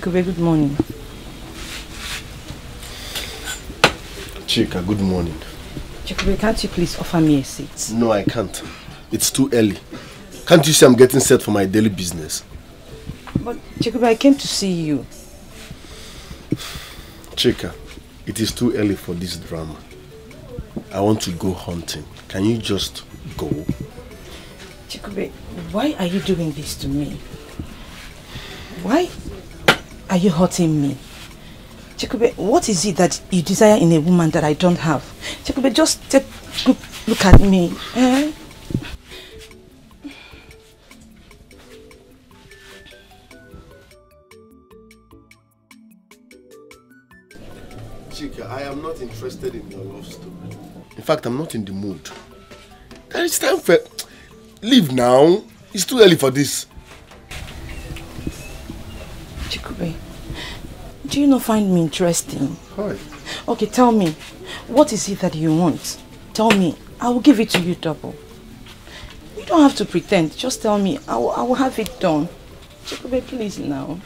Chikube, good morning. Chika, good morning. Chikube, can't you please offer me a seat? No, I can't. It's too early. Can't you see I'm getting set for my daily business? But Chikube, I came to see you. Chika, it is too early for this drama. I want to go hunting. Can you just go? Chikube, why are you doing this to me? Why are you hurting me? Chikube, what is it that you desire in a woman that I don't have? Chikube, just take look at me. Eh? Chika, I am not interested in your love story. In fact, I'm not in the mood. There is time for... Leave now. It's too early for this. Chikube, do you not find me interesting? Why? Okay, tell me, what is it that you want? Tell me, I will give it to you double. You don't have to pretend, just tell me, I will, I will have it done. Chikube, please now.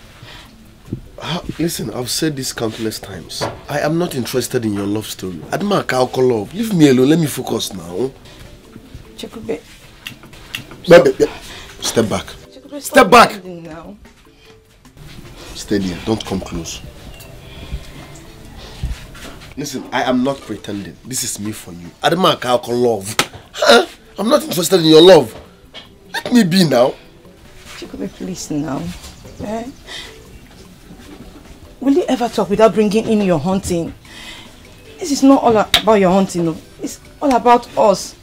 Ah, Listen, I've said this countless times. I am not interested in your love story. Adma Kauko love. Leave me alone. Let me focus now. Chikube, Babe, babe, Step back. Step back. Now. Stay there. Don't come close. Listen, I am not pretending. This is me for you. Adma Kauko love. Huh? I'm not interested in your love. Let me be now. Chikube, please now. Eh? Will you ever talk without bringing in your hunting? This is not all about your hunting, no. It's all about us.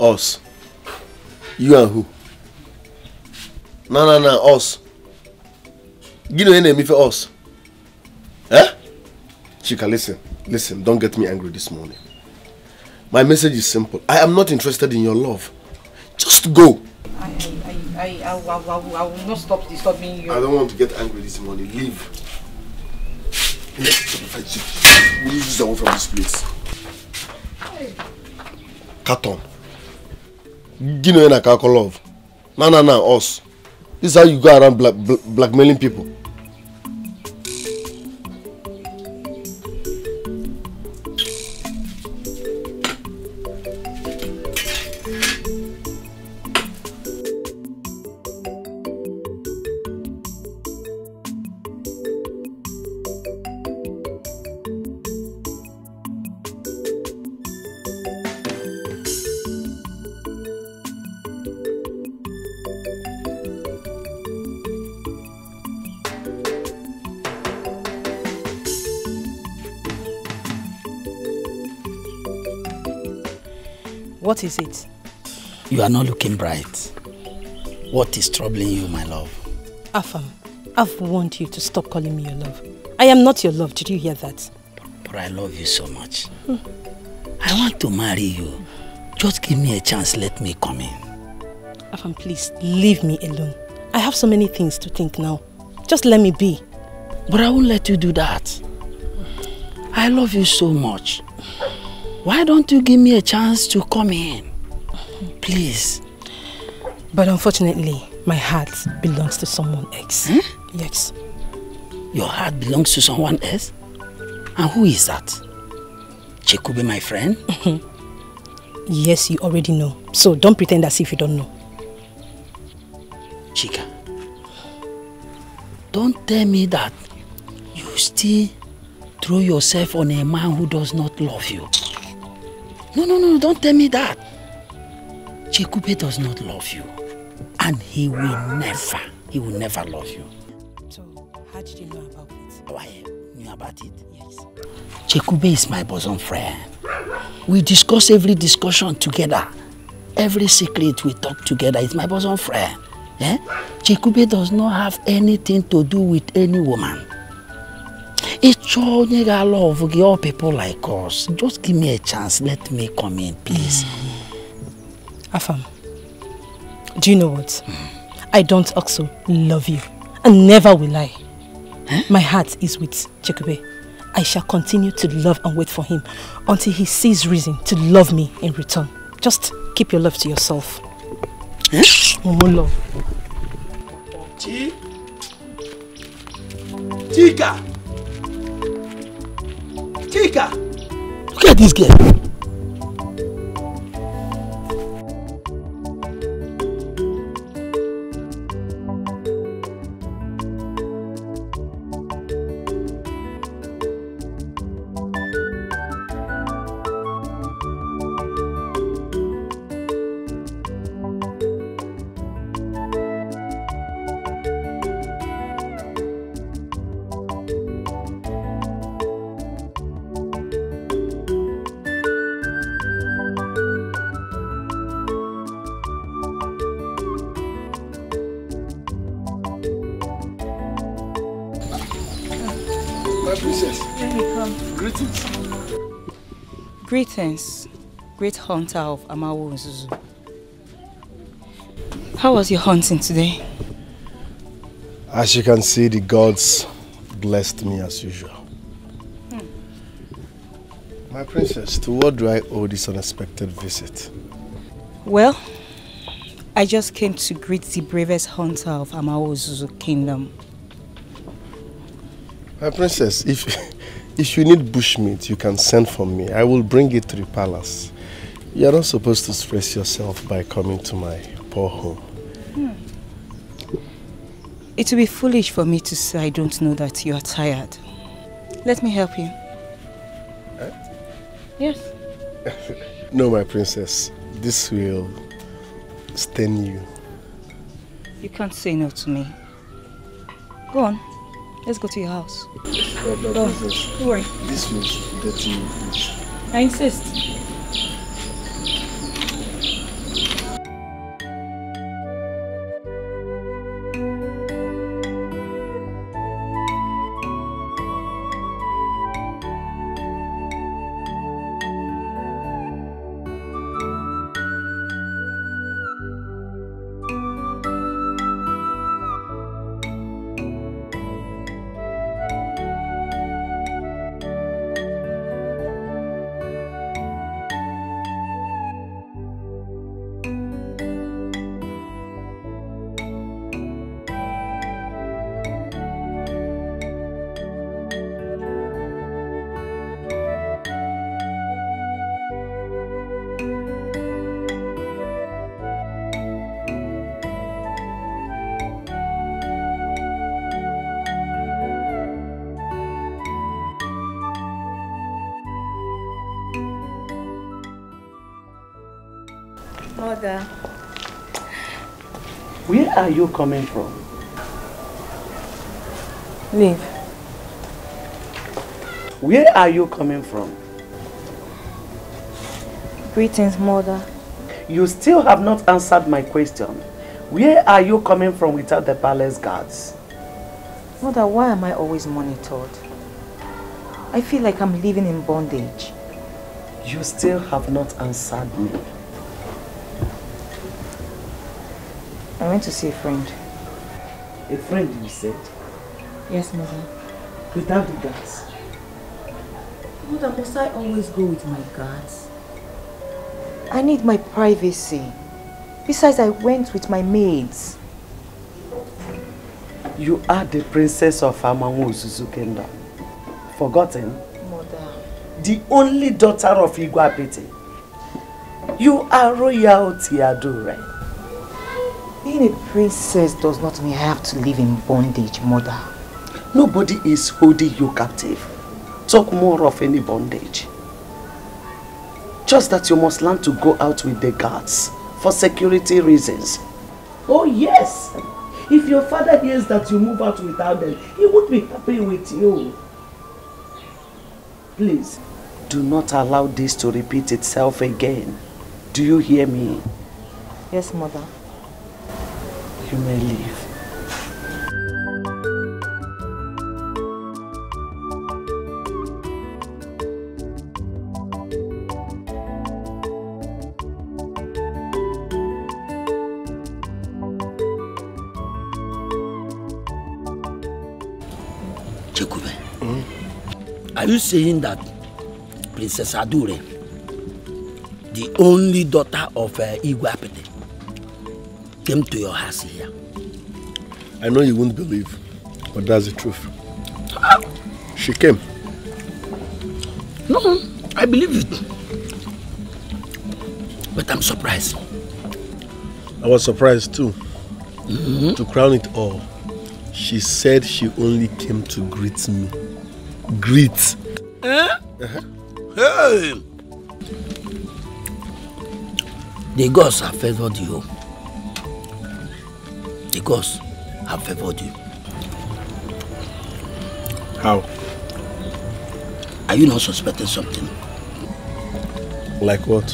Us. You and who? No, no, no. Us. You know your name for us. Eh? Chika, listen. Listen, don't get me angry this morning. My message is simple. I am not interested in your love. Just go. I, I, I, I, I, I, will- I will not stop disturbing you. I don't want to get angry this morning. Leave. Leave. Leave this away from this place. Carton. You know you're not love. No, no, no, us. This is how you go around black, black, blackmailing people. Are not looking bright. What is troubling you, my love? Afam, I've warned you to stop calling me your love. I am not your love. Did you hear that? But I love you so much. Hmm. I want to marry you. Just give me a chance, let me come in. Afam, please leave me alone. I have so many things to think now. Just let me be. But I won't let you do that. I love you so much. Why don't you give me a chance to come in? Please. But unfortunately, my heart belongs to someone else. Hmm? Yes. Your heart belongs to someone else? And who is that? Chekube, my friend? Mm-hmm. Yes, you already know. So don't pretend as if you don't know. Chika, don't tell me that you still throw yourself on a man who does not love you. No, no, no, don't tell me that. Chekube does not love you. And he will never, he will never love you. So, how did you know about it? Oh, I knew about it. Yes. Chekube is my bosom friend. We discuss every discussion together. Every secret we talk together is my bosom friend. Eh? Chekube does not have anything to do with any woman. Ịchọ onye gị all people like us. Just give me a chance. Let me come in, please. Afam, do you know what? I don't also love you. And never will I. My heart is with Chekube. I shall continue to love and wait for him until he sees reason to love me in return. Just keep your love to yourself. Momo love. Chi, Chika! Chika! Look at this girl. Greetings, great hunter of Amawo Nzuzu. How was your hunting today? As you can see, the gods blessed me as usual. Hmm. My princess, to what do I owe this unexpected visit? Well, I just came to greet the bravest hunter of Amawo Kingdom. My princess, if if you need bushmeat, you can send for me. I will bring it to the palace. You are not supposed to stress yourself by coming to my poor home. Hmm. It would be foolish for me to say I don't know that you are tired. Let me help you. Eh? Yes. No, my princess, this will stain you. You can't say no to me. Go on. Let's go to your house. No, no, princess, Don't worry. this will dirty you. I insist. Are you coming from? Leave. Where are you coming from? Greetings, mother. You still have not answered my question. Where are you coming from without the palace guards? Mother, why am I always monitored? I feel like I'm living in bondage. You still have not answered me. I went to see a friend. A friend, you said, Yes, mother. without the guards. Mother, must I always go with my guards? I need my privacy. Besides, I went with my maids. You are the princess of Amamu Zuzu Kingdom. Forgotten? Mother. The only daughter of Igwapiti. You are royalty, Adore. Being a princess does not mean I have to live in bondage, mother. Nobody is holding you captive. Talk more of any bondage. Just that you must learn to go out with the guards for security reasons. Oh yes! If your father hears that you move out without them, he would be happy with you. Please, do not allow this to repeat itself again. Do you hear me? Yes, mother. You may leave. Chekube, are you saying that Princess Adure, the only daughter of uh, Igwe Apete, came to your house here? I know you won't believe, but that's the truth. She came. No, I believe it. But I'm surprised. I was surprised too. Mm-hmm. To crown it all, she said she only came to greet me. Greet. Huh? Hey! The gods have favored you. The gods have favored you. How? Are you not suspecting something? Like what?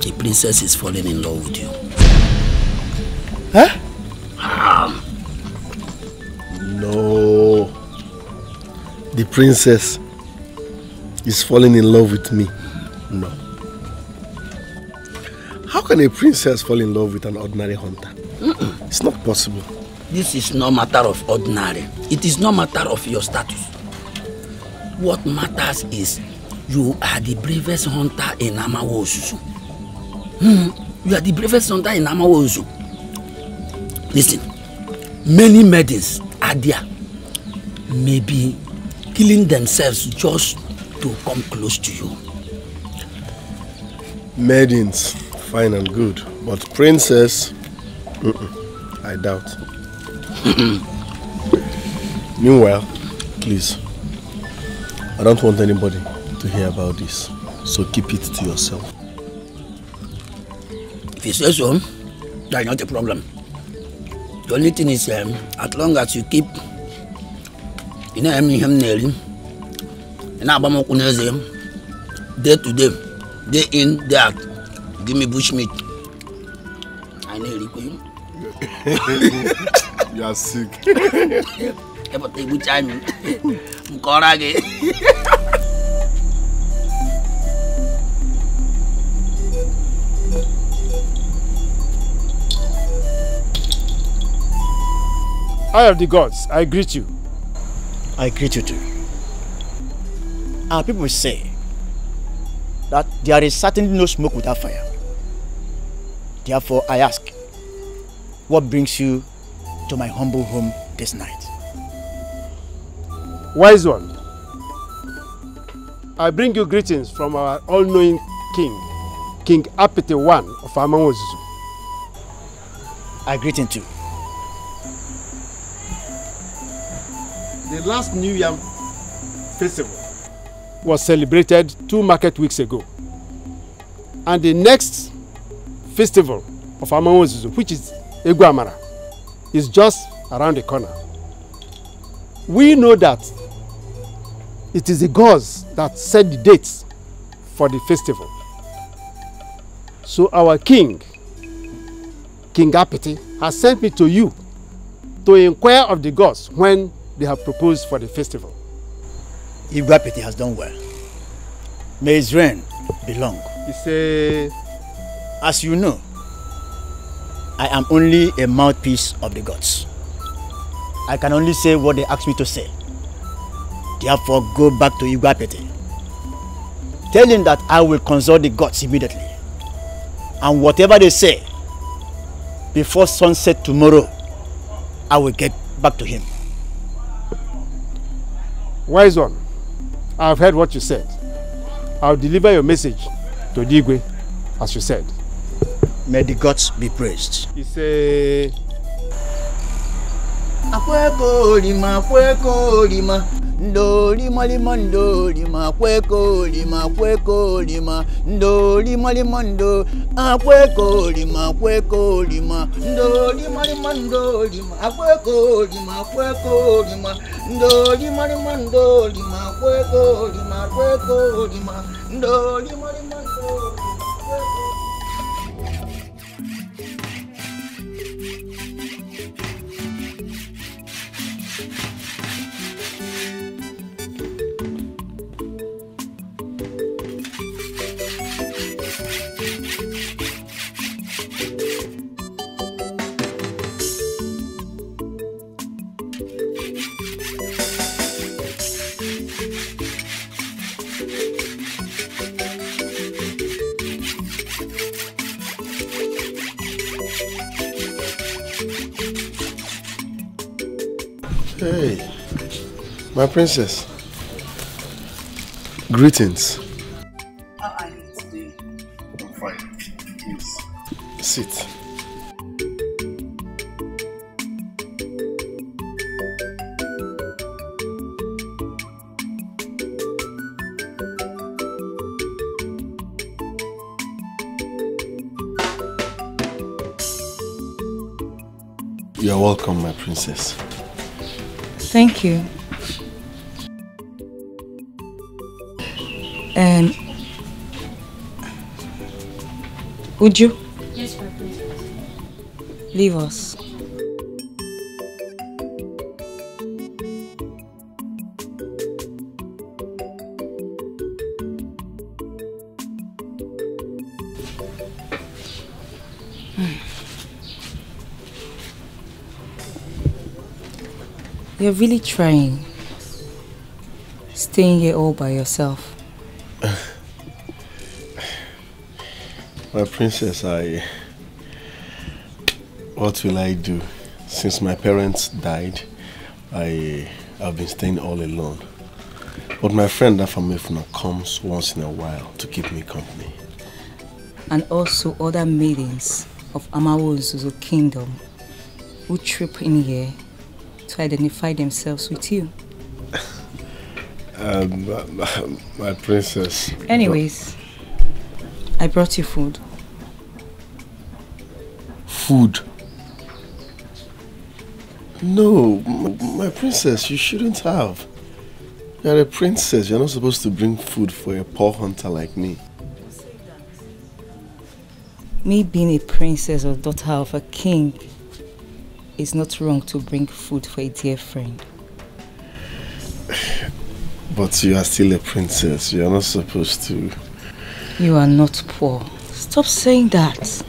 The princess is falling in love with you. Huh? Um. No. The princess is falling in love with me. No. How can a princess fall in love with an ordinary hunter? It's not possible. This is no matter of ordinary. It is no matter of your status. What matters is you are the bravest hunter in Amawo Osusu. Hmm, you are the bravest hunter in Amawo Osusu. Listen, many maidens are there, maybe killing themselves just to come close to you. Maidens, fine and good. But princess, mm-mm, I doubt. Meanwhile, please, I don't want anybody to hear about this. So keep it to yourself. If you say so, that's not a problem. The only thing is, um, as long as you keep, you know, I'm him nearly, and I'm day to day, day in, day out, give me bush meat. I know you. You are sick. Ebe te bucha anyị, m kọrọ gị. Eye of the gods, I greet you. I greet you too. Our people say that there is certainly no smoke without fire. Therefore, I ask, what brings you to my humble home this night? Wise one, I bring you greetings from our all-knowing king, King Apete I of Amawozuzu. I greet him too. The last New Yam festival was celebrated two market weeks ago. And the next festival of Amawozuzu, which is Egu Amara, is just around the corner. We know that it is the gods that set the dates for the festival. So our king, King Apeti, has sent me to you to inquire of the gods when they have proposed for the festival. Igwapeti has done well. May his reign be long. He say, As you know, I am only a mouthpiece of the gods. I can only say what they ask me to say. Therefore, go back to Igwapeti. Tell him that I will consult the gods immediately. And whatever they say, before sunset tomorrow, I will get back to him. Wise one, I have heard what you said. I'll deliver your message to Digwe, as you said. May the gods be praised. He say, Akweko lima, akweko lima, ndo lima lima ndo lima, akweko lima, akweko lima, ndo lima lima ndo, akweko lima, akweko lima, ndo lima lima ndo lima, akweko lima, akweko lima, ndo lima lima ndo my princess. Greetings. How are you today? I'm fine. Please, sit. You're welcome, my princess. Thank you. Would you Yes, princess. leave us? Hmm. You're really trying. Staying here all by yourself. My princess, I. What will I do? Since my parents died, I have been staying all alone. But my friend Afamefuna comes once in a while to keep me company. and also other maidens of Amawo Zuzu kingdom who trip in here to identify themselves with you. Um, my, my princess. Anyways, I brought you food. Food. No, my princess, you shouldn't have. You're a princess. You're not supposed to bring food for a poor hunter like me. Me being a princess or daughter of a king is not wrong to bring food for a dear friend. But you are still a princess. You're not supposed to. You are not poor. Stop saying that.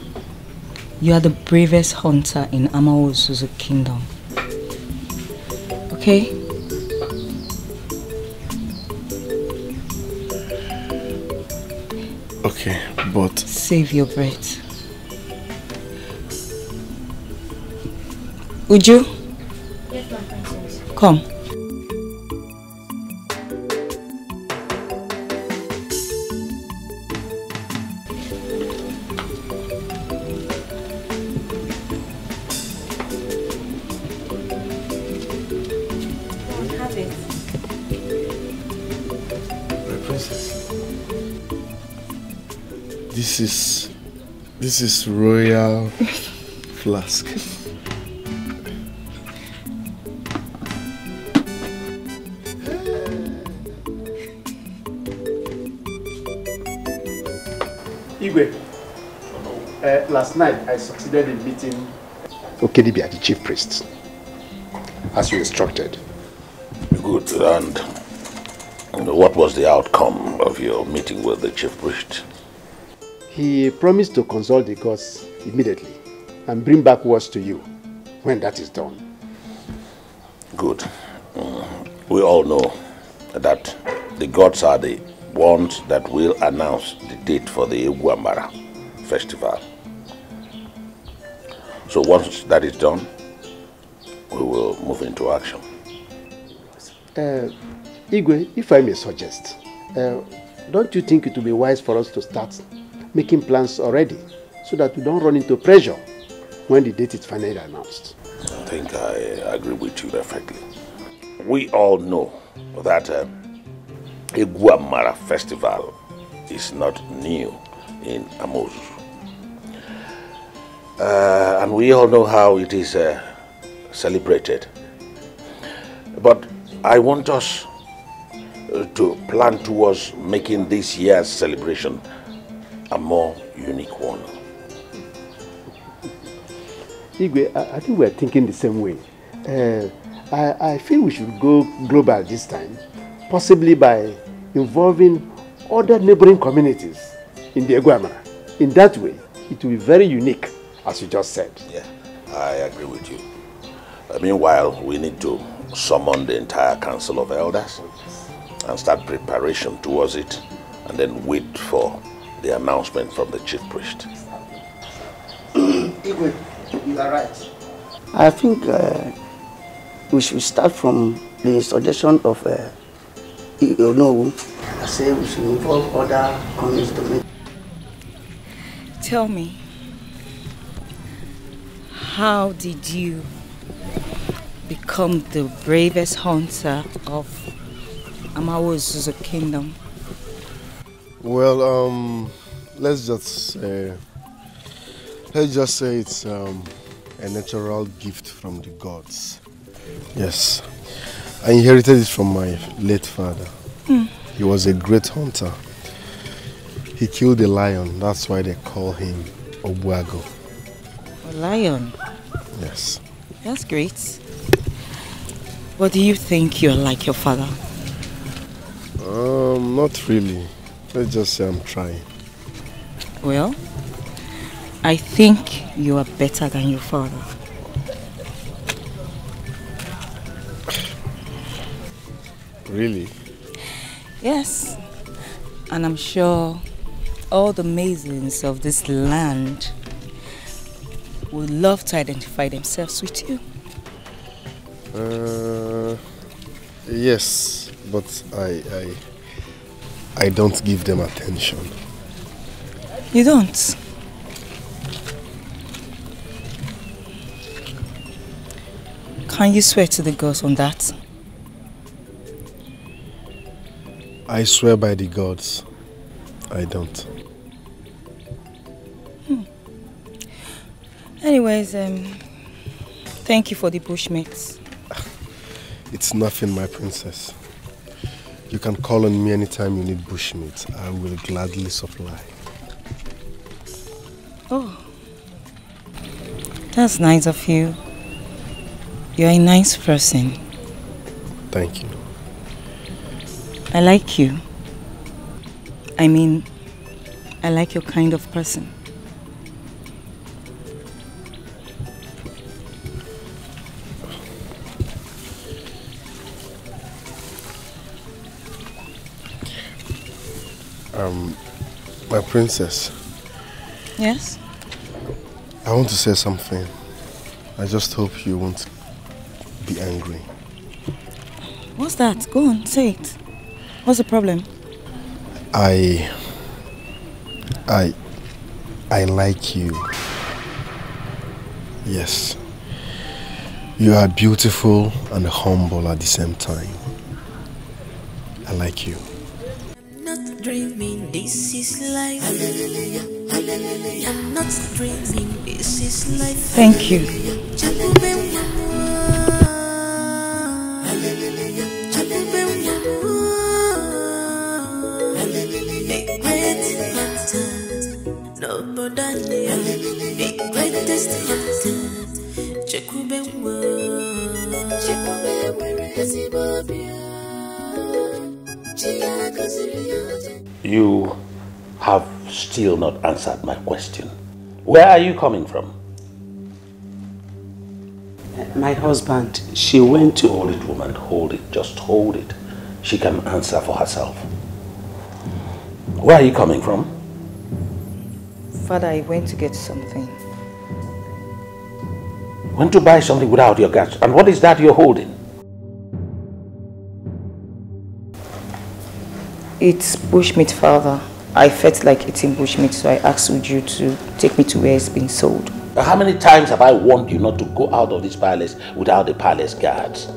You are the bravest hunter in Amawo Zuzu kingdom. Okay? Okay, but Save your breath. Uju, Yes, my princess. come. This is this is royal flask. Igwe, uh, last night I succeeded in meeting Okedibia, the chief priest, as you instructed. Good. And what was the outcome of your meeting with the chief priest? He promised to consult the gods immediately and bring back words to you when that is done. Good. Mm, We all know that the gods are the ones that will announce the date for the Eguamara festival. So once that is done, we will move into action. Uh, Igwe, if I may suggest, uh, don't you think it would be wise for us to start making plans already so that we don't run into pressure when the date is finally announced? I think I agree with you perfectly. We all know that uh, Eguamara festival is not new in Amozu. Uh, and we all know how it is uh, celebrated. But I want us uh, to plan towards making this year's celebration a more unique one. Igwe, I, I think we're thinking the same way. Uh, I, I feel we should go global this time, possibly by involving other neighboring communities in the Eguamara. In that way, it will be very unique, as you just said. Yeah, I agree with you. Uh, meanwhile, we need to summon the entire Council of Elders and start preparation towards it, and then wait for the announcement from the chief priest. Igwe, you are right. I think uh, we should start from the suggestion of uh, you know, I say we should involve other communities to make. Tell me, how did you become the bravest hunter of Amawozuzu kingdom? Well, um, let's just say, let's just say it's um, a natural gift from the gods. Yes, I inherited it from my late father. Mm. He was a great hunter. He killed a lion. That's why they call him Obuago. A lion? Yes. That's great. What do you think you're like your father? Um, not really. Let's just say I'm trying. Well, I think you are better than your father. Really? Yes. And I'm sure all the masons of this land would love to identify themselves with you. Uh, yes, but I, I, I don't give them attention. You don't? Can you swear to the gods on that? I swear by the gods, I don't. Hmm. Anyways, um, thank you for the bushmates. It's nothing, my princess. You can call on me anytime you need bushmeat. I will gladly supply. Oh, that's nice of you. You're a nice person. Thank you. I like you. I mean, I like your kind of person. Um, my princess, Yes? I want to say something. I just hope you won't be angry. What's that? Go on, say it. What's the problem? I, I, I like you. Yes. You are beautiful and humble at the same time. I like you. Not dreaming, this is life. Hallelujah, hallelujah. I'm not dreaming, this is life. Thank you. The greatest hunter, Chekube You have still not answered my question. Where are you coming from? My husband, she went to... Hold it, woman. Hold it. Just hold it. She can answer for herself. Where are you coming from? Father, I went to get something. Went to buy something without your gas. And what is that you're holding? It's bushmeat, Father. I felt like eating bushmeat, so I asked Uju to take me to where it's being sold. How many times have I warned you not to go out of this palace without the palace guards?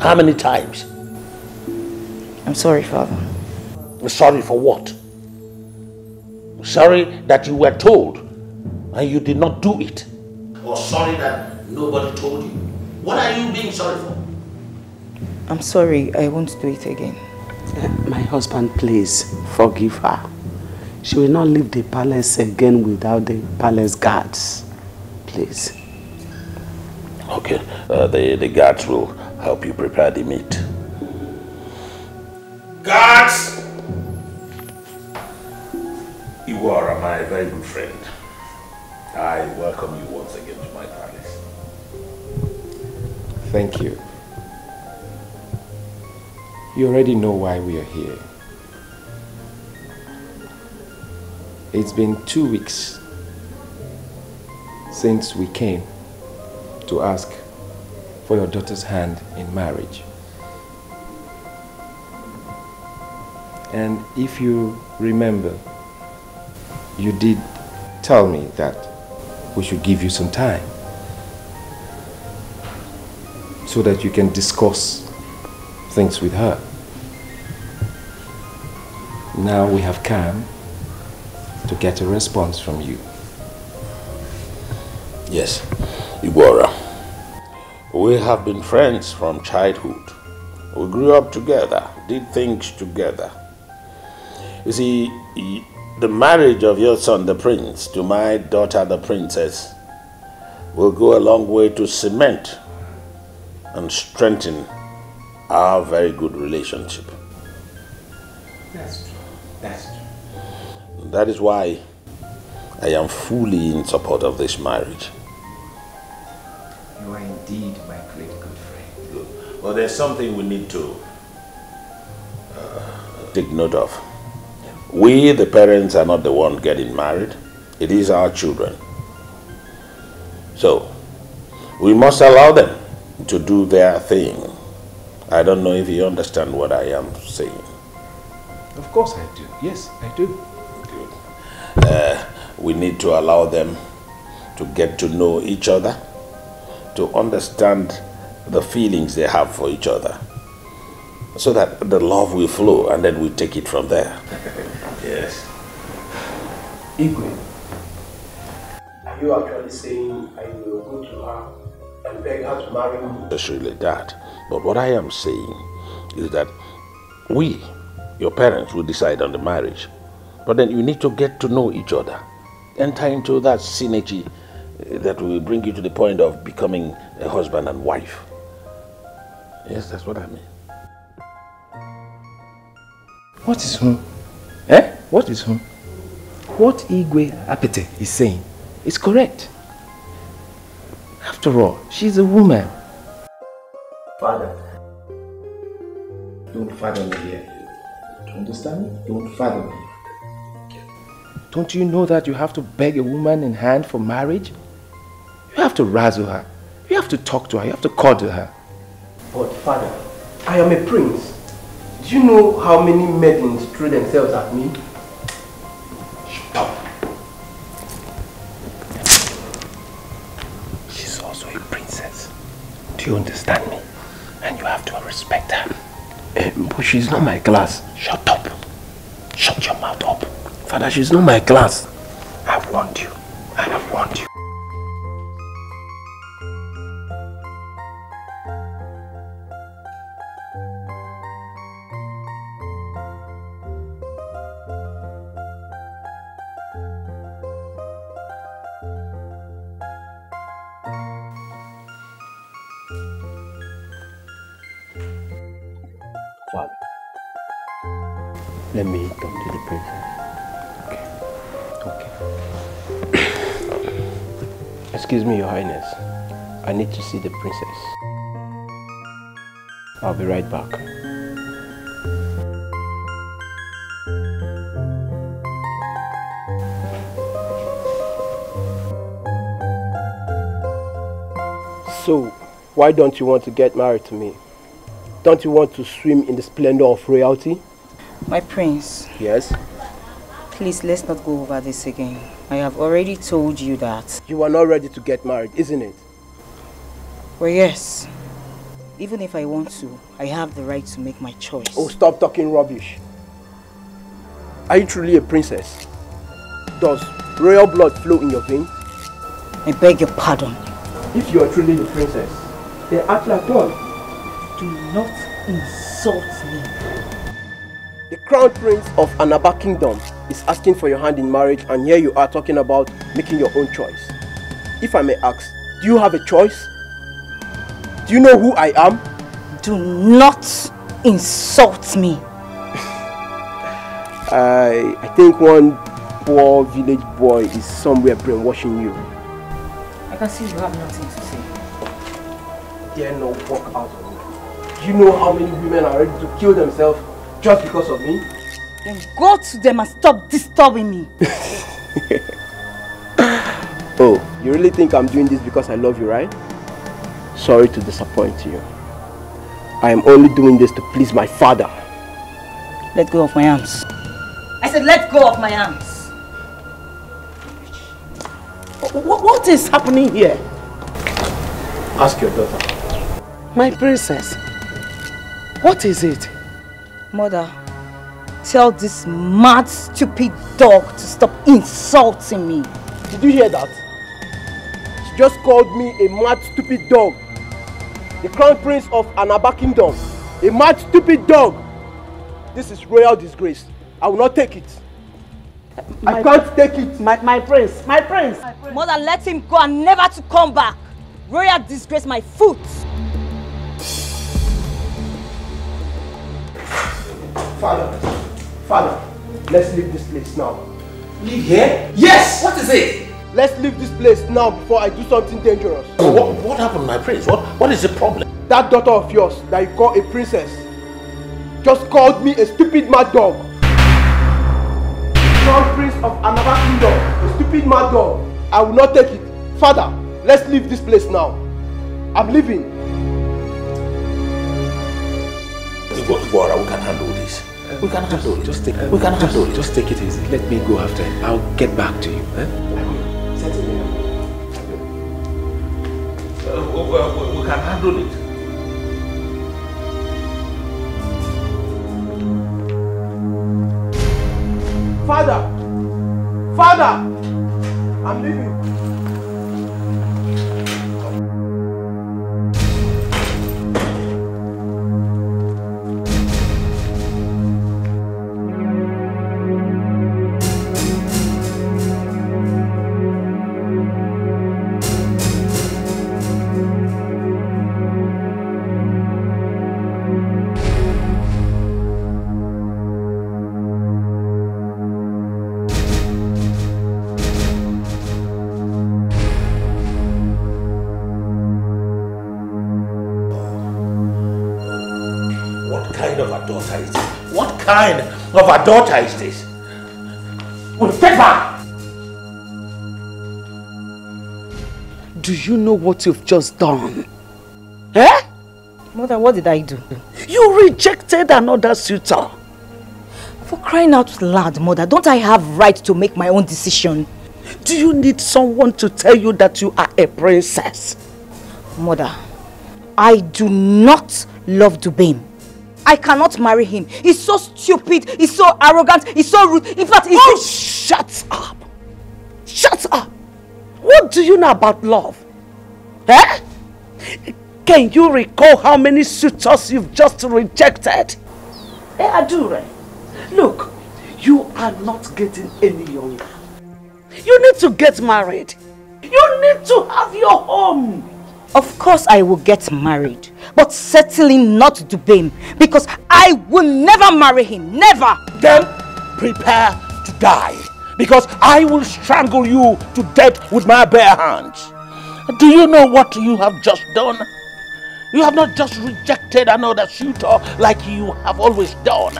How many times? I'm sorry, Father. Sorry for what? Sorry that you were told and you did not do it? Or sorry that nobody told you? What are you being sorry for? I'm sorry, I won't do it again. My husband, please forgive her. She will not leave the palace again without the palace guards. Please. Okay, uh, the, the guards will help you prepare the meat. Guards! You are my very good friend. I welcome you once again to my palace. Thank you. You already know why we are here. It's been two weeks since we came to ask for your daughter's hand in marriage. And if you remember, you did tell me that we should give you some time so that you can discuss things with her. Now we have come to get a response from you. Yes, Igbora. We have been friends from childhood. We grew up together, did things together. You see, the marriage of your son, the prince, to my daughter, the princess, will go a long way to cement and strengthen our very good relationship. That's true. That's true. That is why I am fully in support of this marriage. You are indeed my great good friend. Well, there's something we need to uh, take note of. We, the parents, are not the one getting married. It is our children. So, we must allow them to do their thing. I don't know if you understand what I am saying. Of course I do. Yes, I do. Uh, we need to allow them to get to know each other, to understand the feelings they have for each other, so that the love will flow and then we take it from there. yes. Igwe, are you actually saying I will go to her and beg her to marry me? necessarily that. But what I am saying is that we, your parents, will decide on the marriage. But then you need to get to know each other. Enter into that synergy uh, that will bring you to the point of becoming a husband and wife. Yes, that's what I mean. What is whom? Eh? What is whom? What Igwe Apete is saying is correct. After all, she's a woman. Father, Don't father me here. Do you understand me? Don't father me. Don't you know that you have to beg a woman in hand for marriage? You have to razzle her. You have to talk to her. You have to cuddle her. but father, I am a prince. Do you know how many maidens threw themselves at me? Shut Do you understand me? And you have to respect her. Eh, but she's not my class. Shut up. Shut your mouth up. Father, she's not my class. I've warned you. I have warned you. Excuse me, Your Highness. I need to see the princess. I'll be right back. So, why don't you want to get married to me? Don't you want to swim in the splendor of royalty? My prince, Yes. please let's not go over this again. I have already told you that. You are not ready to get married, isn't it? Well, yes. Even if I want to, I have the right to make my choice. Oh, stop talking rubbish. Are you truly a princess? Does royal blood flow in your veins? I beg your pardon. If you are truly the princess, then act like one. Do not insult me. The crown prince of Anaba Kingdom is asking for your hand in marriage and here you are talking about making your own choice. If I may ask, do you have a choice? Do you know who I am? Do not insult me. I, I think one poor village boy is somewhere brainwashing you. I can see you have nothing to say. Dare not walk out on me. Do you know how many women are ready to kill themselves just because of me? Then go to them and stop disturbing me. Oh, you really think I'm doing this because I love you, right? Sorry to disappoint you. I am only doing this to please my father. Let go of my arms. I said let go of my arms. What, what is happening here? Ask your daughter. My princess, what is it? Mother, tell this mad, stupid dog to stop insulting me. Did you hear that? She just called me a mad, stupid dog. The crown prince of Anaba kingdom. A mad, stupid dog. This is royal disgrace. I will not take it. I can't take it. My, my prince, my prince. Mother, let him go and never to come back. Royal disgrace my foot. Father, father, let's leave this place now. Leave here? Yes! What is it? Let's leave this place now before I do something dangerous. What, what happened, my prince? What, what is the problem? That daughter of yours that you call a princess just called me a stupid mad dog. Crown prince of another kingdom, a stupid mad dog. I will not take it. Father, let's leave this place now. I'm leaving. Igor, Igor, we can handle this. We can handle it. Just take, it. we can handle it. Just take it easy. Let me go after it. I'll get back to you. Eh? We can handle it. Father! Father! I'm leaving. Kind of a daughter is this? We'll take back! Do you know what you've just done? Eh? Mother, what did I do? You rejected another suitor. For crying out loud, mother, don't I have right to make my own decision? Do you need someone to tell you that you are a princess? Mother, I do not love Dubem. I cannot marry him. He's so stupid, he's so arrogant, he's so rude. In fact, he's... Oh, shut up! Shut up! What do you know about love? Eh? Can you recall how many suitors you've just rejected? Eh, Adure, look, you are not getting any younger. You need to get married. You need to have your home. Of course I will get married, but certainly not Dubem, because I will never marry him, never! Then prepare to die, because I will strangle you to death with my bare hands. Do you know what you have just done? You have not just rejected another suitor like you have always done.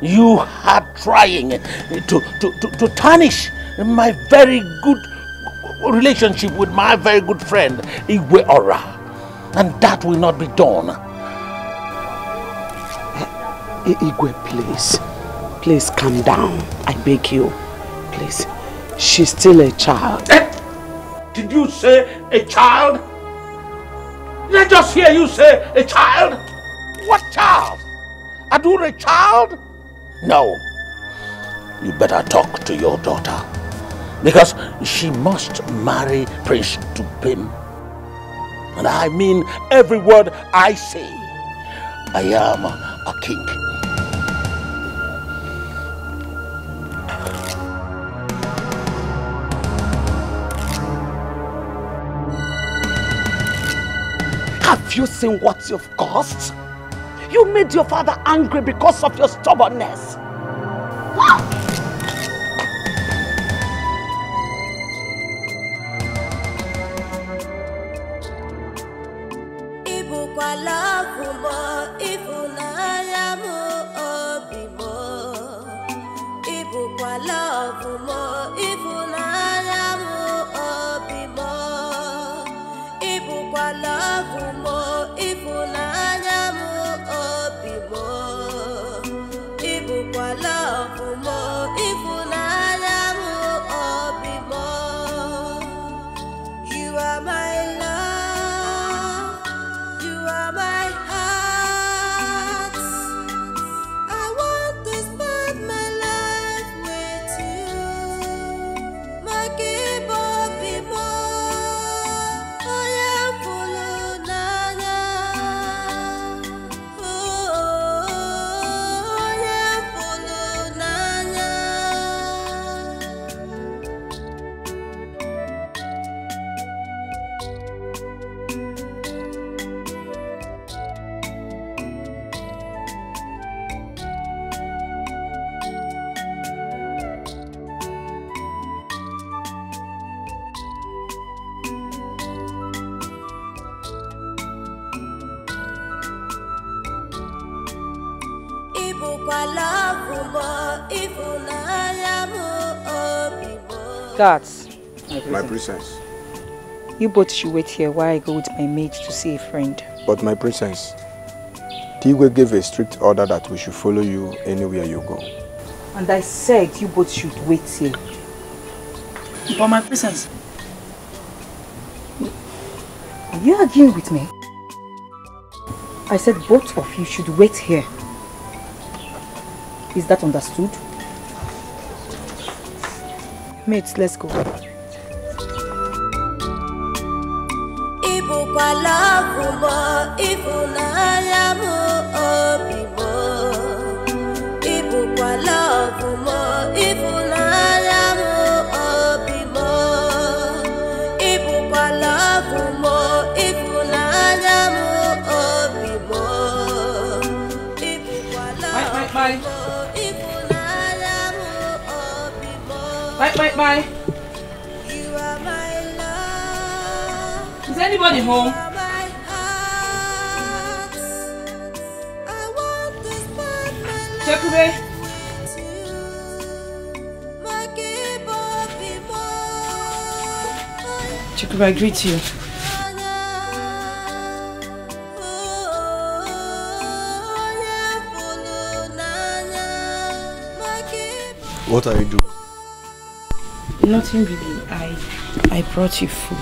You are trying to, to, to, to tarnish my very good relationship with my very good friend Igwe Ora. And that will not be done. Igwe, please. Please calm down. I beg you. Please. She's still a child. Eh? Did you say a child? Did I just hear you say a child? What child? Adur a child? No. You better talk to your daughter. Because she must marry Prince Dubem. And I mean every word I say. I am a king. Have you seen what you've caused? You made your father angry because of your stubbornness. Ibukwa love mo, ịfụnanya Guards, My princess. you both should wait here while I go with my maid to see a friend. But my princess, Tigwe gave a strict order that we should follow you anywhere you go. And I said you both should wait here. But my princess, Are you arguing with me? I said both of you should wait here. Is that understood? Mates, let's go. Ị bụkwa lọvụ m, ịfụnanya Bye, bye, bye. You are my love. Is anybody home? Chekube. Chekube, I greet you. What are you doing? Nothing really. I I brought you food.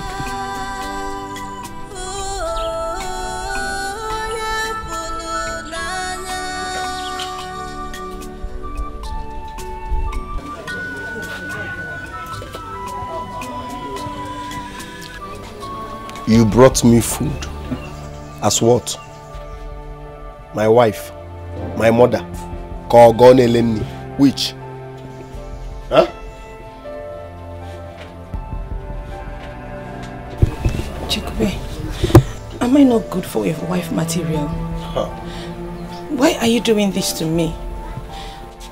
You brought me food. As what? My wife, my mother, Kogon Eleni. Which? Am I not good for a wife material? Why are you doing this to me?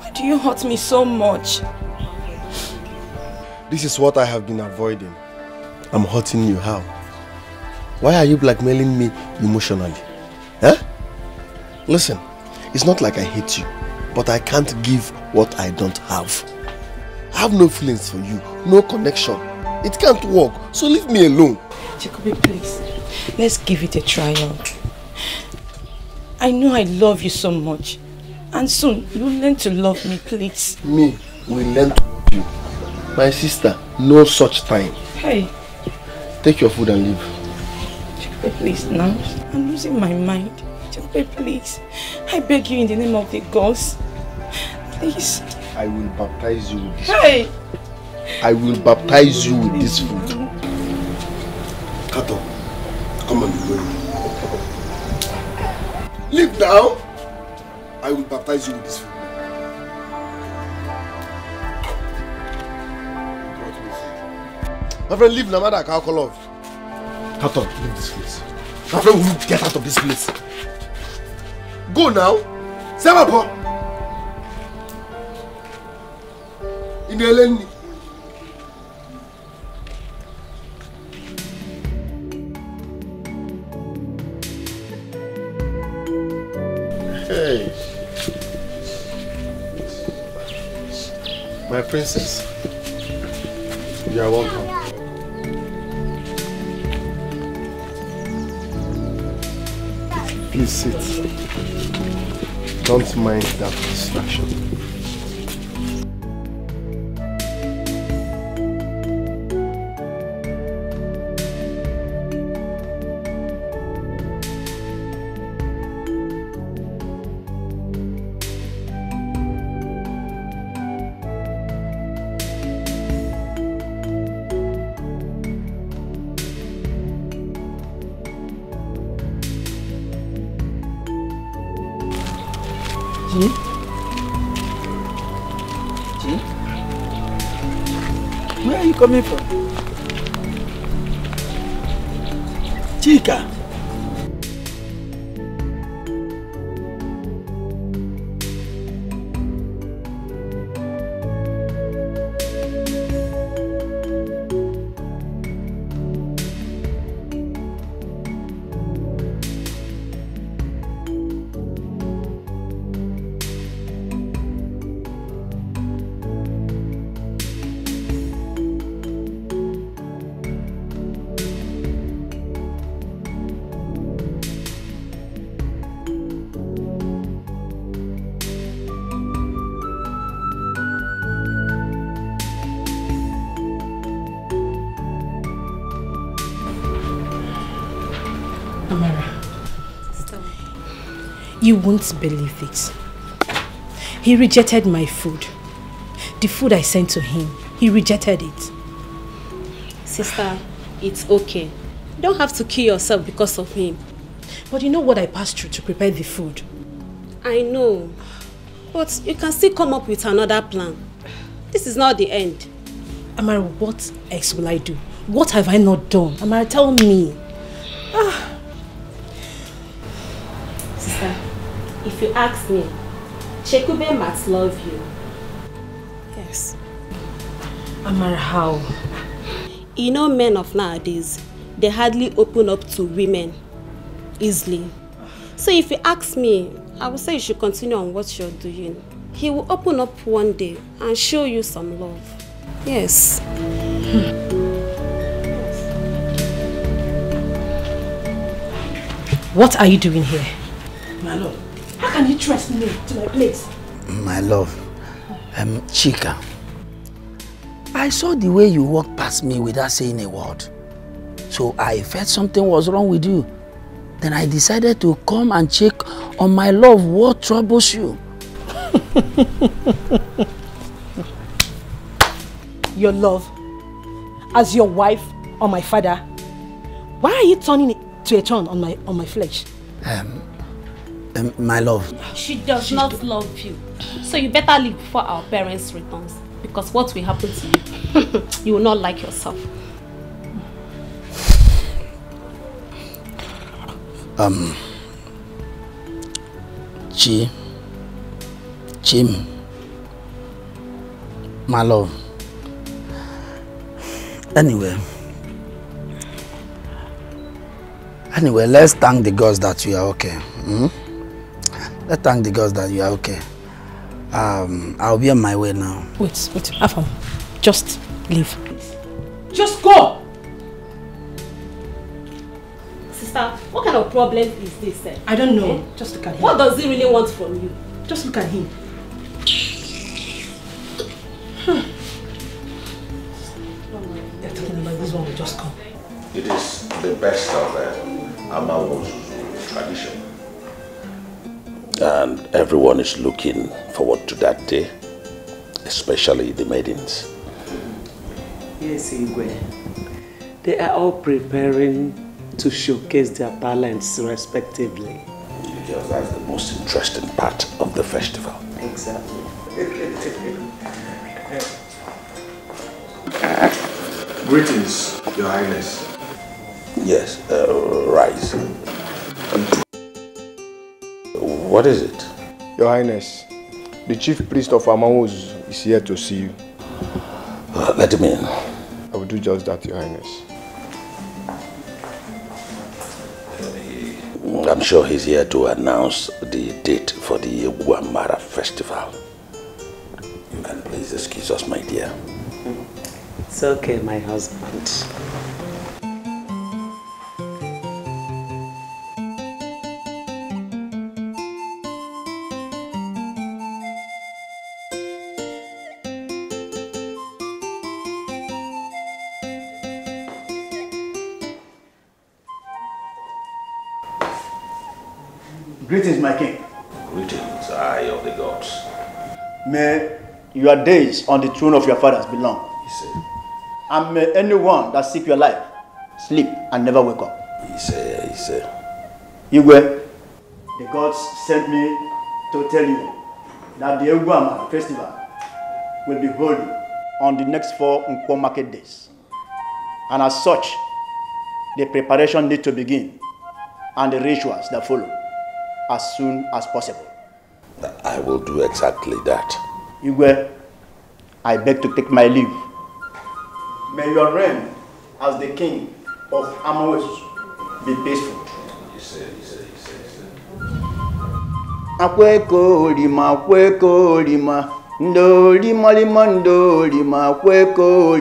Why do you hurt me so much? This is what I have been avoiding. I'm hurting you. How? Why are you blackmailing me emotionally? Huh? Listen, it's not like I hate you, but I can't give what I don't have. I have no feelings for you, no connection. It can't work, so leave me alone. Jacoby, please. Let's give it a trial. I know I love you so much. And soon you'll learn to love me, please. Me will learn to love you. My sister, no such time. Hey, Take your food and leave. Please now. I'm losing my mind. Jacoby, please. I beg you in the name of the gods. Please. I will baptize you with this Hey! I will baptize you with this food. Kato, come be going. Leave now. I will baptize you with this food. My friend, leave no matter how call off. Kato, leave this place. My friend, will you get out of this place? Go now. Semapo. In Eleni. My princess. You are welcome. Please sit. Don't mind that distraction. Where are you You won't believe it. He rejected my food. The food I sent to him, he rejected it. Sister, it's okay. You don't have to kill yourself because of him. But you know what I passed through to prepare the food? I know. But you can still come up with another plan. This is not the end. Amara, what else will I do? What have I not done? Amara, tell me. You ask me, Chekube must love you. Yes. Amara, how? You know men of nowadays, they hardly open up to women easily. So if you ask me, I would say you should continue on what you're doing. He will open up one day and show you some love. Yes. Hmm. What are you doing here? My love. How can you trust me to my place? My love. Um, Chika. I saw the way you walked past me without saying a word. So I felt something was wrong with you. Then I decided to come and check on my love what troubles you. Your love as your wife or my father. Why are you turning it to a turn on my on my flesh? Um, um, my love. She does not love you. So you better leave before our parents returns. Because what will happen to you, you will not like yourself. Um, Chi, Chim, my love. Anyway, anyway, let's thank the gods that you are okay. Hmm? Let's thank the gods that you are okay. Um, I'll be on my way now. Wait, wait, Afam. Just leave. Just go! Sister, what kind of problem is this? Eh? I don't know. Eh? Just look at him. What does he really want from you? Just look at him. They're talking about this one will just come. It is the best of uh, Amawo's tradition. And everyone is looking forward to that day, especially the maidens. Yes, Igwe. They are all preparing to showcase their talents respectively. Because that's the most interesting part of the festival. Exactly. Greetings, Your Highness. Yes, uh, rise. What is it? Your Highness, the chief priest of Amawos is here to see you. Uh, let him in. I will do just that, Your Highness. I'm sure he's here to announce the date for the Guamara festival. You can please excuse us, my dear. It's okay, my husband. Greetings, my king. Greetings, eye of the gods. May your days on the throne of your fathers be long. And may anyone that seek your life sleep and never wake up. He say, he say. Igwe, the gods sent me to tell you that the Eguama festival will be holding on the next four Nkwo market days. And as such, the preparation need to begin and the rituals that follow as soon as possible. I will do exactly that. Igwe, I beg to take my leave. May your reign as the king of Amawesu be peaceful. Akweko lima, kweko lima, ndo lima lima, ndo lima, kweko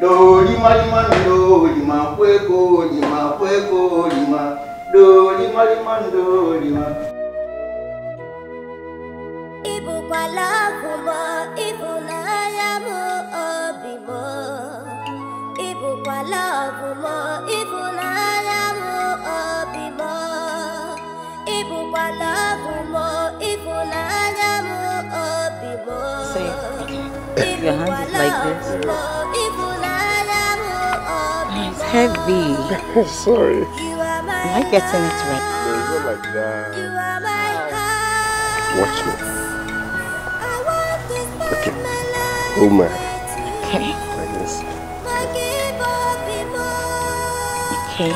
lima, kweko lima, ndo lima lima, ndo lima, kweko lima, kweko lima, ndo lima lima, ndo lima, kweko lima, kweko lima, ndo lima lima, ndo lima. Ibukwala kumo, ibunaya mu obi oh, mo. Ibukwala kumo, ibunaya mu obi oh, mo. Ibukwala kumo, ibunaya mu obi oh, mo. Say, okay. Your hand is like this. Heavy. Sorry. Am I getting it right? No, it's not like that. Watch me. Okay. Oh man. Okay. Like this. Okay.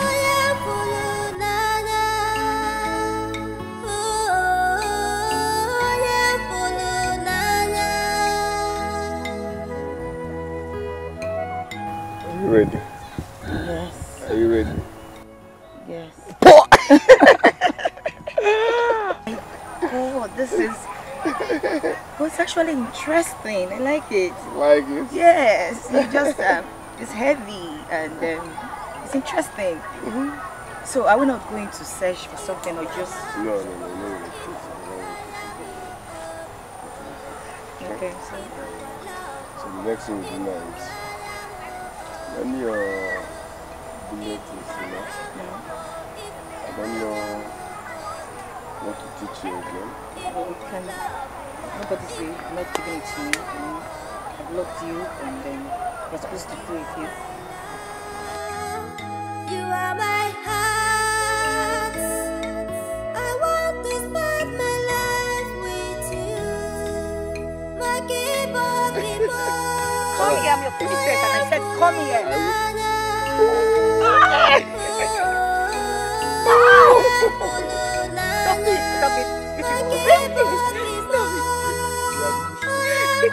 Are you ready? Yes. Are you ready? Yes. oh, this is. Oh, it's actually interesting. I like it. Like it? Yes. You just um, it's heavy and um, it's interesting. So, are we not going to search for something or just? No, no, no, no. Okay. So, So the next thing we do now is when your bullet is enough, I don't know what to teach you again. well, say not giving it to. You know, I've loved you, and then you're supposed to do it here. You are my heart. I want to spend my life with you. My keyboard, Come here, I'm your princess, and I said, come here. Stop it, stop it. This is stop it. Stop It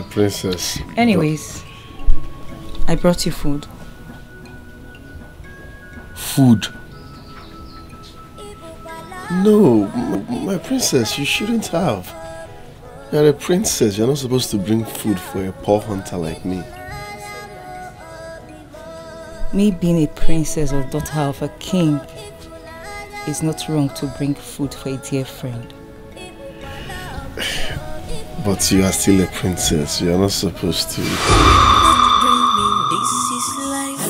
my, princess. Anyways, I brought you food. Food. No, my princess, you shouldn't have. You're a princess. You're not supposed to bring food for a poor hunter like me. Me being a princess or daughter of a king is not wrong to bring food for a dear friend. But you are still a princess. You are not supposed to. This is life.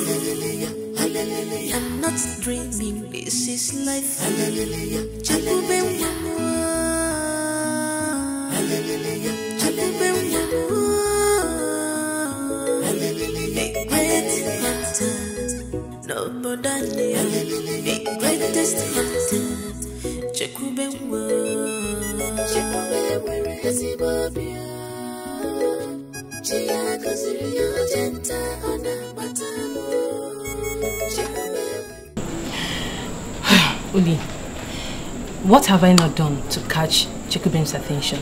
I'm not dreaming. This is life. Great hunter. n'obodo anyị the greatest ezigbo obi chi ya gọziri ya oje ọ na-agbata Uli, what have I not done to catch Chikubem's attention?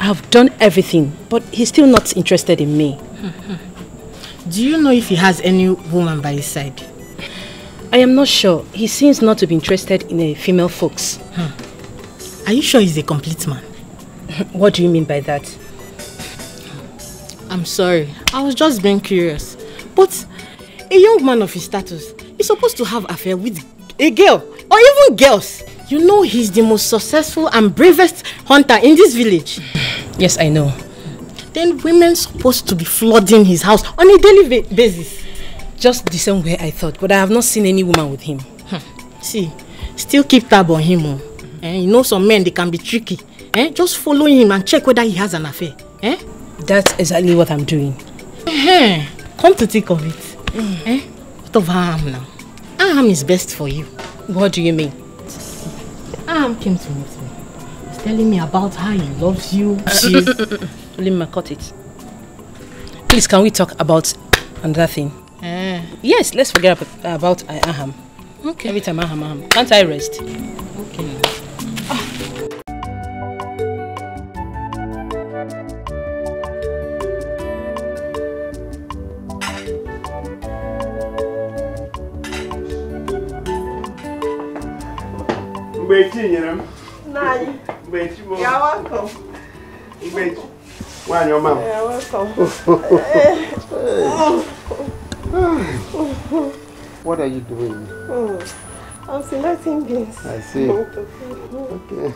I have done everything, but he's still not interested in me. Do you know if he has any woman by his side? I am not sure. He seems not to be interested in a female folks. Hmm. Are you sure he's a complete man? What do you mean by that? I'm sorry. I was just being curious. But a young man of his status is supposed to have affair with a girl or even girls. You know he's the most successful and bravest hunter in this village. Yes, I know. Then women supposed to be flooding his house on a daily ba- basis. Just the same way I thought, but I have not seen any woman with him. See, still keep tab on him. Oh. Eh, you know some men, they can be tricky. Eh? Just follow him and check whether he has an affair. Eh? That's exactly what I'm doing. Eh, come to think of it. Eh? What of Aham now? Aham is best for you. What do you mean? Aham came to meet me. He's telling me about how he loves you. Lima, cut it. Please, can we talk about another thing? Eh. Yes, let's forget about uh, Aham. Okay. Every time Aham, Aham. Can't I rest? Mgbe echi nyere m Nani, mgbe echi m you're welcome. mgbe echi nwaanyị ọma m You're welcome. what are you doing Hmm. I'm selecting beans. I see. Okay.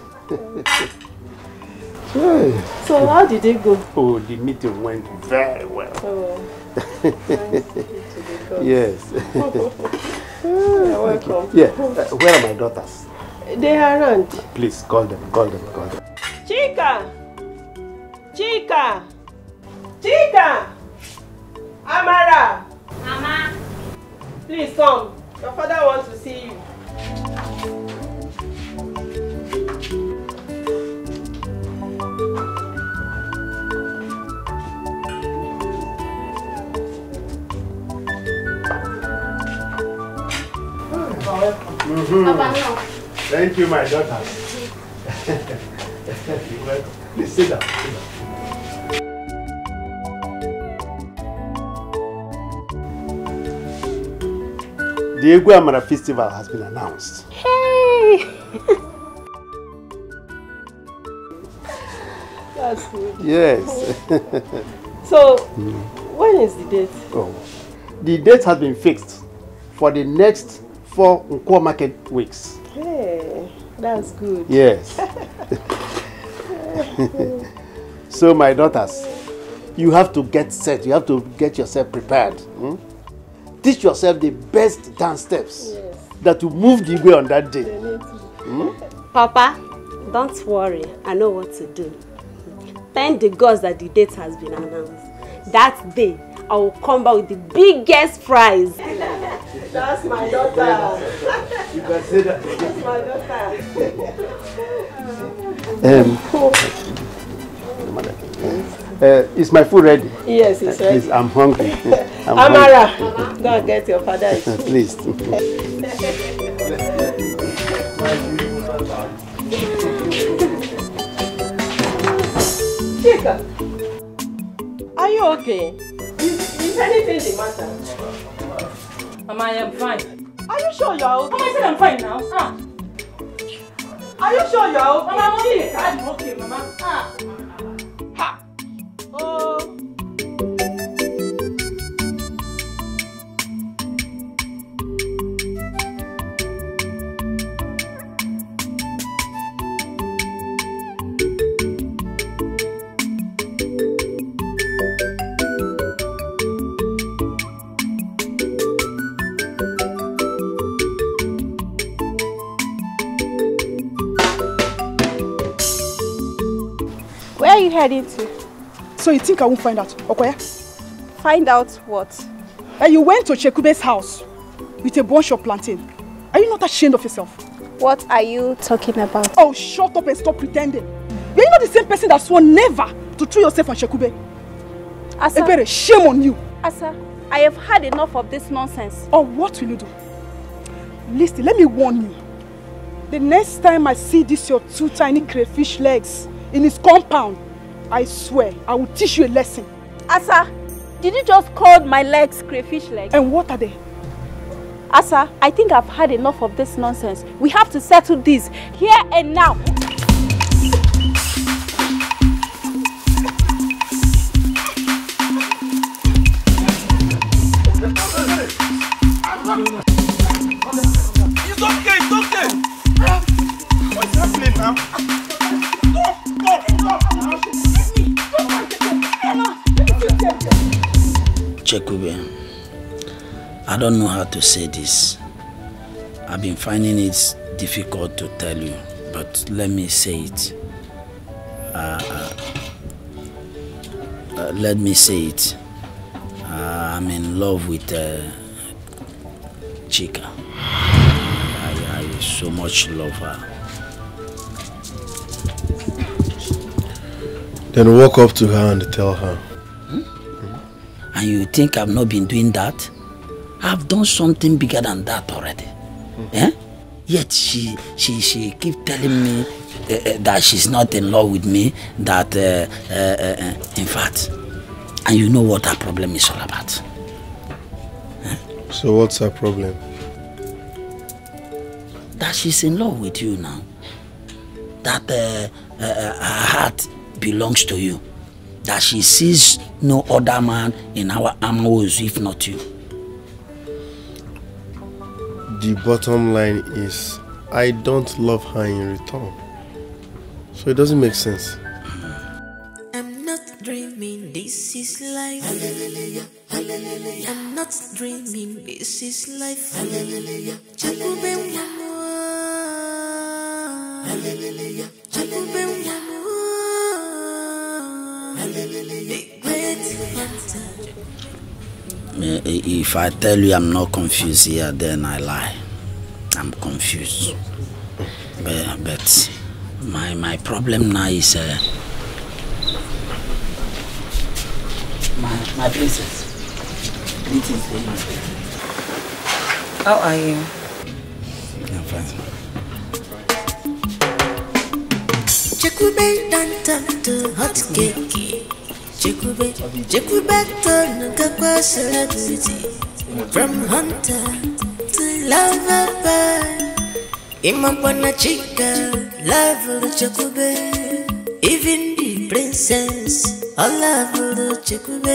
Hey. So how did it go? oh the meeting went very well Oh, yes You're welcome. yeah uh, where are my daughters They are around. please call them call them call them Chika! Chika! Chika! Amara! Mama. Please come. Your father wants to see you. Mhm. Papa, no. Thank you, my daughter. You're welcome. Please sit down. Sit down. The Egwu Amara Festival has been announced. Hey! That's good. Yes. So, Mm. when is the date? oh. The date has been fixed for the next four Nkwo market weeks. Hey, that's good. Yes. so, my daughters, you have to get set. You have to get yourself prepared. hmm? Teach yourself the best dance steps that will move the way on that day. Hmm? Papa, don't worry. I know what to do. Thank the gods that the date has been announced. That day, I will come back with the biggest prize. That's my daughter. You can say that. That's my daughter. Um, uh, is my food ready? Yes, it's Uh, Please, ready. I'm hungry. I'm Amara, hungry. go and get your father. Please. Chika, are you okay? Is, anything the matter? Mama, I am fine. Are you sure you're okay? Mama, I said I'm fine now. Ah. Are you sure you're okay? Mama, I'm okay. I'm okay, Mama. Ah. Ha! Oh. Heading to? So you think I won't find out? Okoya? Find out what? And you went to Chekube's house. with a bunch of plantain. Are you not ashamed of yourself? What are you talking about? Oh, shut up and stop pretending. You're not the same person that swore never to throw yourself on Chekube. Asa. Ebere, shame on you. Asa, I have had enough of this nonsense. Oh, what will you do? Listen, let me warn you. The next time I see this your two tiny crayfish legs in his compound, I swear I will teach you a lesson. Asa, did you just call my legs crayfish legs? And what are they? Asa, I think I've had enough of this nonsense. We have to settle this here and now. It's okay, it's okay. What's happening now? Stop, stop, Chekube, I don't know how to say this. I've been finding it difficult to tell you, but let me say it. Uh, uh, uh, let me say it. Uh, I'm in love with uh, Chika. I, I so much love her. Then walk up to her and tell her. And you think I've not been doing that? I've done something bigger than that already. Eh? Yet she she she keep telling me uh, uh, that she's not in love with me. That uh, uh, uh, in fact, and you know what her problem is all about. So what's her problem? That she's in love with you now. That uh, uh, uh, her heart belongs to you. That she sees no other man in our arms if not you. The bottom line is I don't love her in return. So it doesn't make sense. I'm not dreaming, this is life. I'm not dreaming, this is life. Chakube mwana. Chakube mwana. If I tell you I'm not confused here, then I lie. I'm confused. But, but my my problem now is uh, my my princess. Greetings. How are you? I'm fine. Chakube dan tam to hot cake. Chakube, Chakube turn kakwa celebrity. From hunter to lover boy. Imapana chica, love the Chakube. Even the princess, I love the Chakube.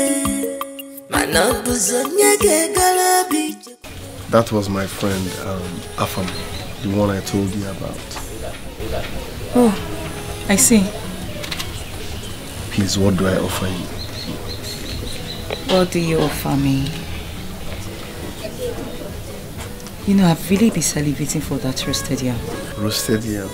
Manabuzonya galabi. That was my friend um, Afam, the one I told you about. Oh, I see. Please, what do I offer you? What do you offer me? You know, I've really been salivating for that roasted yam. Roasted yam.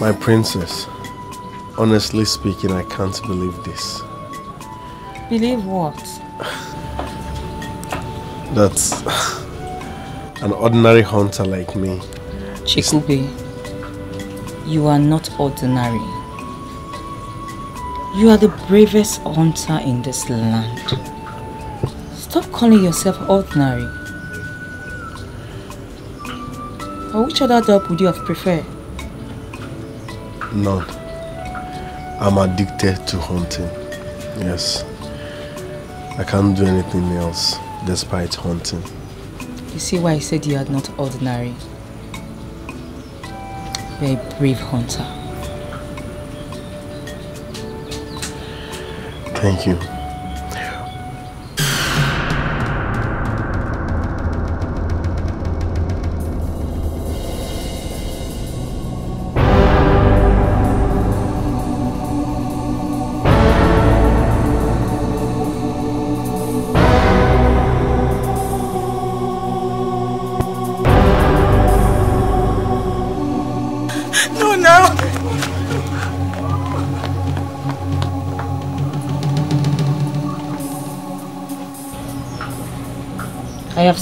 My princess, honestly speaking, I can't believe this. Believe what? That an ordinary hunter like me. Chekube, you are not ordinary. You are the bravest hunter in this land. Stop calling yourself ordinary. Or which other job would you have preferred? None. I'm addicted to hunting. Yes. I can't do anything else despite hunting. You see why I said you are not ordinary. You're a brave hunter. Thank you.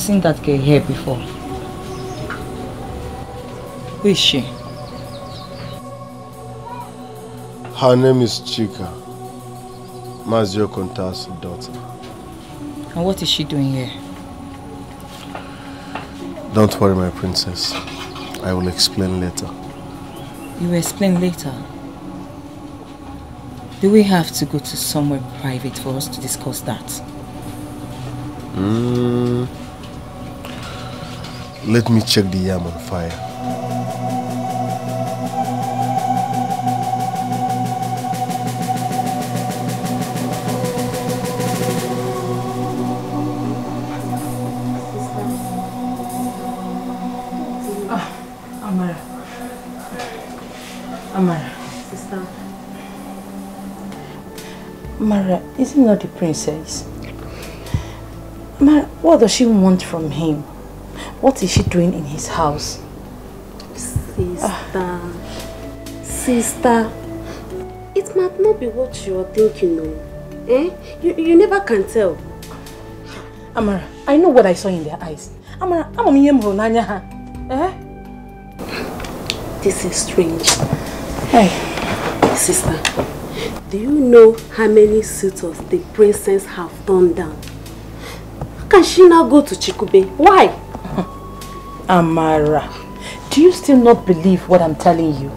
Seen that girl here before. Who is she? Her name is Chika. Mazio Konta's daughter. And what is she doing here? Don't worry, my princess. I will explain later. You will explain later. Do we have to go to somewhere private for us to discuss that? Mm. Let me check the yam on fire. Ah, Amara. Amara. Sister. Amara, is it not the princess? Amara, what does she want from him? What is she doing in his house? Sister. Sister. It might not be what you are thinking, no. Eh? You, you never can tell. Amara, I know what I saw in their eyes. Amara, I'm a nanya ha. Eh? This is strange. Hey. Sister, do you know how many suitors the princess have turned down? How can she now go to Chikube? Why? Amara, do you still not believe what I'm telling you?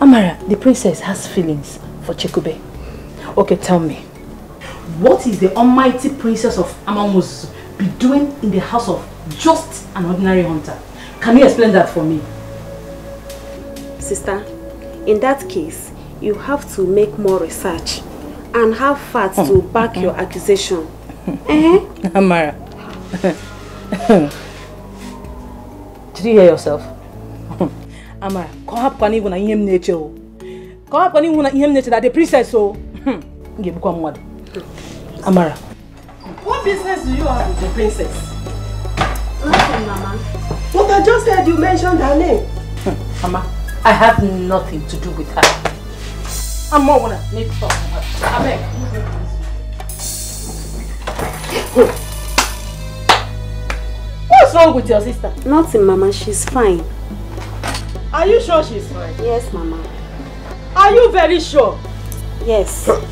Amara, the princess has feelings for Chekube. Okay, tell me. What is the almighty princess of Amamus be doing in the house of just an ordinary hunter? Can you explain that for me? Sister, in that case, you have to make more research and have facts to back your accusation. Eh? Amara. Did you hear yourself? Amara, ka ọ hapụkwana igwu na ihe m na-eche o. Ka ọ hapụkwana igwu na ihe m na-eche na the princess o. M ga-egbukwa mmadụ. Amara. What business do you have with the princess? Nothing, Mama. But I just heard you mention her name. Mama, I have nothing to do with her. I'm more gonna make talk to her. I beg. What's wrong with your sister? Nothing, Mama. She's fine. Are you sure she's fine? Yes, Mama. Are you very sure? Yes.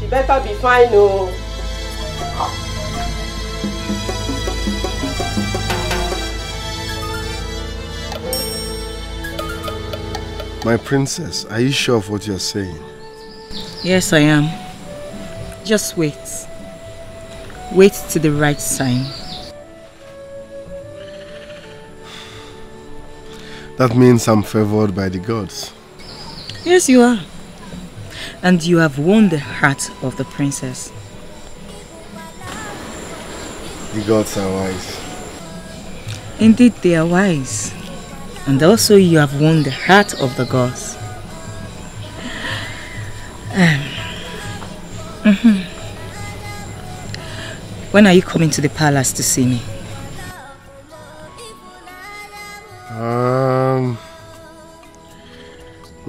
She better be fine, oh. My princess, are you sure of what you're saying? Yes, I am. Just wait. Wait till the right sign. That means I'm favored by the gods. Yes, you are. And you have won the heart of the princess. The gods are wise. Indeed, they are wise. And also you have won the heart of the gods. Um, mhm. When are you coming to the palace to see me? Um,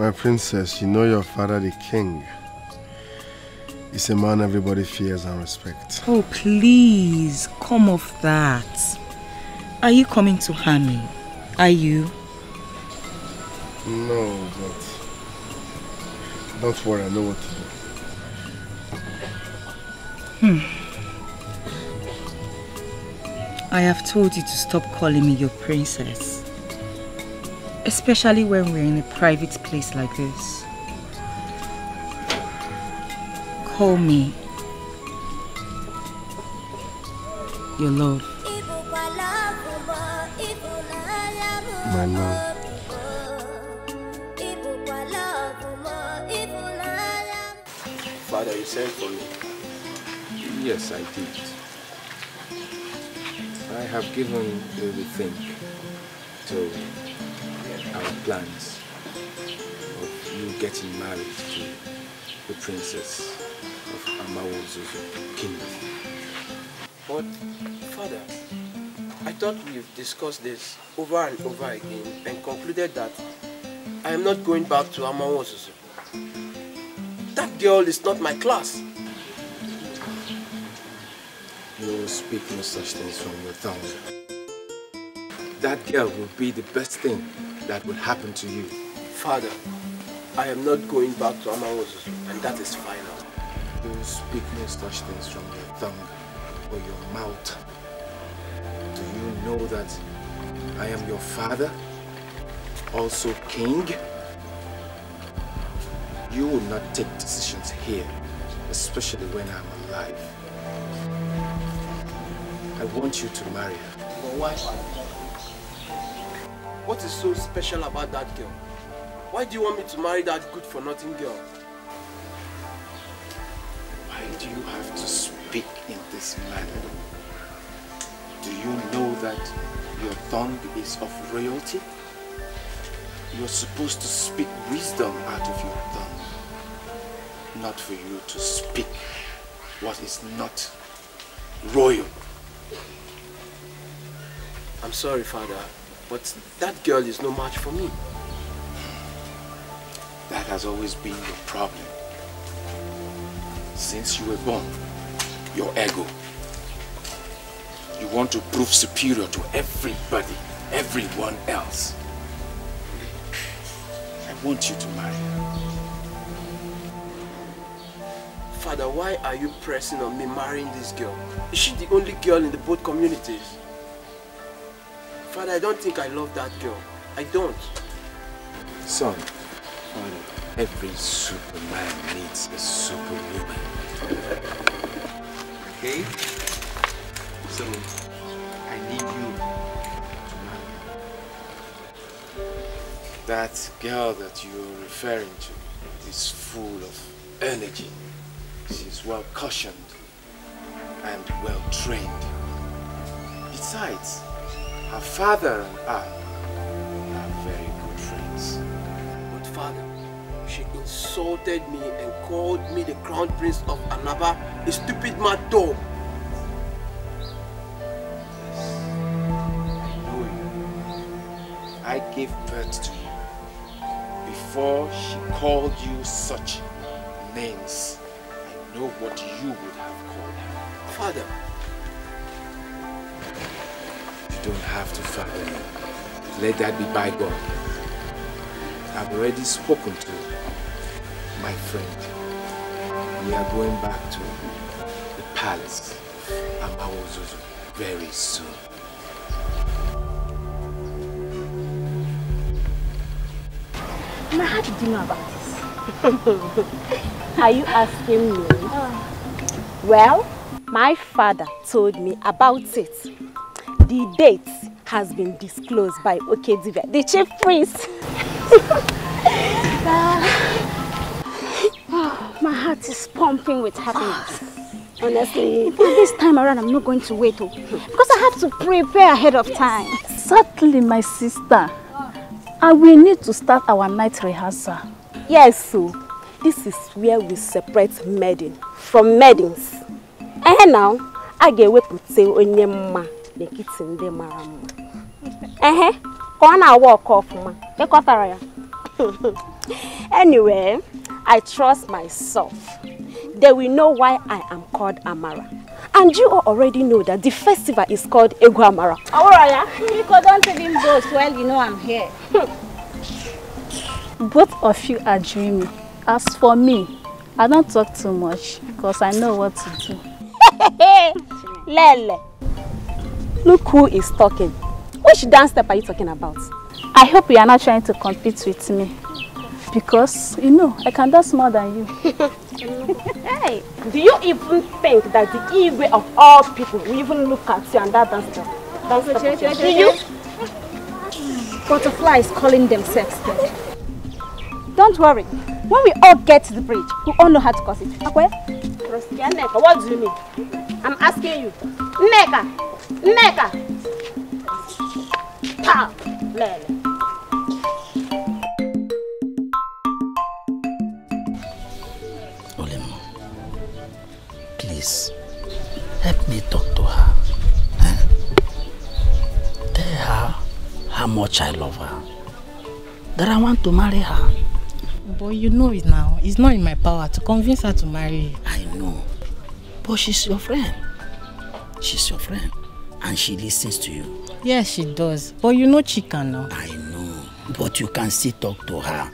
my princess, you know your father, the king, is a man everybody fears and respects. Oh, please, come off that. Are you coming to harm me? Are you? No, but don't worry, I know what to do. Hmm. I have told you to stop calling me your princess. Especially when we're in a private place like this. Call me your love. My love. Father, you sent for me. Yes, I did. I have given everything to our plans of you getting married to the princess of Amawozuzu kingdom. But, Father, I thought we've discussed this over and over again and concluded that I am not going back to Amawozuzu. That girl is not my class. You will speak no such things from your tongue. That girl will be the best thing that would happen to you. Father, I am not going back to Amawozuzu, and that is final. You will speak no such things from your tongue or your mouth. Do you know that I am your father, also king? You will not take decisions here, especially when I'm alive. I want you to marry her. But why? What is so special about that girl? Why do you want me to marry that good-for-nothing girl? Why do you have to speak in this manner? Do you know that your tongue is of royalty? You're supposed to speak wisdom out of your tongue, not for you to speak what is not royal. I'm sorry, Father, but that girl is no match for me. That has always been your problem. Since you were born, your ego. You want to prove superior to everybody, everyone else. I want you to marry her. Father, why are you pressing on me marrying this girl? Is she the only girl in the both communities? Father, I don't think I love that girl. I don't. Son, Father, every superman needs a superwoman. Okay? So, I need you to marry. That girl that you're referring to is full of energy. She's well cautioned and well trained. Besides, her father and I are very good friends. But father, she insulted me and called me the crown prince of Anaba, a stupid mad dog. I know you. I gave birth to you before she called you such names. I know what you would have called her. Father, don't have to father me. Let that be bygone. I've already spoken to my friend. We are going back to the palace of Amawozuzu very soon. Now, how did you know about this? Are you asking me? Ah. Well, my father told me about it. The date has been disclosed by Okedive, the chief priest. Ah, my heart is pumping with happiness. Honestly, for this time around, I'm not going to wait oh, because I have to prepare ahead of time. Certainly, my sister. And we need to start our night rehearsal. Yes, so this is where we separate maiden from maidens. Eh now, a ga-ewepụta onye mma n'etiti ndị mara mma. Ehe, ka ọ na-awa ọkọ ọfụma. Ịkọtara ya? Anyway, I trust myself. They will know why I am called Amara. And you already know that the festival is called Egu Amara. Aurora, you don't even boast while you know I'm here. Both of you are dreaming. As for me, I don't talk too much because I know what to do. Lele, look who is talking. Which dance step are you talking about? I hope you are not trying to compete with me. Because, you know, I can dance more than you. hey, do you even think that the Igwe of all people will even look at you and that dance step? Dance step of? Do you? Butterflies calling themselves dead. Don't worry. When we all get to the bridge, we all know how to cross it. Okay? Nneka, what do you mean? I'm asking you. Nneka! Nneka! Ha! Lele. Olemo, please, help me talk to her. Eh? Tell her how much I love her. That I want to marry her. But you know it now. It's not in my power to convince her to marry you. I know. But she's your friend. She's your friend. And she listens to you. Yes, she does. But you know Chika now. I know. But you can still talk to her.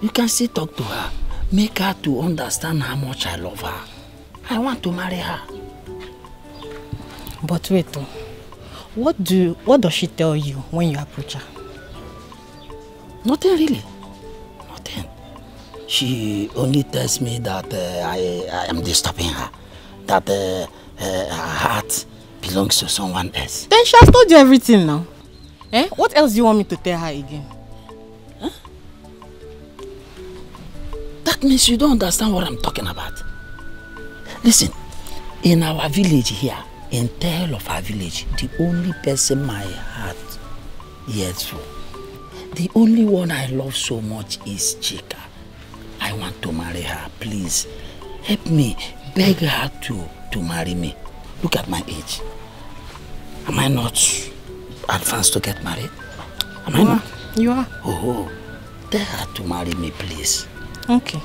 You can still talk to her. Make her to understand how much I love her. I want to marry her. But wait though. What do what does she tell you when you approach her? Nothing really. She only tells me that uh, I, I am disturbing her. That uh, uh, her heart belongs to someone else. Then she has told you everything now. Eh? What else do you want me to tell her again? That means you don't understand what I'm talking about. Listen, in our village here, in tale of our village, the only person my heart yearns for, the only one I love so much is Chika. I want to marry her. Please, help me beg her to, to marry me. Look at my age. Am I not advanced to get married? Am I not? are. You are. Oh, tell her to marry me, please. Okay.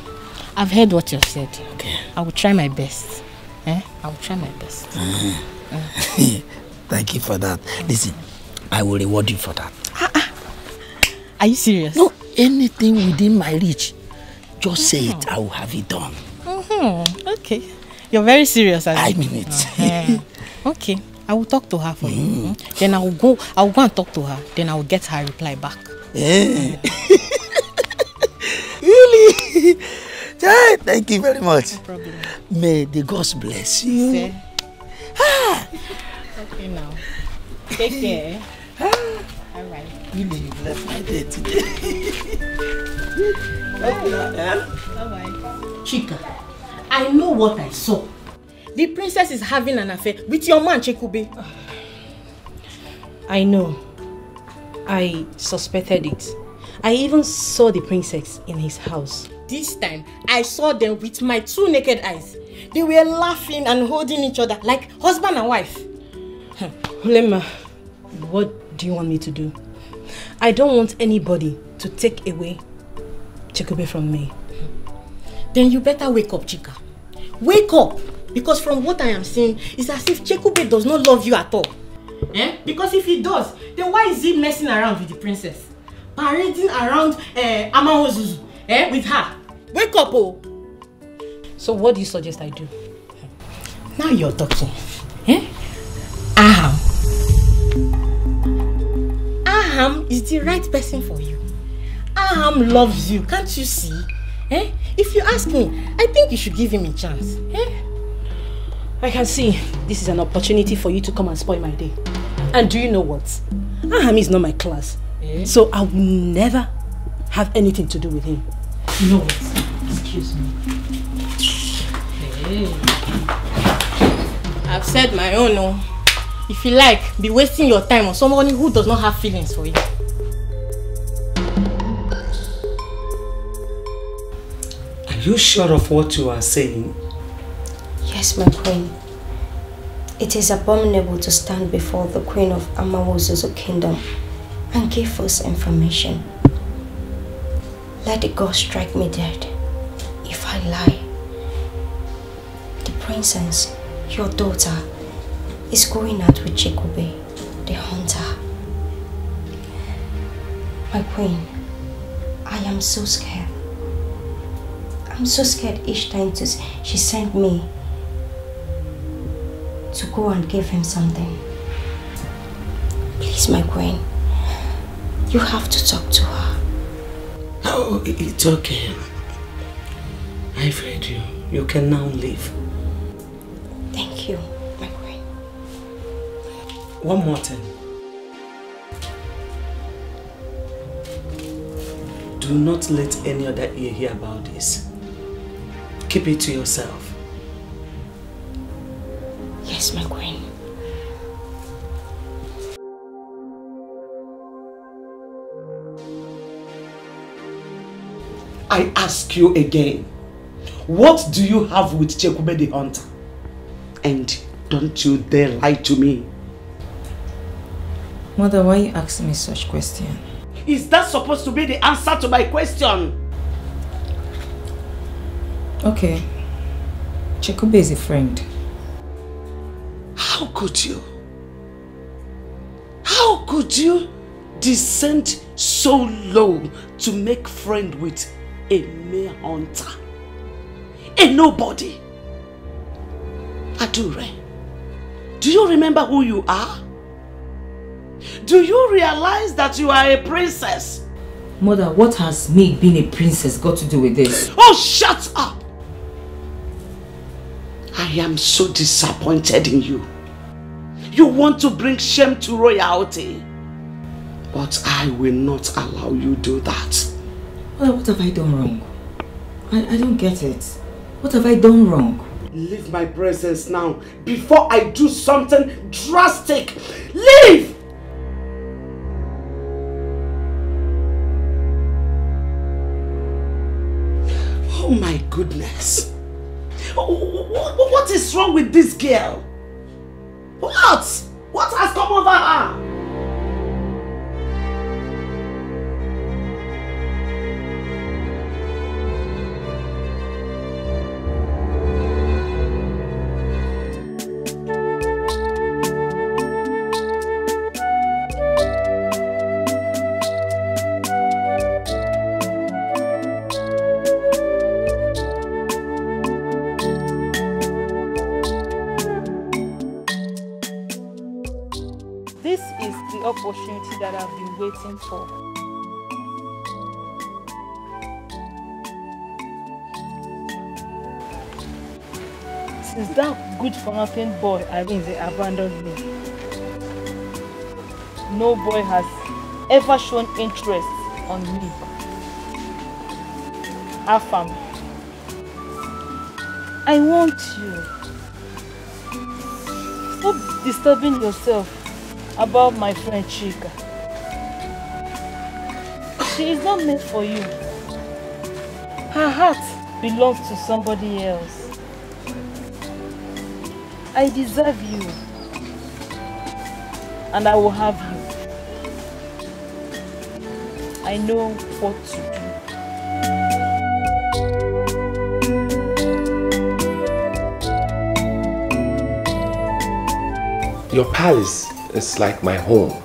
I've heard what you said. Okay. I will try my best. Eh? I will try my best. Thank you for that. Listen, I will reward you for that. Are you serious? No, anything within my reach. Just say it, I will have it done. Mm-hmm. Okay. You're very serious. I mean it. Uh-huh. okay. I will talk to her for you. Mm. Then I will go. I will go and talk to her. Then I will get her reply back. Eh. really? Yeah, thank you very much. No problem. May the gods bless you. Ah. Okay now. Take care. All right. You blessed my day today. Bye-bye. Chika, I know what I saw. The princess is having an affair with your man Chekube. I know. I suspected it. I even saw the princess in his house. This time, I saw them with my two naked eyes. They were laughing and holding each other like husband and wife. Lema, what do you want me to do? I don't want anybody to take away Chekube from me. Then you better wake up, Chika. Wake up! Because from what I am seeing, it's as if Chekube does not love you at all. Eh? Because if he does, then why is he messing around with the princess? Parading around uh, Amaozuzu eh, with her. Wake up, oh! So what do you suggest I do? Now you're talking. Eh? Aham. Aham is the right person for you. Aham loves you, can't you see? Eh? If you ask me, I think you should give him a chance. Eh? I can see this is an opportunity for you to come and spoil my day. And do you know what? Aham is not my class. Eh? So I will never have anything to do with him. You know what? Excuse me. Hey. I've said my own, oh. If you like, be wasting your time on someone who does not have feelings for you. Are you sure of what you are saying? Yes, my queen. It is abominable to stand before the queen of Amawozuzu kingdom and give false information. Let the God strike me dead if I lie. The princess, your daughter, is going out with Chekube, the hunter. My queen, I am so scared. I'm so scared each time to, she sent me to go and give him something. Please, my queen, you have to talk to her. No, it's okay. I've heard you. You can now leave. Thank you. One more thing. Do not let any other ear hear about this. Keep it to yourself. Yes, my queen. I ask you again, what do you have with Chekube the hunter? And don't you dare lie to me. Mother, why you asking me such question? Is that supposed to be the answer to my question? Okay. Chekube is a friend. How could you? How could you descend so low to make friend with a mere hunter? A nobody? Adure, do you remember who you are? Do you realize that you are a princess? Mother, what has me being a princess got to do with this? Oh, shut up! I am so disappointed in you. You want to bring shame to royalty. But I will not allow you do that. Mother, what have I done wrong? I, I don't get it. What have I done wrong? Leave my presence now before I do something drastic. Leave! My goodness. What is wrong with this girl? What? What has come over her? 6 and 4. Since that good for nothing boy, I mean, they abandoned me. No boy has ever shown interest on me. Afam, I want you. Stop disturbing yourself about my friend Chika. She is not meant for you. Her heart belongs to somebody else. I deserve you. And I will have you. I know what to do. Your palace is like my home.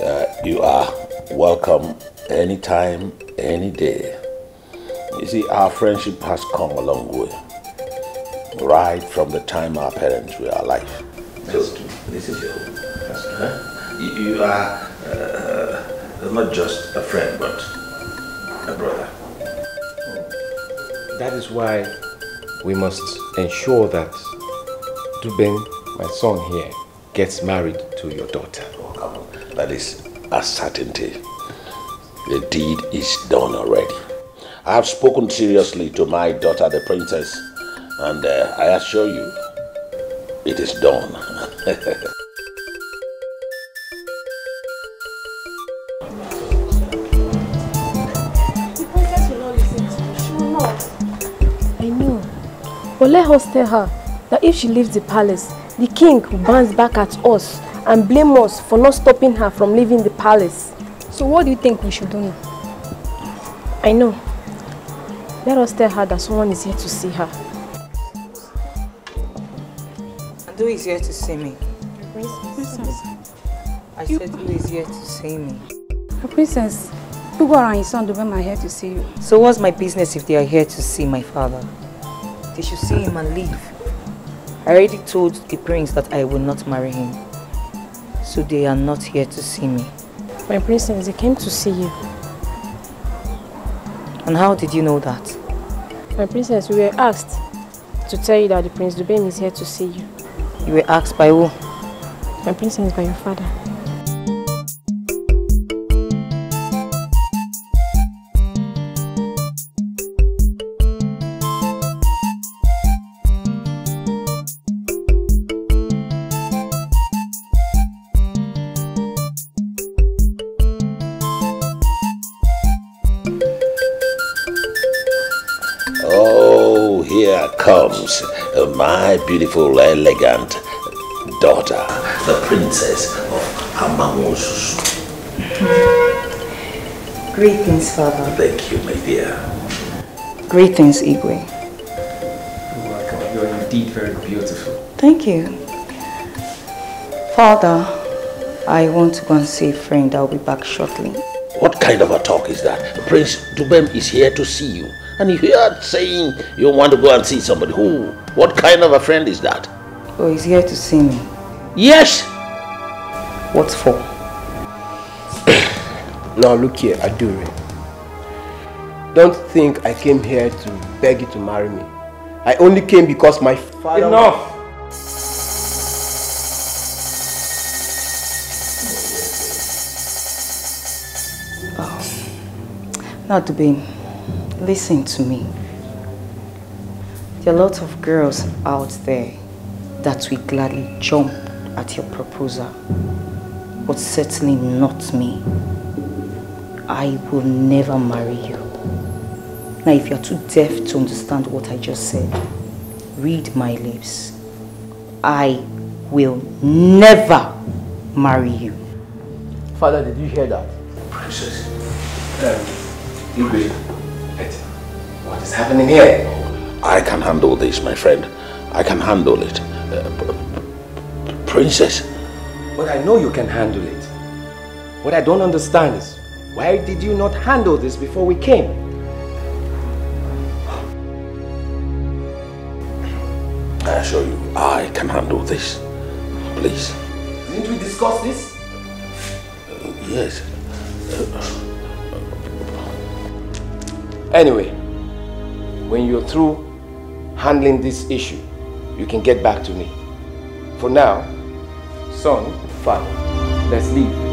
Uh, you are welcome anytime, any day. You see, our friendship has come a long way. Right from the time our parents were alive. So, this is your home. Huh? You, you are uh, not just a friend, but a brother. That is why we must ensure that Dubem, my son here, gets married to your daughter. That is a certainty. The deed is done already. I have spoken seriously to my daughter, the princess, and uh, I assure you, it is done. I know. But let us tell her that if she leaves the palace, the king will bounce back at us and blame us for not stopping her from leaving the palace. So what do you think we should do now? I know. Let us tell her that someone is here to see her. And who is here to see me? Princess. I said, who is here to see me? The princess, Ugo and his son Dubem are here to see you. So what's my business if they are here to see my father? They should see him and leave. I already told the prince that I will not marry him. So they are not here to see me. My princess, they came to see you. And how did you know that? My princess, we were asked to tell you that the Prince Dubem is here to see you. You were asked by who? My princess, by your father. My beautiful, elegant daughter, the princess of Amawozuzu. Greetings, Father. Thank you, my dear. Greetings, Igwe. Welcome. You're indeed very beautiful. Thank you. Father, I want to go and see a friend. I'll be back shortly. What kind of a talk is that? Prince Dubem is here to see you. And you are saying you want to go and see somebody. Who? What kind of a friend is that? Oh, he's here to see me. Yes. What for? Now look here, Adure. Don't think I came here to beg you to marry me. I only came because my father... Enough! Oh. Not to Dubem, listen to me. There are lots of girls out there that will gladly jump at your proposal, but certainly not me. I will never marry you. Now, if you're too deaf to understand what I just said, read my lips. I will never marry you. Father, did you hear that? Princess. Um, Igwe, what is happening here? I can handle this, my friend. I can handle it. Uh, princess. But I know you can handle it. What I don't understand is, why did you not handle this before we came? I assure you, I can handle this. Please. Didn't we discuss this? Uh, yes. Anyway, when you're through handling this issue, you can get back to me. For now, son, father, let's leave.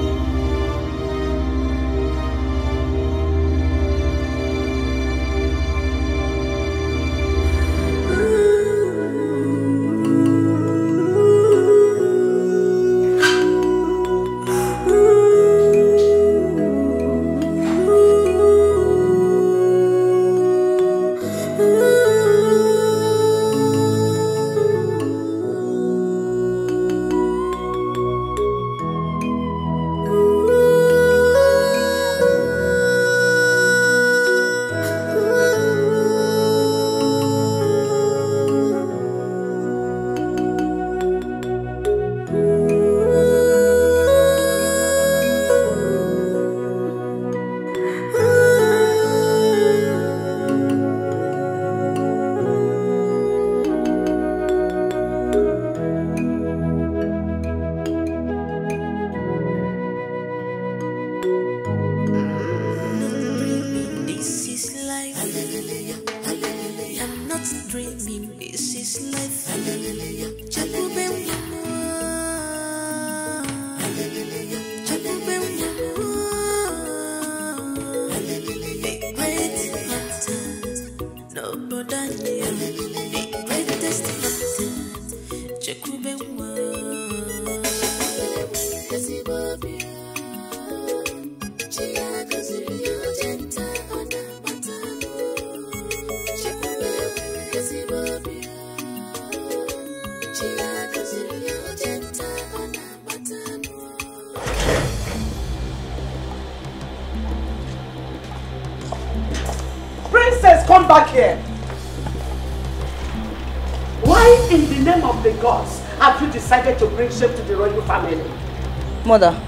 Mother,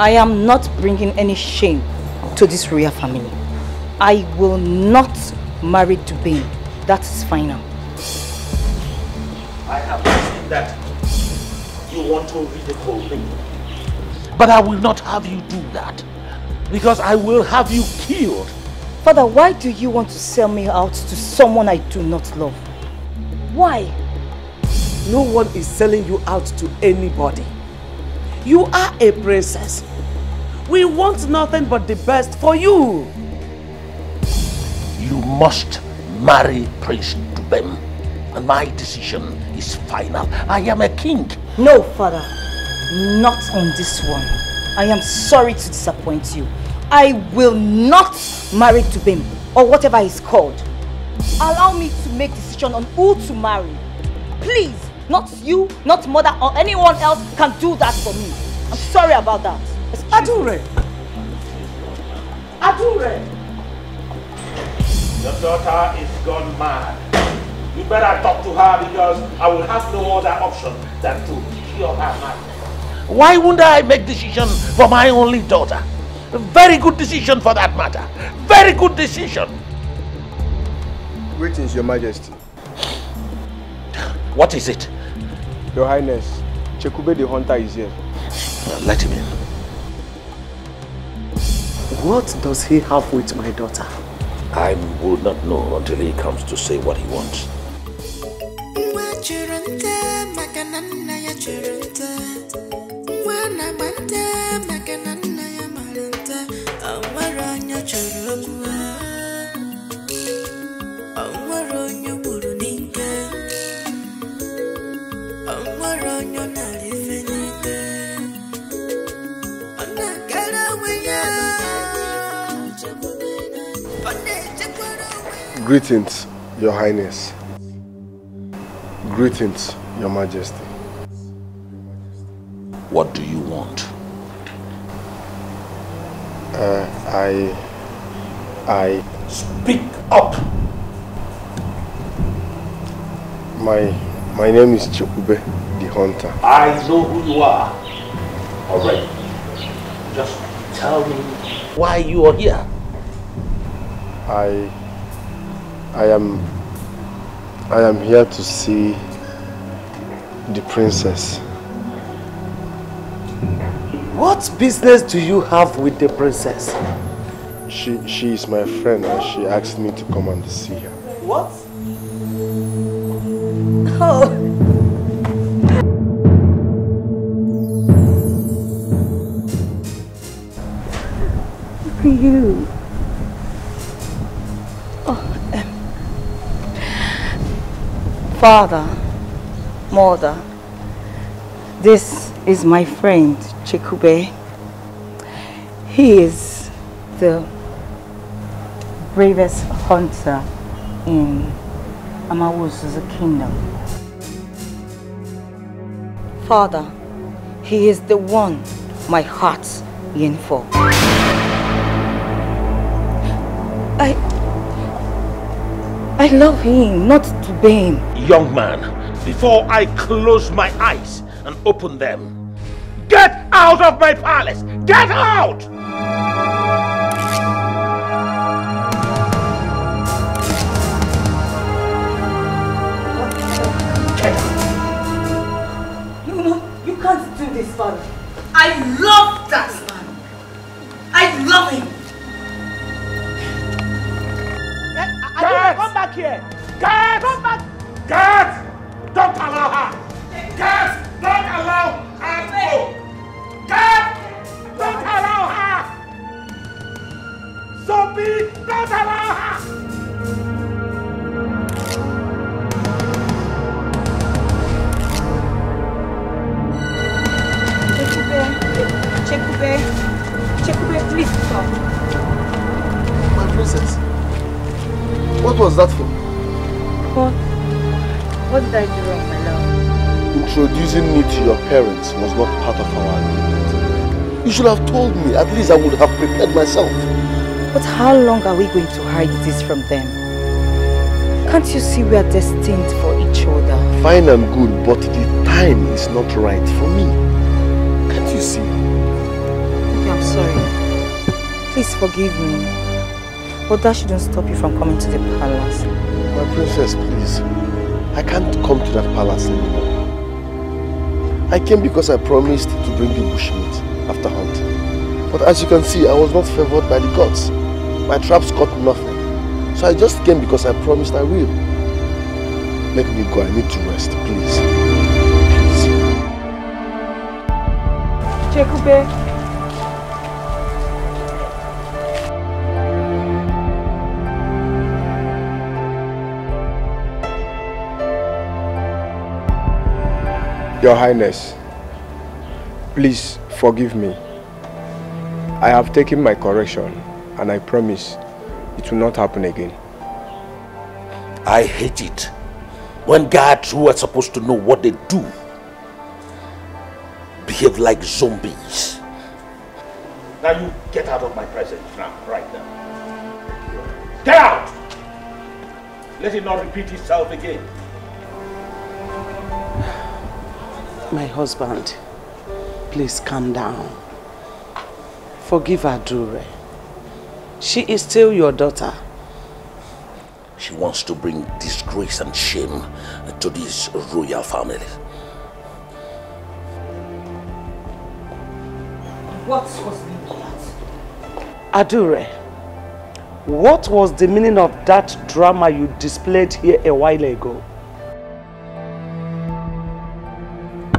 I am not bringing any shame to this royal family. I will not marry Dubem. That is final. I have seen that you want to ridicule me. But I will not have you do that. Because I will have you killed. Father, why do you want to sell me out to someone I do not love? Why? No one is selling you out to anybody. You are a princess. We want nothing but the best for you. You must marry Prince Dubem. And my decision is final. I am a king. No, Father. Not on this one. I am sorry to disappoint you. I will not marry Dubem or whatever he's called. allow me to make decision on who to marry. Please, not you, not mother or anyone else can do that for me. I'm sorry about that. Adure! Adure! Your daughter is gone mad. You better talk to her because I will have no other option than to cure her madness. Why wouldn't I make decision for my only daughter? A very good decision for that matter. Very good decision. Greetings, Your Majesty. What is it? Your Highness, Chekube the Hunter is here. Let him in. What does he have with my daughter? I will not know until he comes to say what he wants. Nwa chụrụ nta maka na nna ya chụrụ nta. Nwa na-agba Greetings, Your Highness. Greetings, Your Majesty. What do you want? Uh, I... I... Speak up! My... My name is Chekube the Hunter. I know who you are. Alright. Just tell me why you are here. I... I am... I am here to see the princess. What business do you have with the princess? She, she is my friend and she asked me to come and see her. What? Oh. For you. Father, Mother, this is my friend Chekube. He is the bravest hunter in Amawusu's kingdom. Father, he is the one my heart yearns for. I love him, not to blame. Young man, before I close my eyes and open them, get out of my palace! Get out! Guards! Come back! Guards! Don't allow her! Guards! Don't allow her to go! Guards! Don't allow her! Zombie! Don't allow her! Chekube, Chekube, please stop. My princess, what was that for? What? What did I do wrong, my love? Introducing me to your parents was not part of our agreement. You should have told me, at least I would have prepared myself. But how long are we going to hide this from them? Can't you see we are destined for each other? Fine and good, but the time is not right for me. Can't you see? Okay, I'm sorry. Please forgive me. But that shouldn't stop you from coming to the palace. My princess, please. I can't come to that palace anymore. I came because I promised to bring the bushmeat after hunt. But as you can see, I was not favored by the gods. My traps caught nothing. So I just came because I promised I will. Let me go. I need to rest, please. Please. Chekube. Your Highness, please forgive me. I have taken my correction and I promise it will not happen again. I hate it when guards who are supposed to know what they do behave like zombies. Now you get out of my presence now, right now. Get out! Let it not repeat itself again. My husband, please calm down. Forgive Adure. She is still your daughter. She wants to bring disgrace and shame to this royal family. What was the meaning of that? Adure, what was the meaning of that drama you displayed here a while ago?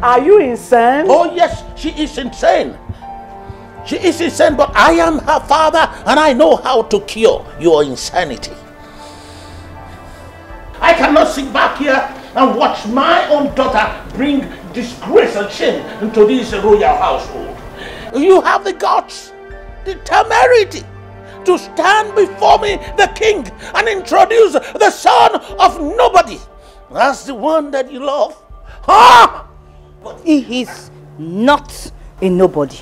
Are you insane? Oh yes, she is insane. She is insane, but I am her father and I know how to cure your insanity. I cannot sit back here and watch my own daughter bring disgrace and shame into this royal household. You have the guts, the temerity to stand before me, the king, and introduce the son of nobody. That's the one that you love. Huh? But he is not a nobody.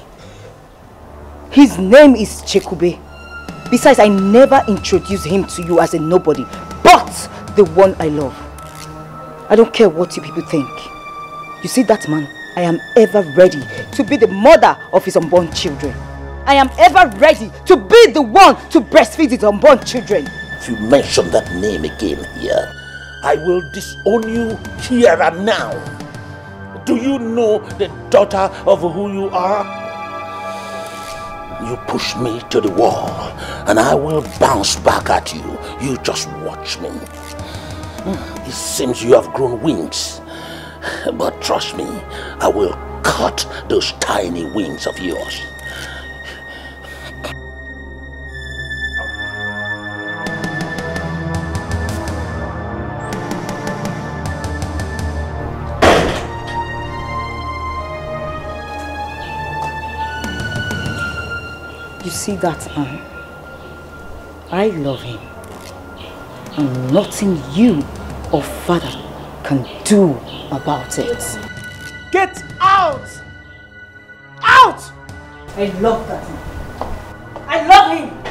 His name is Chekube. Besides, I never introduced him to you as a nobody, but the one I love. I don't care what you people think. You see that man? I am ever ready to be the mother of his unborn children. I am ever ready to be the one to breastfeed his unborn children. If you mention that name again here, I will disown you here and now. Do you know the daughter of who you are? You push me to the wall and I will bounce back at you. You just watch me. Hmm, it seems you have grown wings. But trust me, I will cut those tiny wings of yours. You see that man? I love him. And nothing you or father can do about it. Get out! Out! I love that man. I love him!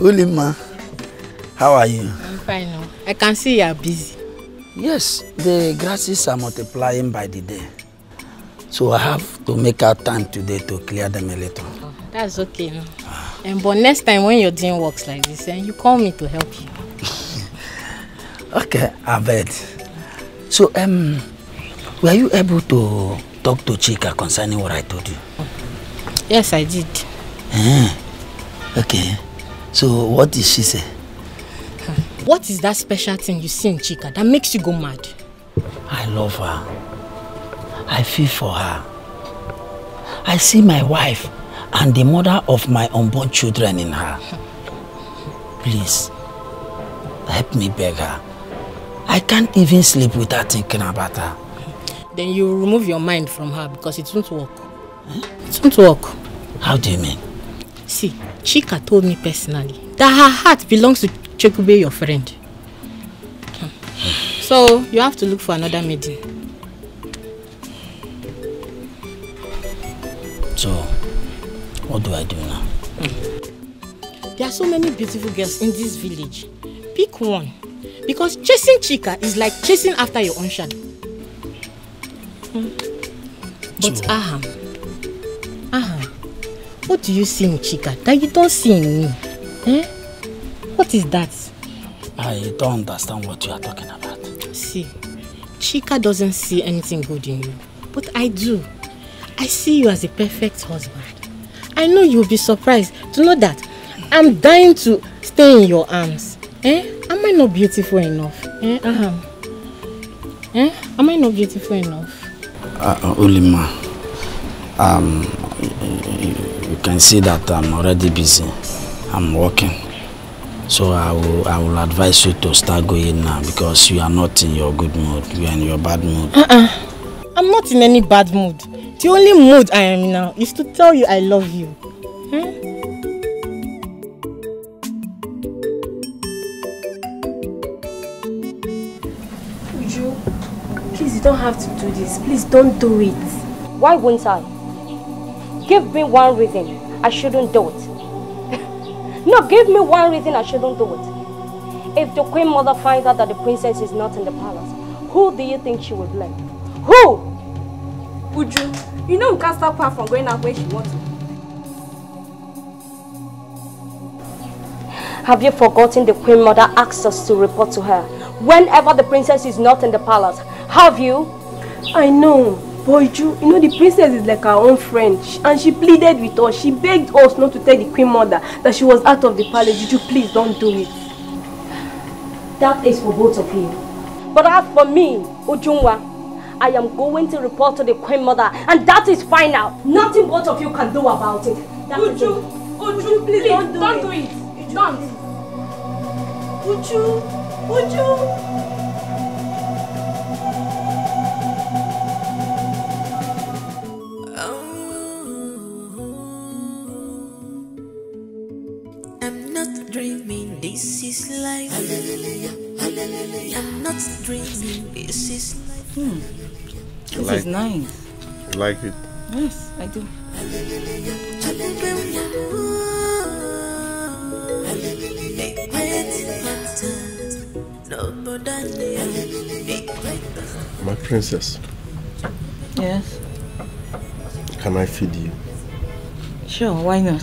Ulima, how are you? I'm fine now. I can see you are busy. Yes, the grasses are multiplying by the day. So I have to make out time today to clear them a little. That's okay now. Um, but next time when you're doing works like this, eh, you call me to help you. Okay, I bet. So, um, were you able to talk to Chika concerning what I told you? Yes, I did. Eh, okay. So, what did she say? What is that special thing you see in Chika that makes you go mad? I love her. I feel for her. I see my wife and the mother of my unborn children in her. Please, help me beg her. I can't even sleep without thinking about her. Then you remove your mind from her because it won't work. It won't work. How do you mean? See, Chika told me personally that her heart belongs to Chekube, your friend. Hmm. So you have to look for another maiden. So, what do I do now? There are so many beautiful girls in this village. Pick one. Because chasing Chika is like chasing after your own shadow. Hmm. But So- Aham, what do you see in Chika that you don't see in me? Eh? What is that? I don't understand what you are talking about. See, Chika doesn't see anything good in you, but I do. I see you as a perfect husband. I know you'll be surprised to know that I'm dying to stay in your arms. Eh? Am I not beautiful enough? Eh, Aham? Eh? Am I not beautiful enough? Uh, uh, Ulima, um, can see that I'm already busy. I'm working. So I will, I will advise you to start going now because you are not in your good mood. You are in your bad mood. Uh-uh. I'm not in any bad mood. The only mood I am in now is to tell you I love you. Hmm? Uju, please, you don't have to do this. Please don't do it. Why won't I? Give me one reason I shouldn't do it. no, give me one reason I shouldn't do it. If the queen mother finds out that the princess is not in the palace, who do you think she will blame? Who? Uju, you You know we can't stop her from going out where she wants to. Have you forgotten the queen mother asked us to report to her whenever the princess is not in the palace? Have you? I know, but Uju, you know the princess is like our own friend She- and she pleaded with us. She begged us not to tell the queen mother that she was out of the palace. Uju, please don't do it. That is for both of you. But as for me, Ujungwa, I am going to report to the queen mother and that is final. Nothing both of you can do about it. That Uju, it. Uju, please, don't do don't it. Do it. Don't. Uju, Uju. Life. I'm not dreaming, this is life. Hmm. This like- is nice. You like it? Yes, I do. My princess, Yes. can I feed you? Sure, why not?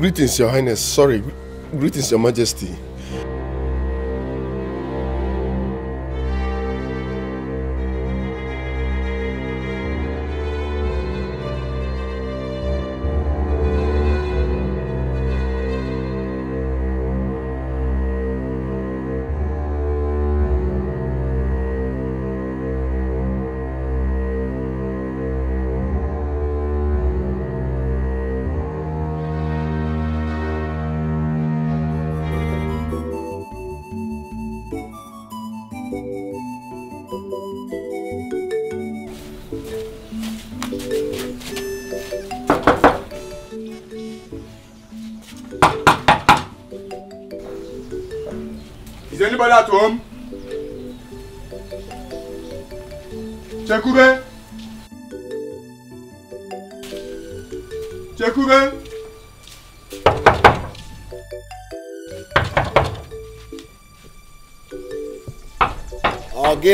Greetings, Your Highness. Sorry. Greetings, Your Majesty.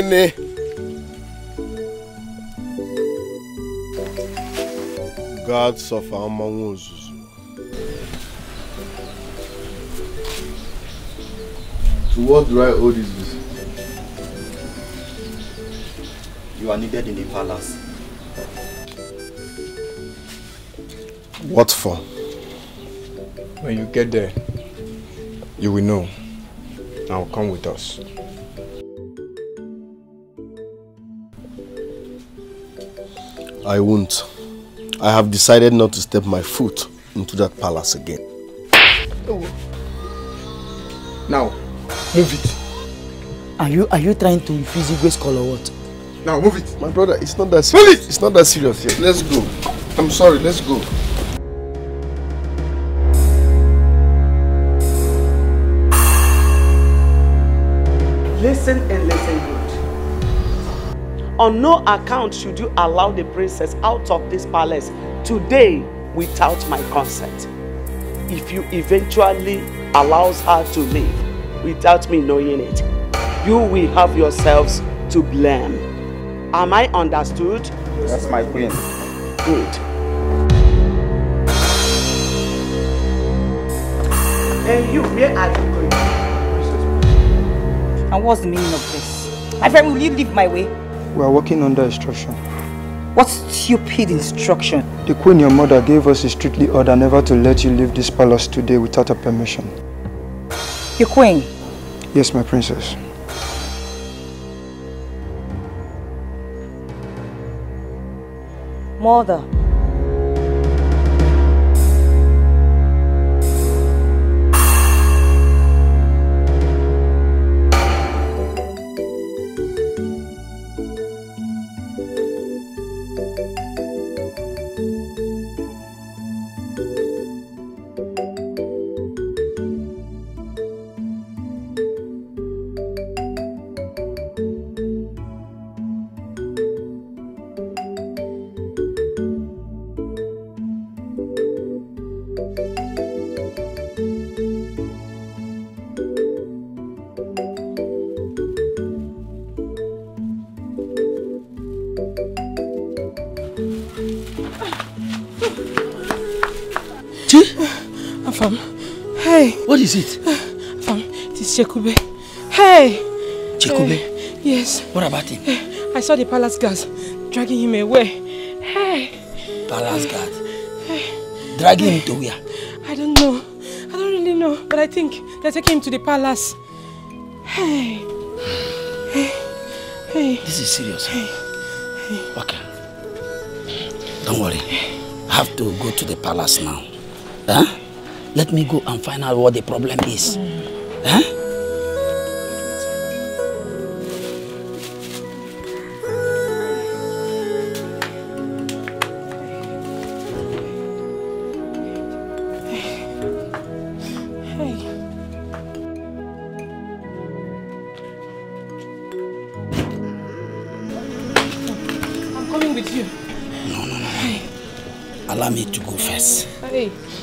Gịnị? Gods of Amanwu Ozuzu. To what do I owe this visit? You are needed in the palace. What for? When you get there, you will know. Now come with us. I won't. I have decided not to step my foot into that palace again. Now, move it. Are you are you trying to infuse Igwe's call or what? Now move it. My brother, it's not that serious. It's not that serious yet. Let's go. I'm sorry, let's go. Listen and listen good. On no account should you allow the princess out of this palace today without my consent. If you eventually allows her to leave without me knowing it, you will have yourselves to blame. Am I understood? That's my queen. Good. And you, where are you going? And what's the meaning of this? My friend, will you leave my way? We are working under instruction. What stupid instruction? The queen, your mother, gave us a strictly order never to let you leave this palace today without her permission. Your queen? Yes, my princess. Mother. Is it? Afam, it is Chekube. Hey. Chekube? Hey. Yes. What about him? Hey, I saw the palace guards dragging him away. Hey. Palace eh, guard. Dragging him to where? I don't know. I don't really know, but I think they're taking him to the palace. Hey. Hey. Hey. This is serious. Hey! hey. Okay. Don't worry. I have to go to the palace now. Huh? Let me go and find out what the problem is. Mm. Huh?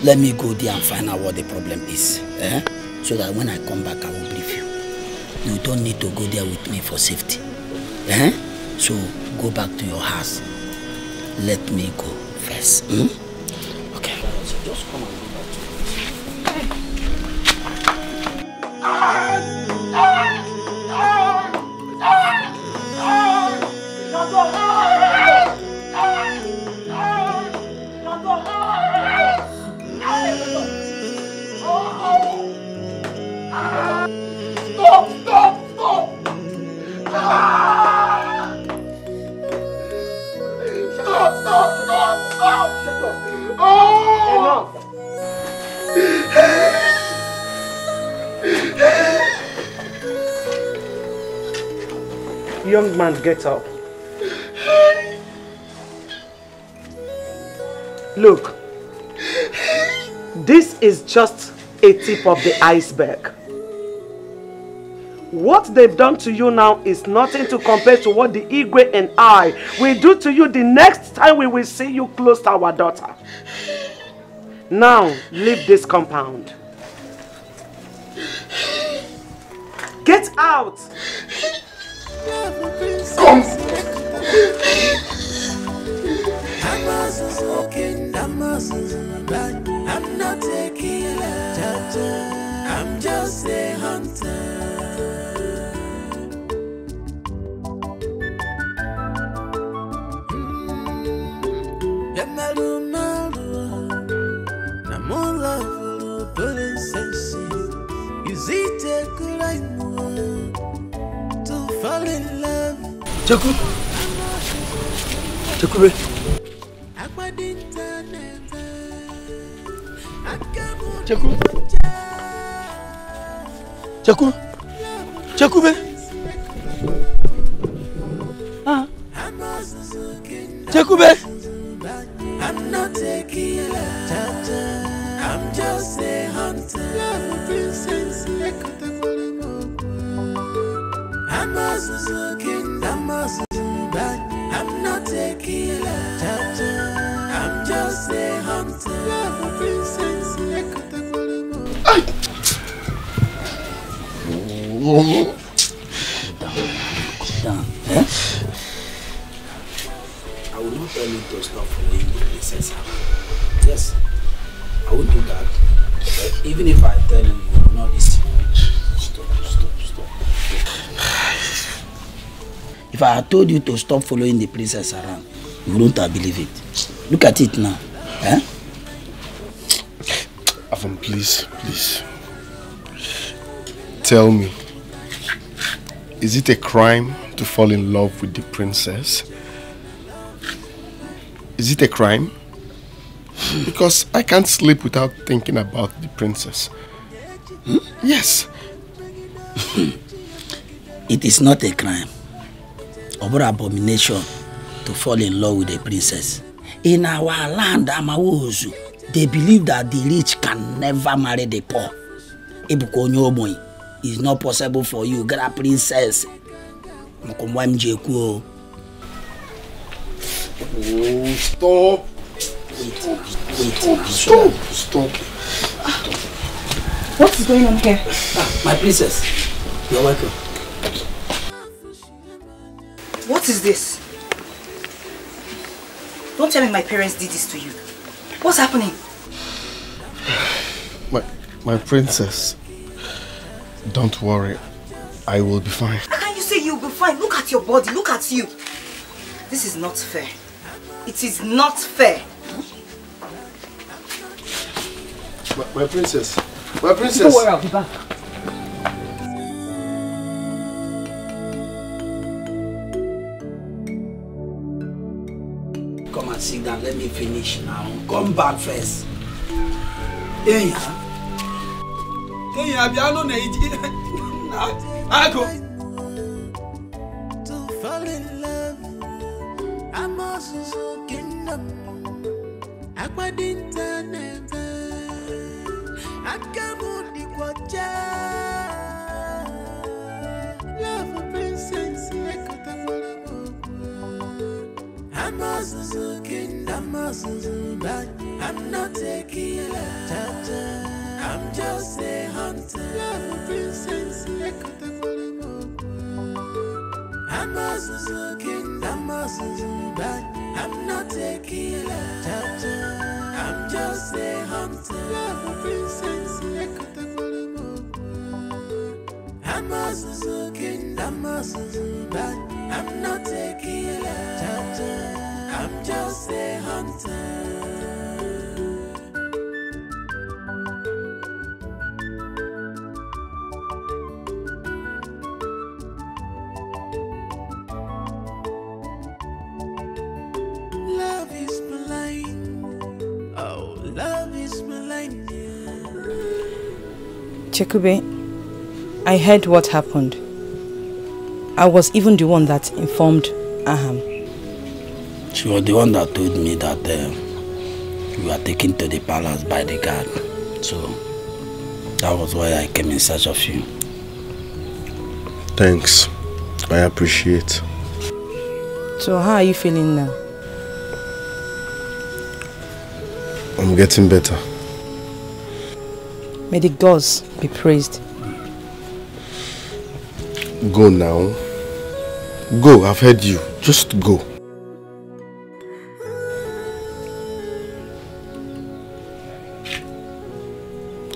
Let me go there and find out what the problem is. Eh? So that when I come back, I will brief you. You don't need to go there with me for safety. Eh? So go back to your house. Let me go first. Hmm? Get up. Look, this is just a tip of the iceberg. What they've done to you now is nothing to compare to what the Igwe and I will do to you the next time we will see you close to our daughter. Now, leave this compound. Get out! I'm Çakut. Chekube. Cheku. Cheku. Chekube. Ah. Chekube. I'm not a killer. I'm just a hunter. I'm a Suzuki, I'm a Suzuki. Love princess, down. Eh? I will not tell you to stop following the princess. Yes, I will do that. Even if I tell you, you will not listen. Stop, stop, stop. If I had told you to stop following the princess around, you wouldn't have believed it. Look at it now. Eh? Avon, please, please. Tell me, is it a crime to fall in love with the princess? Is it a crime? Because I can't sleep without thinking about the princess. Hmm? Yes. It is not a crime or abomination to fall in love with a princess. In our land, Amawozu, they believe that the rich can never marry the poor. Ebuka onye ogbenye, it's not possible for you get a princess. Mkomwa m ji ekwu o. Oh, stop. Wait, wait, Stop, stop. What is going on here? Ah, my princess, you're welcome. What is this? Don't tell me my parents did this to you. What's happening? My, my princess, don't worry. I will be fine. How can you say you'll be fine? Look at your body. Look at you. This is not fair. It is not fair. My, my princess, my princess. Don't worry, I'll be back. Come and sit down. Let me finish now. Come back first. Enya. Enya, biano na iji. Ako. To fall in love, I'm also so kingdom. Akwadinta nebe, akamudi kwacha. Love I'm not a killer, I'm just a hunter. Love princess, I'm a Suzuki, I'm a Suzuki, I'm not a killer. I'm just a hunter. I'm a Suzuki, I'm a Suzuki, I'm not a killer. Hunter. Is blind. Oh. Chekube, I heard what happened. I was even the one that informed Aham. She was the one that told me that uh, you were taken to the palace by the guard. So that was why I came in search of you. Thanks. I appreciate. So how are you feeling now? I'm getting better. May the gods be praised. Go now. Go, I've heard you. Just go.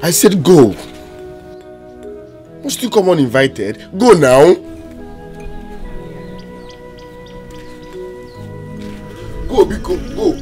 I said go. You still come uninvited. Go now. Go, Biko, go.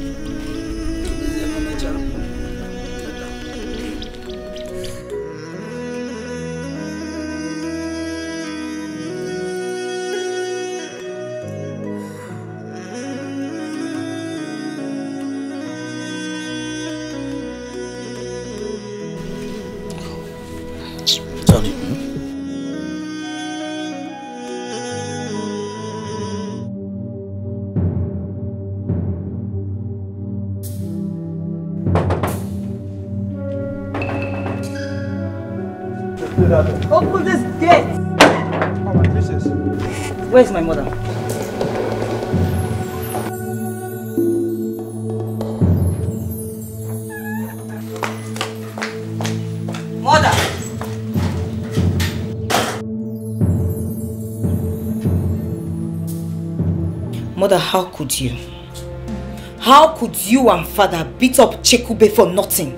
Could you? How could you and father beat up Chekube for nothing?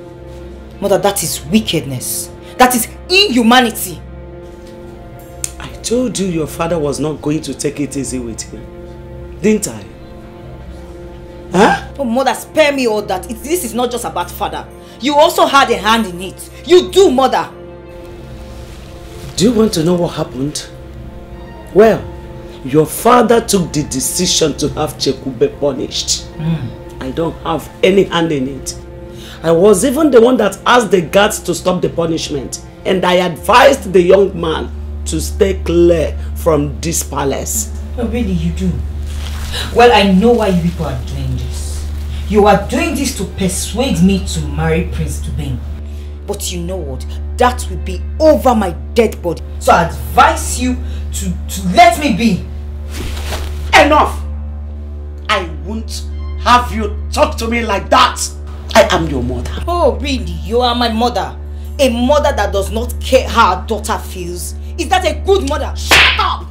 Mother, that is wickedness. That is inhumanity. I told you your father was not going to take it easy with him. Didn't I? Huh? Oh, mother, spare me all that. It, this is not just about father. You also had a hand in it. You do, mother. Do you want to know what happened? Well, your father took the decision to have Chekube punished. Hmm. I don't have any hand in it. I was even the one that asked the guards to stop the punishment and I advised the young man to stay clear from this palace. Oh, really, you do? Well, I know why you people are doing this. You are doing this to persuade me to marry Prince Dubem. But you know what? That will be over my dead body. So I advise you to, to let me be. Enough! I won't have you talk to me like that. I am your mother. Oh, really? You are my mother? A mother that does not care how her daughter feels? Is that a good mother? Shut up!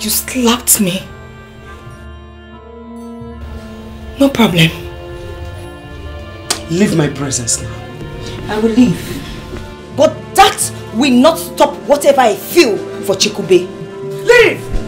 You slapped me. No problem. Leave my presence now. I will leave. But that will not stop whatever I feel for Chikube. Leave!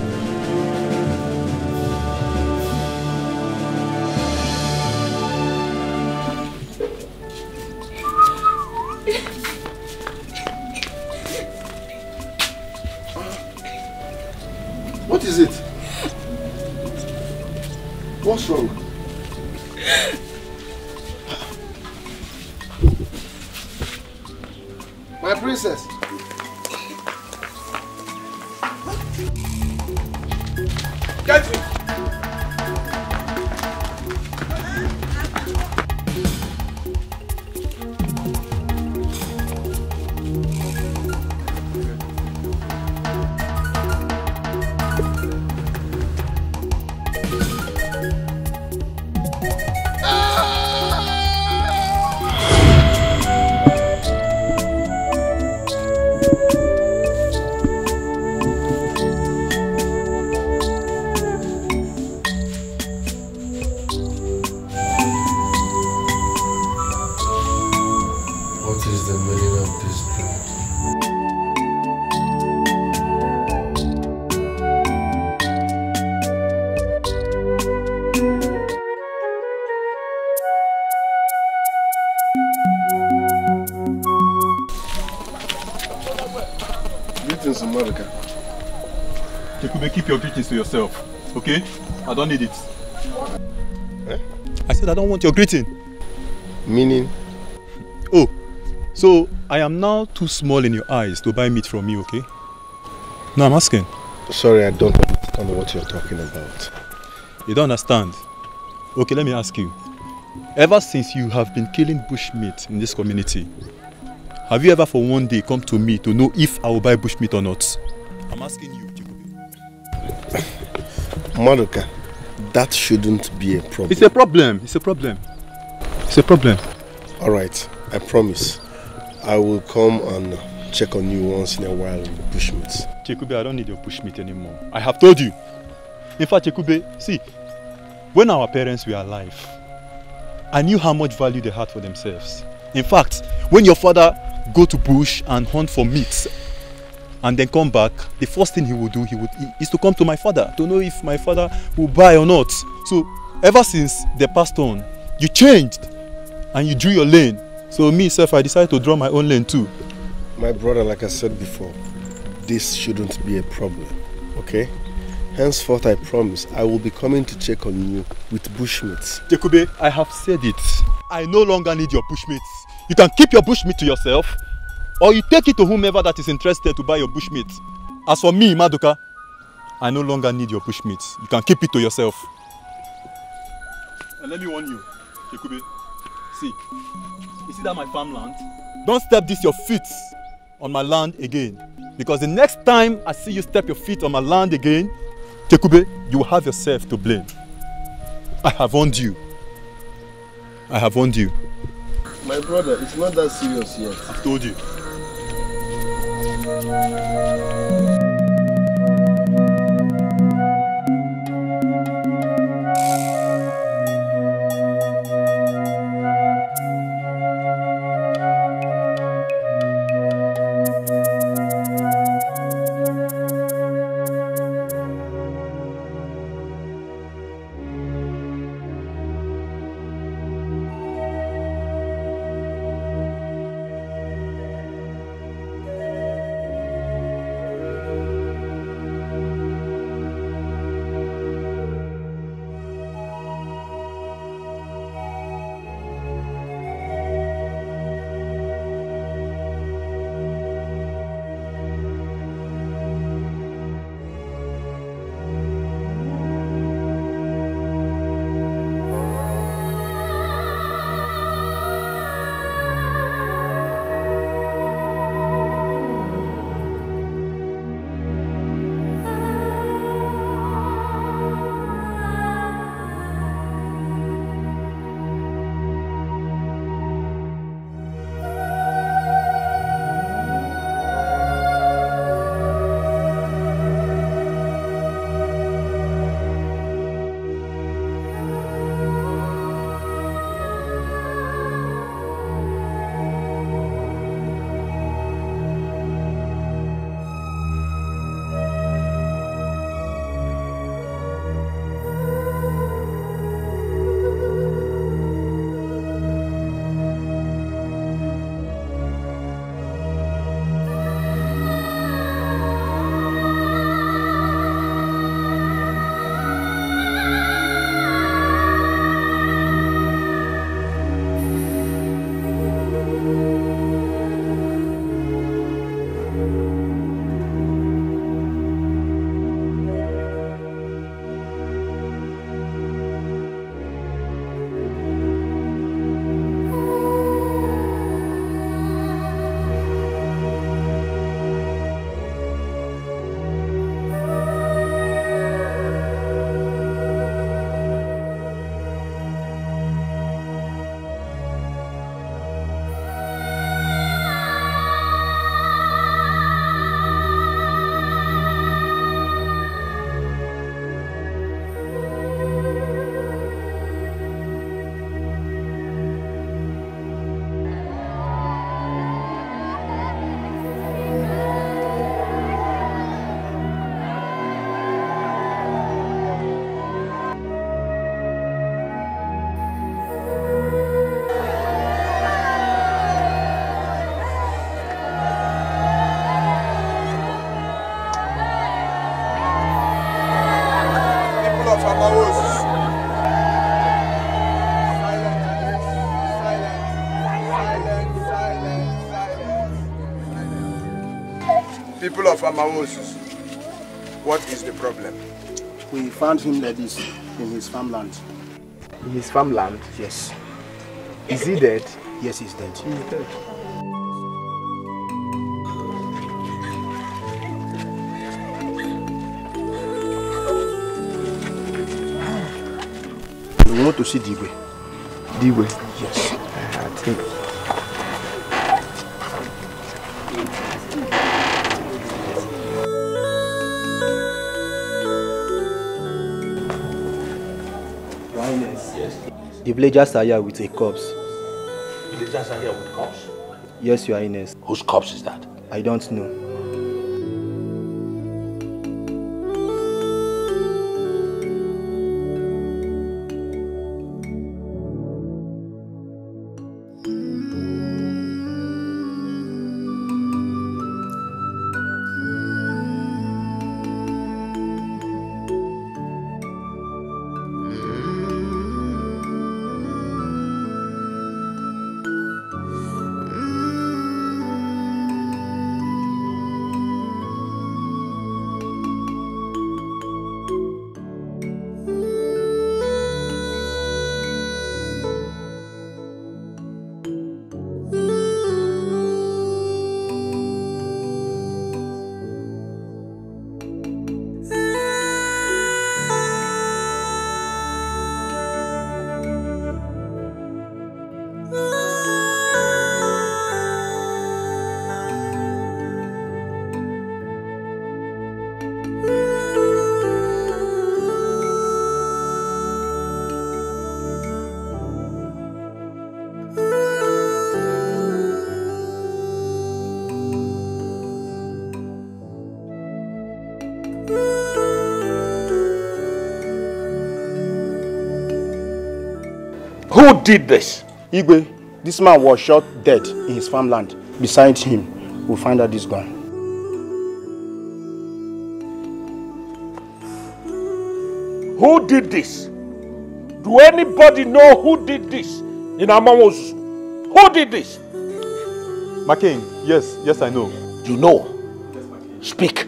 Keep your greetings to yourself, okay? I don't need it. Eh? I said I don't want your greeting. Meaning? Oh, so I am now too small in your eyes to buy meat from you, okay? No, I'm asking. Sorry, I don't understand what you're talking about. You don't understand? Okay, let me ask you. Ever since you have been killing bushmeat in this community, have you ever for one day come to me to know if I will buy bushmeat or not? I'm asking you. Maduka, that shouldn't be a problem. It's a problem. It's a problem. It's a problem. All right, I promise. I will come and check on you once in a while with bushmeats. Chekube, I don't need your bushmeat anymore. I have told you. In fact, Chekube, see, when our parents were alive, I knew how much value they had for themselves. In fact, when your father go to bush and hunt for meat and then come back, the first thing he would do he would is to come to my father to know if my father will buy or not. So ever since they passed on, you changed and you drew your lane. So me, self, I decided to draw my own lane too. My brother, like I said before, this shouldn't be a problem, okay? Henceforth, I promise, I will be coming to check on you with bushmeats. Chekube, I have said it. I no longer need your bushmeat. You can keep your bushmeat to yourself, or you take it to whomever that is interested to buy your bushmeat. As for me, Maduka, I no longer need your bushmeat. You can keep it to yourself. And let me warn you, Chekube. See, you see that my farmland? Don't step this your feet on my land again. Because the next time I see you step your feet on my land again, Chekube, you will have yourself to blame. I have warned you. I have warned you. My brother, it's not that serious yet. I've told you. Música People of what is the problem? We found him like this in his farmland. In his farmland? Yes. Is he dead? Yes, he's dead. He's dead. We want to see Digwe. Digwe? The villagers are here with a corpse. Villagers are here with cops. Yes, Your Highness. Whose corpse is that? I don't know. Did this? Igwe, this man was shot dead in his farmland. Beside him, we'll find out this gun. Who did this? Do anybody know who did this in Amamos? Who did this? My king, yes, yes, I know. You know? Speak.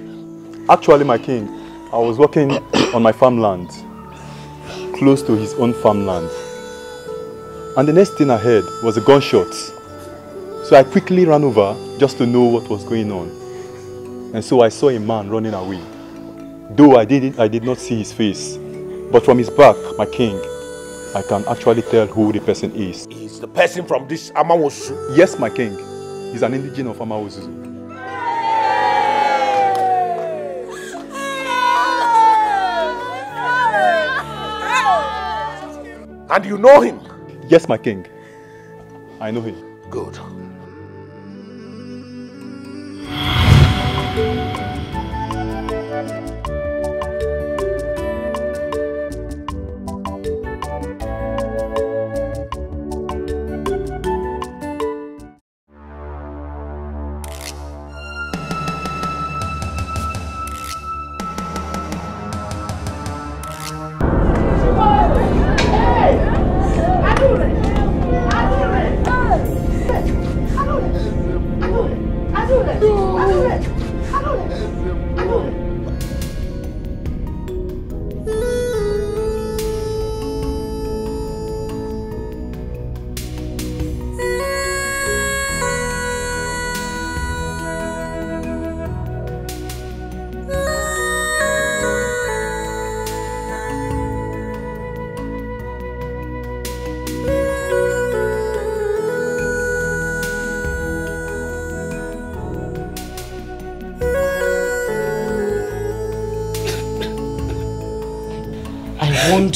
Actually, my king, I was working on my farmland, close to his own farmland. And the next thing I heard was a gunshot. So I quickly ran over just to know what was going on. And so I saw a man running away. Though I did, I did not see his face. But from his back, my king, I can actually tell who the person is. He's the person from this Amawozuzu. Yes, my king. He's an indigenous of Amawozuzu. And you know him? Yes, my king. I know him. Good.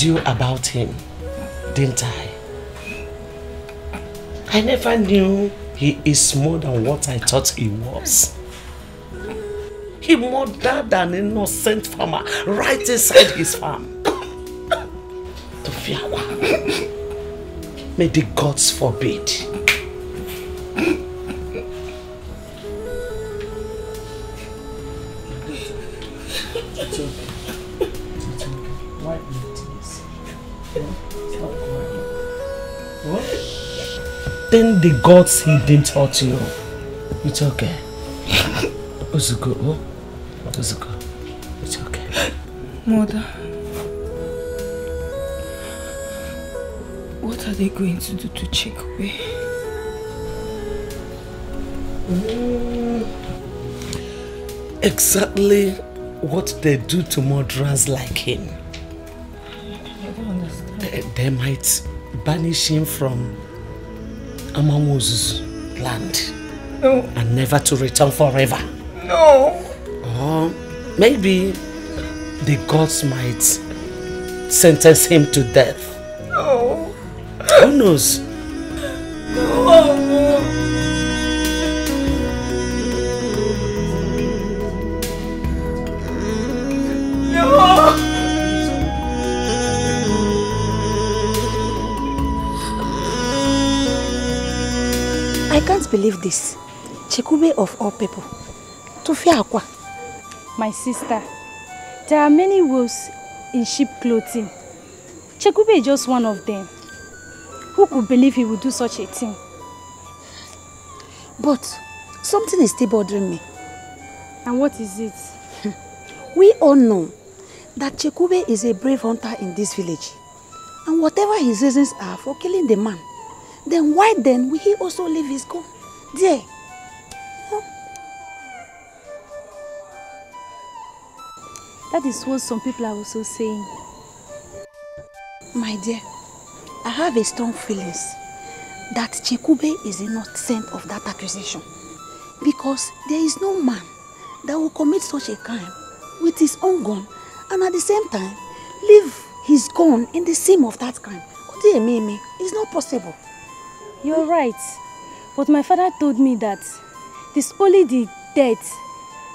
You about him, didn't I? I never knew he is more than what I thought he was. He murdered an innocent farmer right inside his farm. Tofiawa, may the gods forbid. Thank the gods he didn't hurt you. It's okay. Uzuko, oh? Uzuko, it's okay. Mother, what are they going to do to Chikwe? Mm. Exactly what they do to murderers like him. I don't understand. They, they might banish him from Amawozuzu's land No, and never to return forever. no. Or maybe the gods might sentence him to death. No. Who knows? Believe this. Chikube of all people. Tufia Akwa. My sister, there are many wolves in sheep clothing. Chekube is just one of them. Who could believe he would do such a thing? But something is still bothering me. And what is it? We all know that Chekube is a brave hunter in this village. And whatever his reasons are for killing the man, then why then will he also leave his gun there? That is what some people are also saying. My dear, I have a strong feelings that Chekube is innocent of that accusation. Because there is no man that will commit such a crime with his own gun and at the same time leave his gun in the scene of that crime. It's not possible. You're right. But my father told me that it is only the dead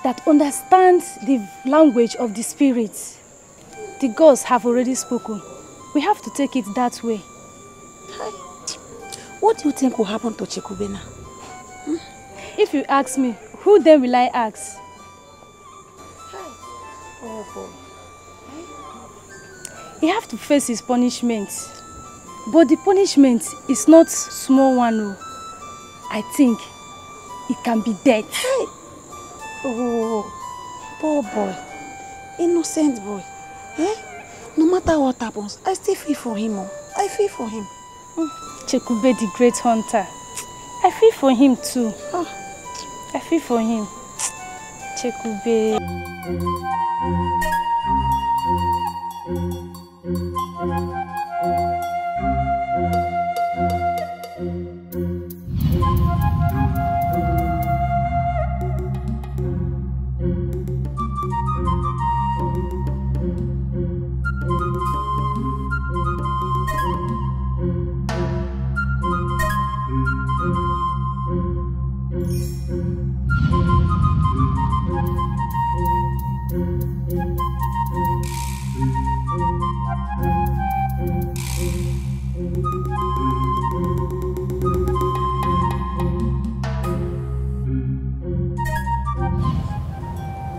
that understands the language of the spirits. The gods have already spoken. We have to take it that way. What do you think will happen to Chekube now? Hmm? If you ask me, who then will I ask? Oh. He have to face his punishment. But the punishment is not small one. Oh. Oh. I think it can be death. Oh, poor boy. Innocent boy. Eh? No matter what happens, I still feel for him. Oh. I feel for him. Chekube the great hunter. I feel for him too. I feel for him. Chekube.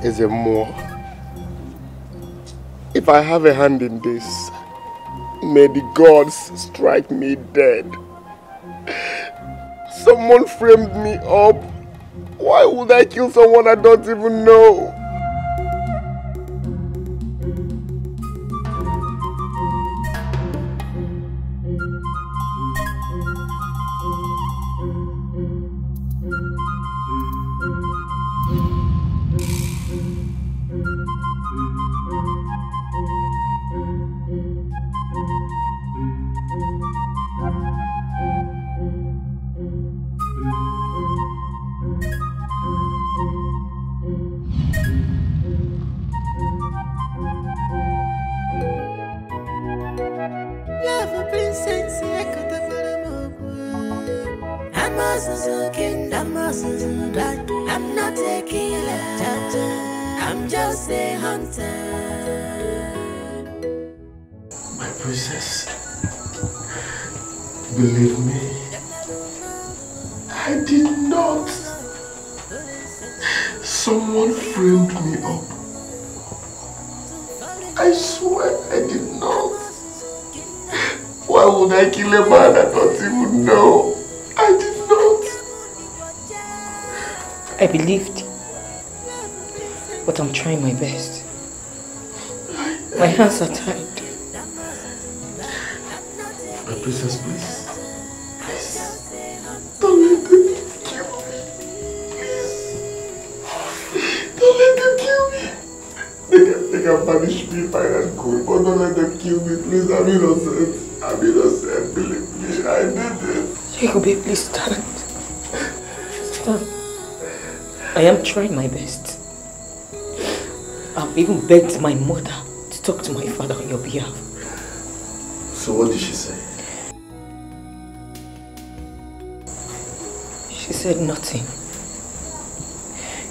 Is a more. If I have a hand in this, may the gods strike me dead. Someone framed me up. Why would I kill someone I don't even know? Trying my best. I've even begged my mother to talk to my father on your behalf. So what did she say? She said nothing.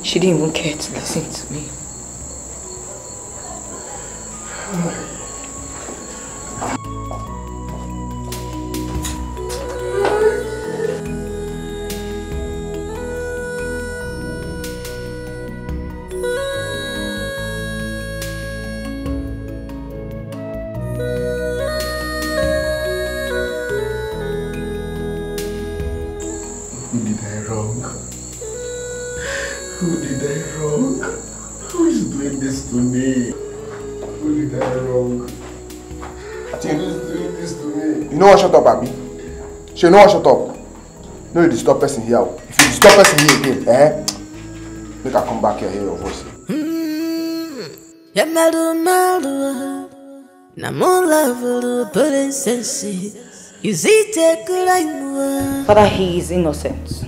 She didn't even care to listen to me. Shey you know what shut up no you disturb person here o if you disturb person here again eh make i come back here hear your voice. Yamalu malu, namula put in sensi. You see, take a Father, he is innocent.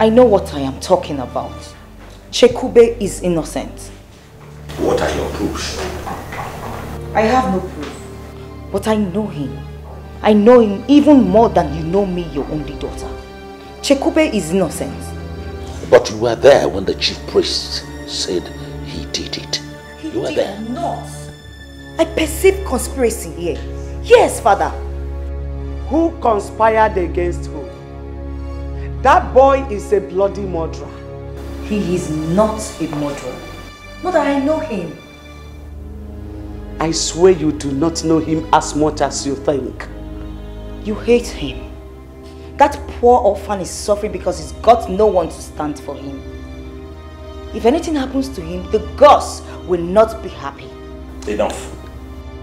I know what I am talking about. Chekube is innocent. What are your proofs? I have no proof, but I know him. I know him even more than you know me, your only daughter. Chekube is innocent. But you were there when the chief priest said he did it. you were there. not. I perceive conspiracy here. Yes, Father. Who conspired against who? That boy is a bloody murderer. He is not a murderer. Mother, I know him. I swear you do not know him as much as you think. You hate him. That poor orphan is suffering because he's got no one to stand for him. If anything happens to him, the gods will not be happy. Enough.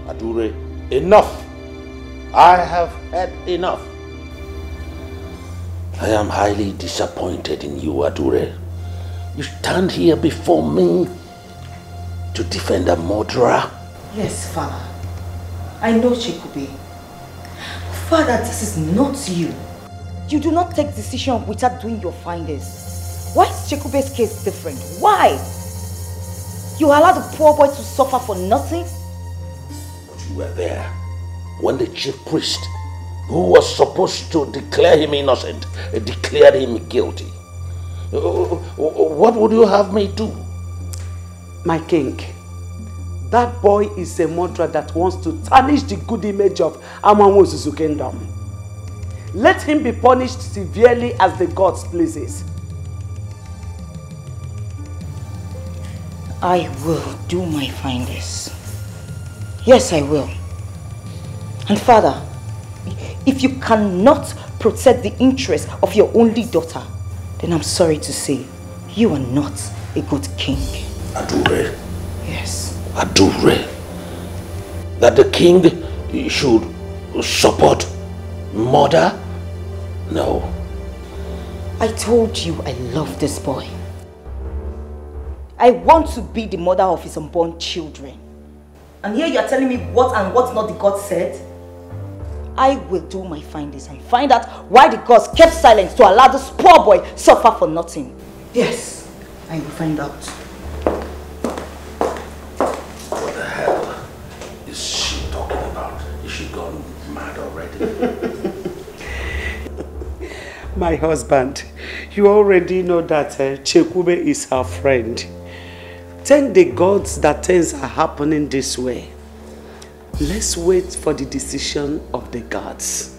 Adure, enough. I have had enough. I am highly disappointed in you, Adure. You stand here before me to defend a murderer. Yes, Father. I know Chekube. Father, this is not you. You do not take decision without doing your findings. Why is Chekube's case different? Why? You allow the poor boy to suffer for nothing? But you were there when the chief priest, who was supposed to declare him innocent, declared him guilty. Uh, uh, uh, what would you have me do? My king, that boy is a murderer that wants to tarnish the good image of Amawozuzu kingdom. Let him be punished severely as the gods pleases. I will do my findings. Yes, I will. And father, if you cannot protect the interest of your only daughter, then I'm sorry to say, you are not a good king. Adure. Yes. Adure. That the king should support murder? No. I told you I love this boy. I want to be the mother of his unborn children. And here you are telling me what and what not the God said? I will do my findings and find out why the gods kept silent to allow this poor boy suffer for nothing. Yes, I will find out. What the hell is she talking about? Is she gone mad already? My husband, you already know that uh, Chekube is her friend. Thank the gods that things are happening this way. Let's wait for the decision of the gods.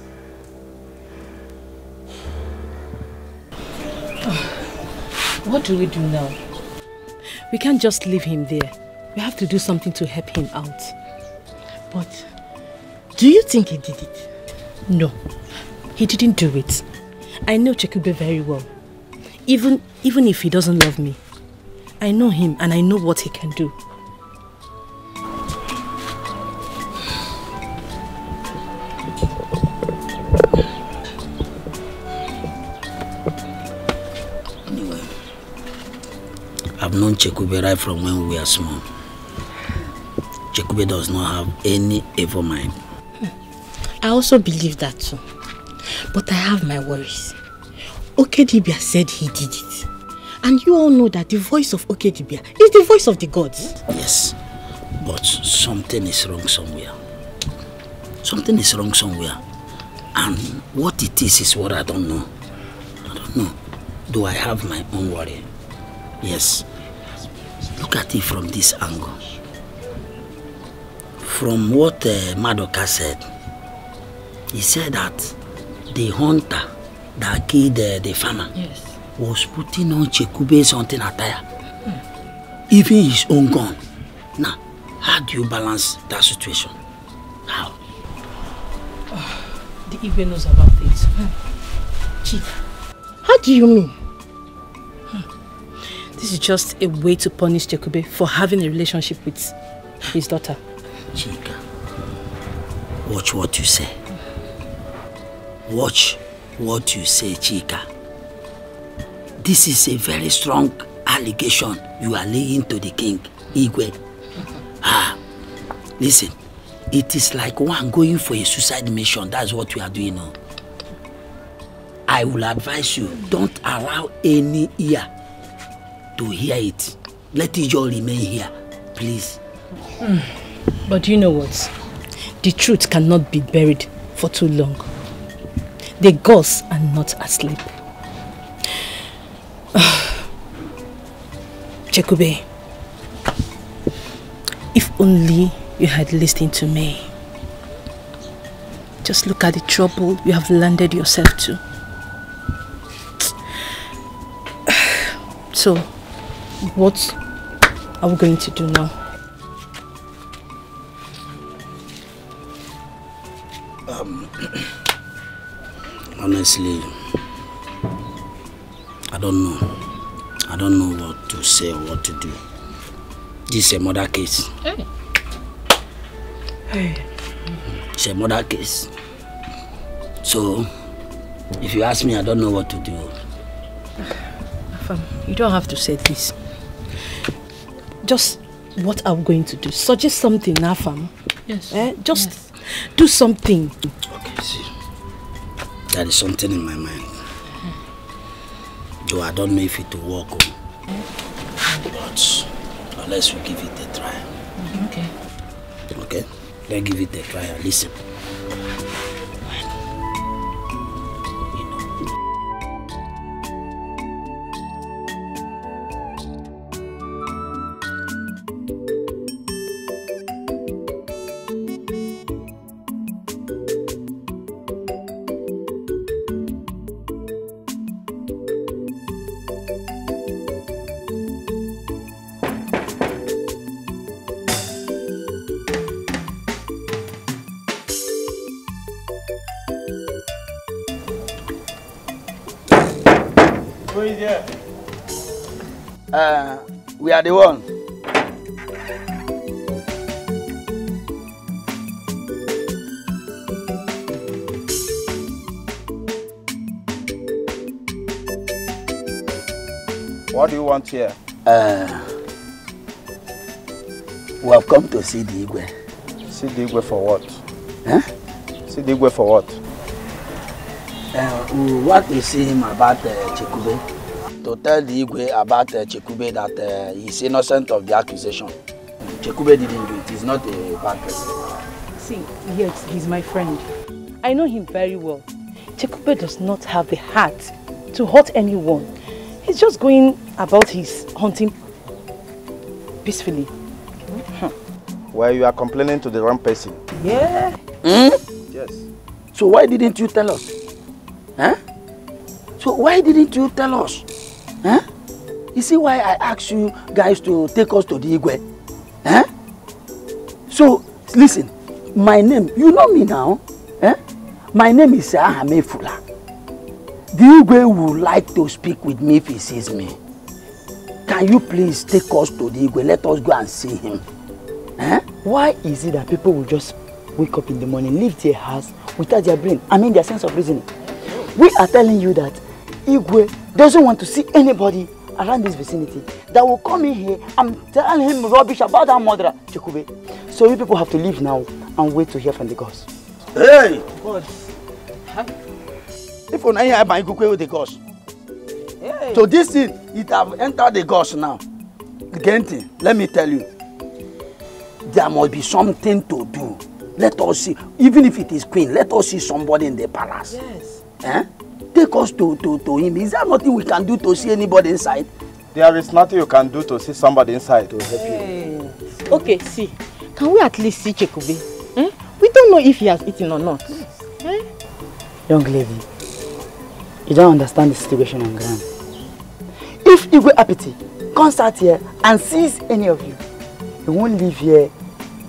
What do we do now? We can't just leave him there. We have to do something to help him out. But do you think he did it? No, he didn't do it. I know Chekube very well. Even even if he doesn't love me, I know him and I know what he can do. Anyway, I've known Chekube right from when we were small. Chekube does not have any evil mind. I also believe that too. But I have my worries. Okedibia said he did it. And you all know that the voice of Okedibia is the voice of the gods. Yes, but something is wrong somewhere. Something is wrong somewhere. And what it is is what I don't know. I don't know. Do I have my own worry? Yes. Look at it from this angle. From what uh, Maduka said, he said that the hunter that killed uh, the farmer Yes. was putting on Chekube's hunting attire. Even his own gun. Now, how do you balance that situation? How? The Igwe knows about it. Chika, how do you mean? Hmm. This is just a way to punish Chekube for having a relationship with his daughter. Chika, watch what you say. Watch what you say, Chika. This is a very strong allegation you are laying to the king, Igwe. Ah, listen, it is like one going for a suicide mission. That's what we are doing now. I will advise you, don't allow any ear to hear it. Let it all remain here, please. Hmm. But you know what? The truth cannot be buried for too long. The gods are not asleep. Chekube, if only you had listened to me. Just look at the trouble you have landed yourself to. So, what are we going to do now? Um, honestly, I don't know. I don't know what to say or what to do. This is a murder case. Hey. Hey. It's a murder case. So, if you ask me, I don't know what to do. Afam, you don't have to say this. Just what are we going to do? Suggest something, Afam. Yes. Eh? Just do something. Okay, see. There is something in my mind. Though I don't know if it will work. But unless we give it a try. Okay. Okay? Let's give it a try and listen. Are the one. What do you want here? Uh, we have come to see the Igwe. See the Igwe for what? Huh? See the Igwe for what? Uh, we want to see him about uh, Chekube. To tell the Igwe about uh, Chekube that uh, he's innocent of the accusation. Chekube didn't do it. He's not a bad person. See, yes, he's my friend. I know him very well. Chekube does not have the heart to hurt anyone. He's just going about his hunting peacefully. Well, you are complaining to the wrong person. Yeah. Hmm? Yes. So why didn't you tell us? Huh? So why didn't you tell us? Huh? You see why I asked you guys to take us to the Igwe? Huh? So listen, my name, you know me now. Eh? My name is Ahame Fula. The Igwe would like to speak with me if he sees me. Can you please take us to the Igwe? Let us go and see him. Eh? Why is it that people will just wake up in the morning, leave their house without their brain, I mean their sense of reasoning? We are telling you that Igwe doesn't want to see anybody around this vicinity that will come in here and tell him rubbish about that murderer, Chikube. So you people have to leave now and wait to hear from the gods. Hey! God. If you hear my Igwe with the gods. So this thing, it have entered the gods now. Again, let me tell you. There must be something to do. Let us see. Even if it is queen, let us see somebody in the palace. Yes. Eh? Take us to, to, to him. Is there nothing we can do to see anybody inside? There is nothing you can do to see somebody inside to help you. Okay, see. Can we at least see Chekube? Eh? We don't know if he has eaten or not. Eh? Young lady, you don't understand the situation on ground. If Igwe Apiti comes out here and sees any of you, he won't leave here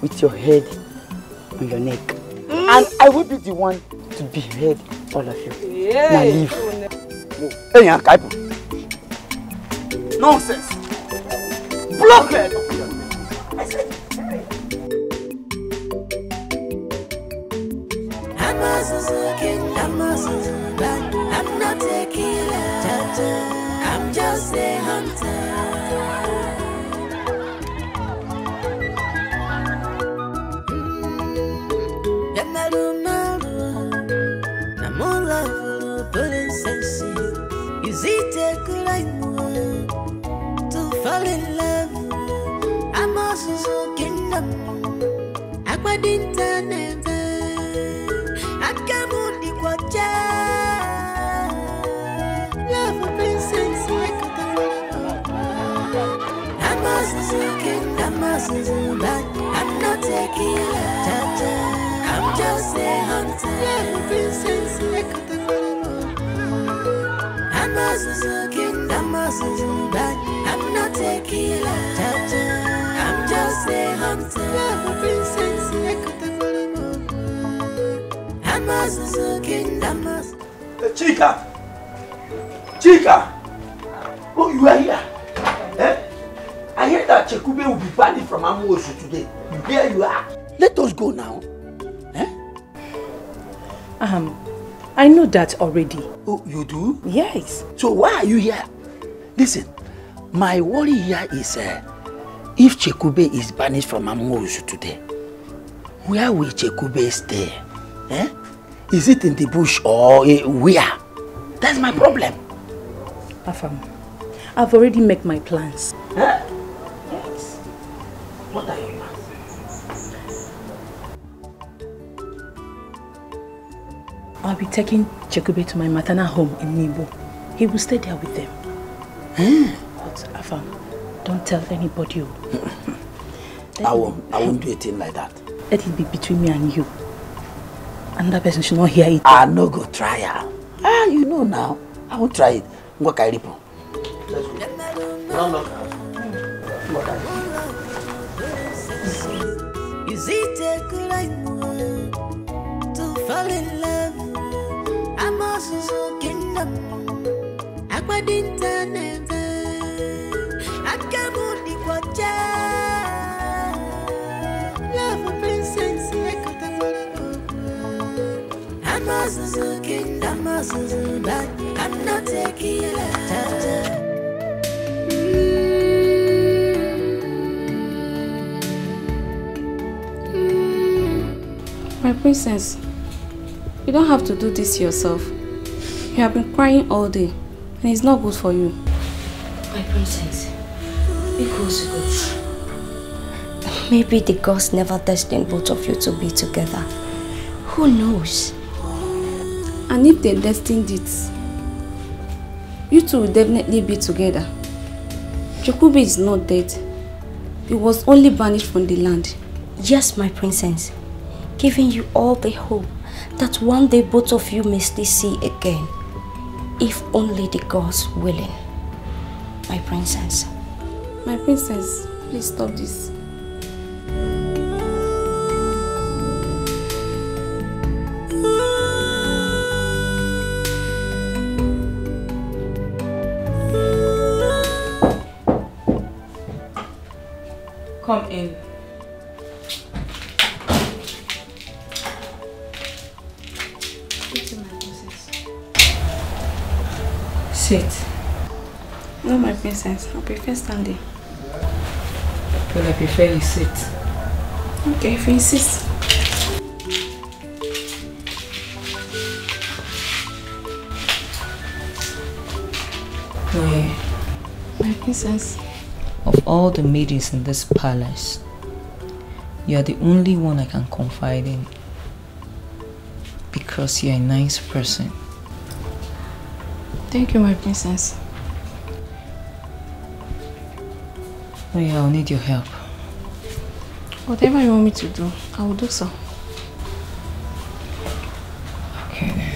with your head on your neck. And I will be the one to behead all of you. Now leave. Hey, young Kaipo. Nonsense. Blockhead. I said, I'm a Suzuki, I'm a Suzuki, I'm not a killer. I'm just a hunter. Is fall in love? I'm a Suzuki, Aquadinta Neva. Akamudi kwacha. Love princess I'm a Suzuki, I'm a Suzuki I'm not a killer I'm just a hunter. Love princess I'm a Suzuki, I'm also a Suzuki I'm not a killer I'm just a hunter Love princess Chika! Chika! Oh, you are here. Eh? I hear that Chekube will be banished from Amuosu today. Here you are. Let us go now. Eh? Um, I know that already. Oh, you do? Yes. So why are you here? Listen, my worry here is uh, if Chekube is banished from Amuosu today, where will Chekube stay? Eh? Is it in the bush or uh, where? That's my problem. Afam, I've already made my plans. Huh? Yes. What are you? I'll be taking Chekube to my maternal home in Nibo. He will stay there with them. But Afam, don't tell anybody. oh. I won't, I won't do a thing like that. Let it be between me and you. Another person should not hear it. I no go try am. Ah, you know now. I won't try it. Ngwa carry pon. Let's go. No, no. Carry. Is it a crime to fall in love? I'm a Suzuki Aquadinta Neva. Akamudi Mm. My princess, you don't have to do this yourself. You have been crying all day, and it's not good for you. My princess, Maybe the gods never destined both of you to be together. Who knows? And if they destined it, you two will definitely be together. Chekube is not dead. He was only banished from the land. Yes, my princess. Giving you all the hope that one day both of you may still see again. If only the gods willing. My princess. My princess, please stop this. Come in. My princess. I prefer standing. Well, I prefer you sit. Okay, if you insist. Oye, My princess. of all the maidens in this palace, you are the only one I can confide in. Because you're a nice person. Thank you, my princess. Oh, Oye, I'll need your help. Whatever you want me to do, I will do so. Okay then.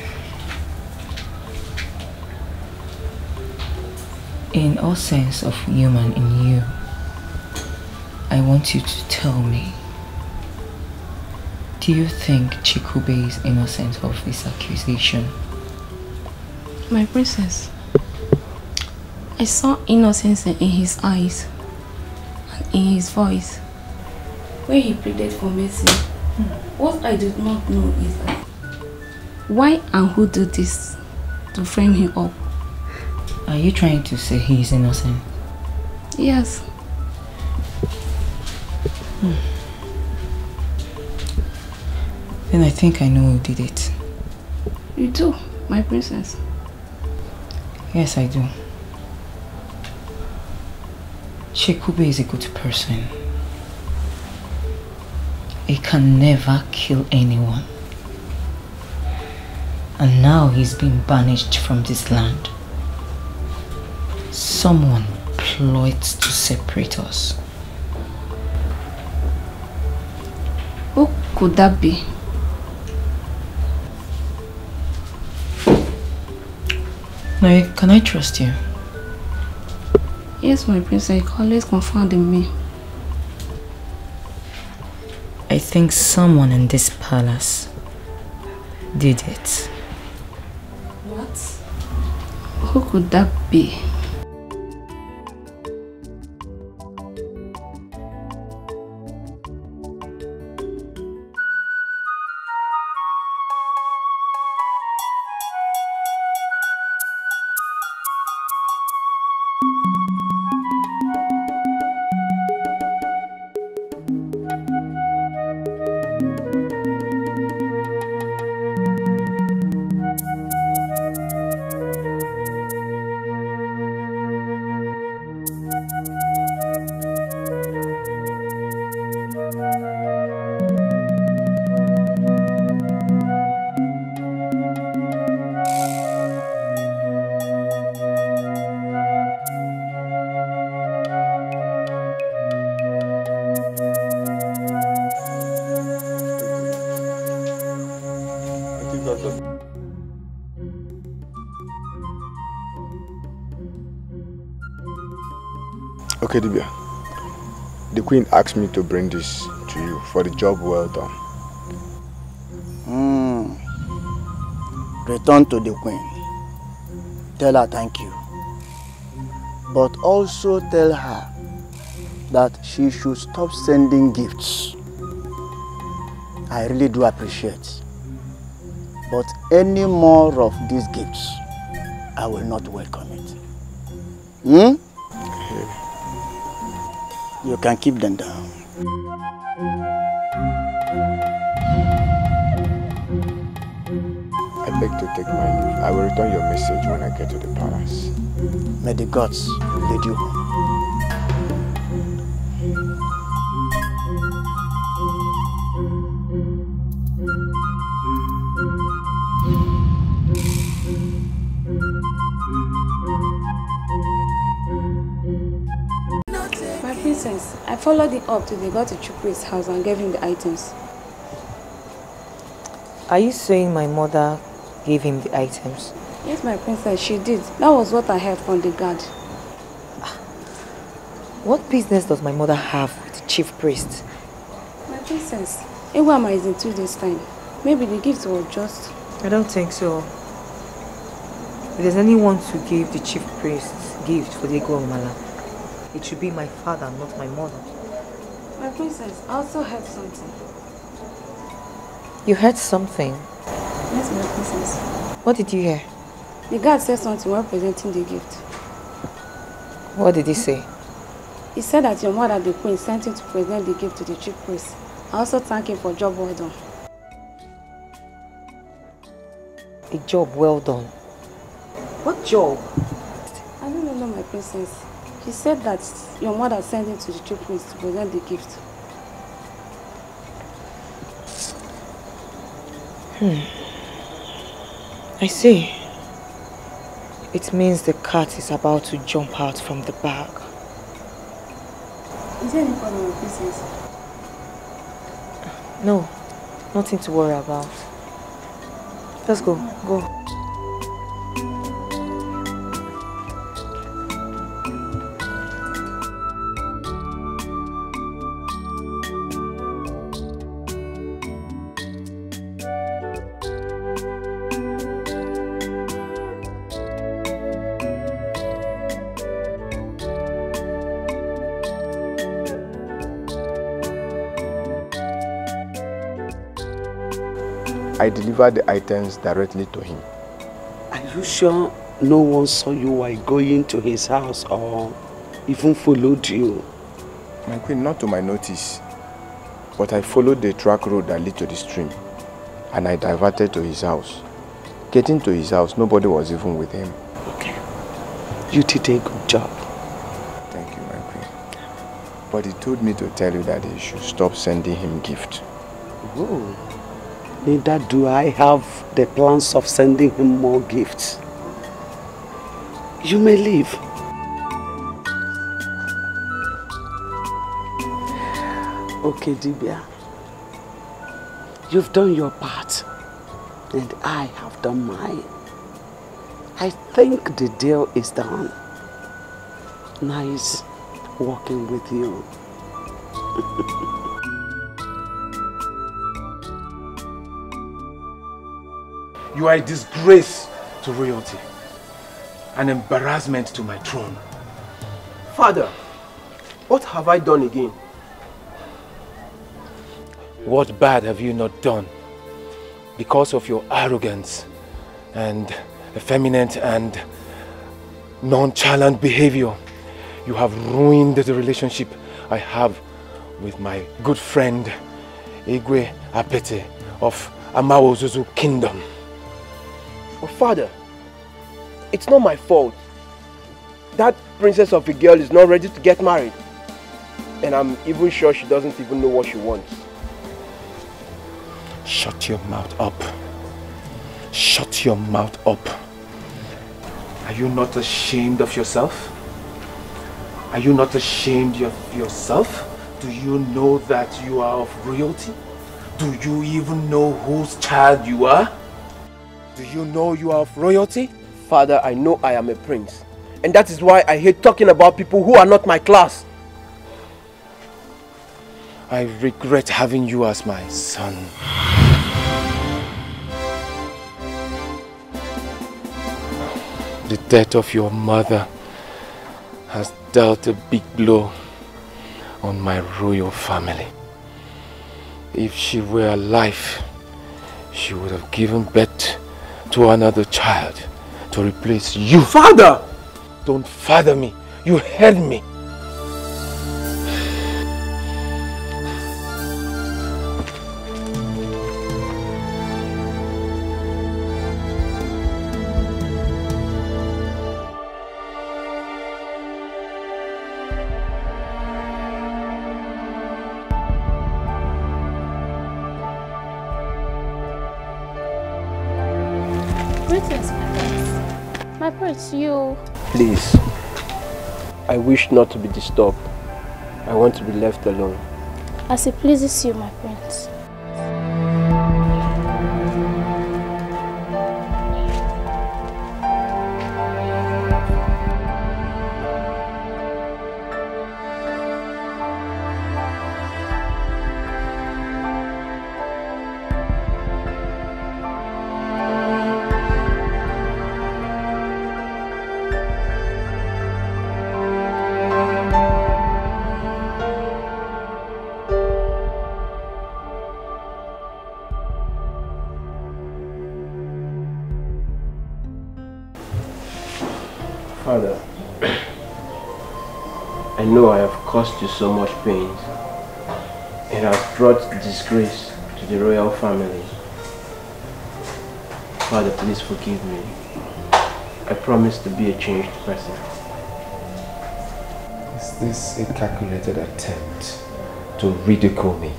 In all sense of human in you, I want you to tell me. Do you think Chekube is innocent of this accusation? My princess. I saw innocence in his eyes in his voice. When he pleaded for mercy, what I did not know is that why and who did this to frame him up? Are you trying to say he is innocent? Yes. Hmm. Then I think I know who did it. You do, my princess. Yes, I do. Chekube is a good person. He can never kill anyone. And now he's been banished from this land. Someone plots to separate us. Who could that be? Now, can I trust you? Yes, my princess, you always confide in me. I think someone in this palace did it. What? Who could that be? Queen asked me to bring this to you for the job well done. Hmm. Return to the queen. Tell her thank you. But also tell her that she should stop sending gifts. I really do appreciate. But any more of these gifts, I will not welcome it. Hmm? You can keep them down. I beg to take my leave. I will return your message when I get to the palace. May the gods lead you home. Followed him up till they got to Chukwu's house and gave him the items. Are you saying my mother gave him the items? Yes, my princess, she did. That was what I heard from the guard. What business does my mother have with the chief priest? My princess, Ewama is in two days' time. Maybe the gifts were just... I don't think so. If there's anyone to give the chief priest gift for the Mala, it should be my father, not my mother. My princess, I also heard something. You heard something. Yes, my princess. What did you hear? The guard said something while presenting the gift. What did he say? He said that your mother, the queen, sent him to present the gift to the chief priest. I also thank him for job well done. A job well done. What job? I don't know, my princess. He said that your mother sent him to the chief priest to present the gift. Hmm. I see. It means the cat is about to jump out from the bag. Is there any problem, my princess? No, nothing to worry about. Let's go, go. I delivered the items directly to him. Are you sure no one saw you while going to his house or even followed you? My queen, not to my notice. But I followed the track road that led to the stream and I diverted to his house. Getting to his house, nobody was even with him. Okay. You did a good job. Thank you, my queen. But he told me to tell you that he should stop sending him gifts. Oh. Neither do I have the plans of sending him more gifts. You may leave. Okay, Dibia. You've done your part, and I have done mine. I think the deal is done. Nice working with you. You are a disgrace to royalty, an embarrassment to my throne. Father, what have I done again? What bad have you not done? Because of your arrogance and effeminate and nonchalant behavior, you have ruined the relationship I have with my good friend Igwe Apete of Amawozuzu Kingdom. But father, it's not my fault. That princess of a girl is not ready to get married. And I'm even sure she doesn't even know what she wants. Shut your mouth up. Shut your mouth up. Are you not ashamed of yourself? Are you not ashamed of yourself? Do you know that you are of royalty? Do you even know whose child you are? Do you know you are of royalty? Father, I know I am a prince. And that is why I hate talking about people who are not my class. I regret having you as my son. The death of your mother has dealt a big blow on my royal family. If she were alive, she would have given birth to another child to replace you. Father! Don't father me. You heard me. Wish not to be disturbed. I want to be left alone. As it pleases you, my prince. Forgive me. I promise to be a changed person. Is this a calculated attempt to ridicule me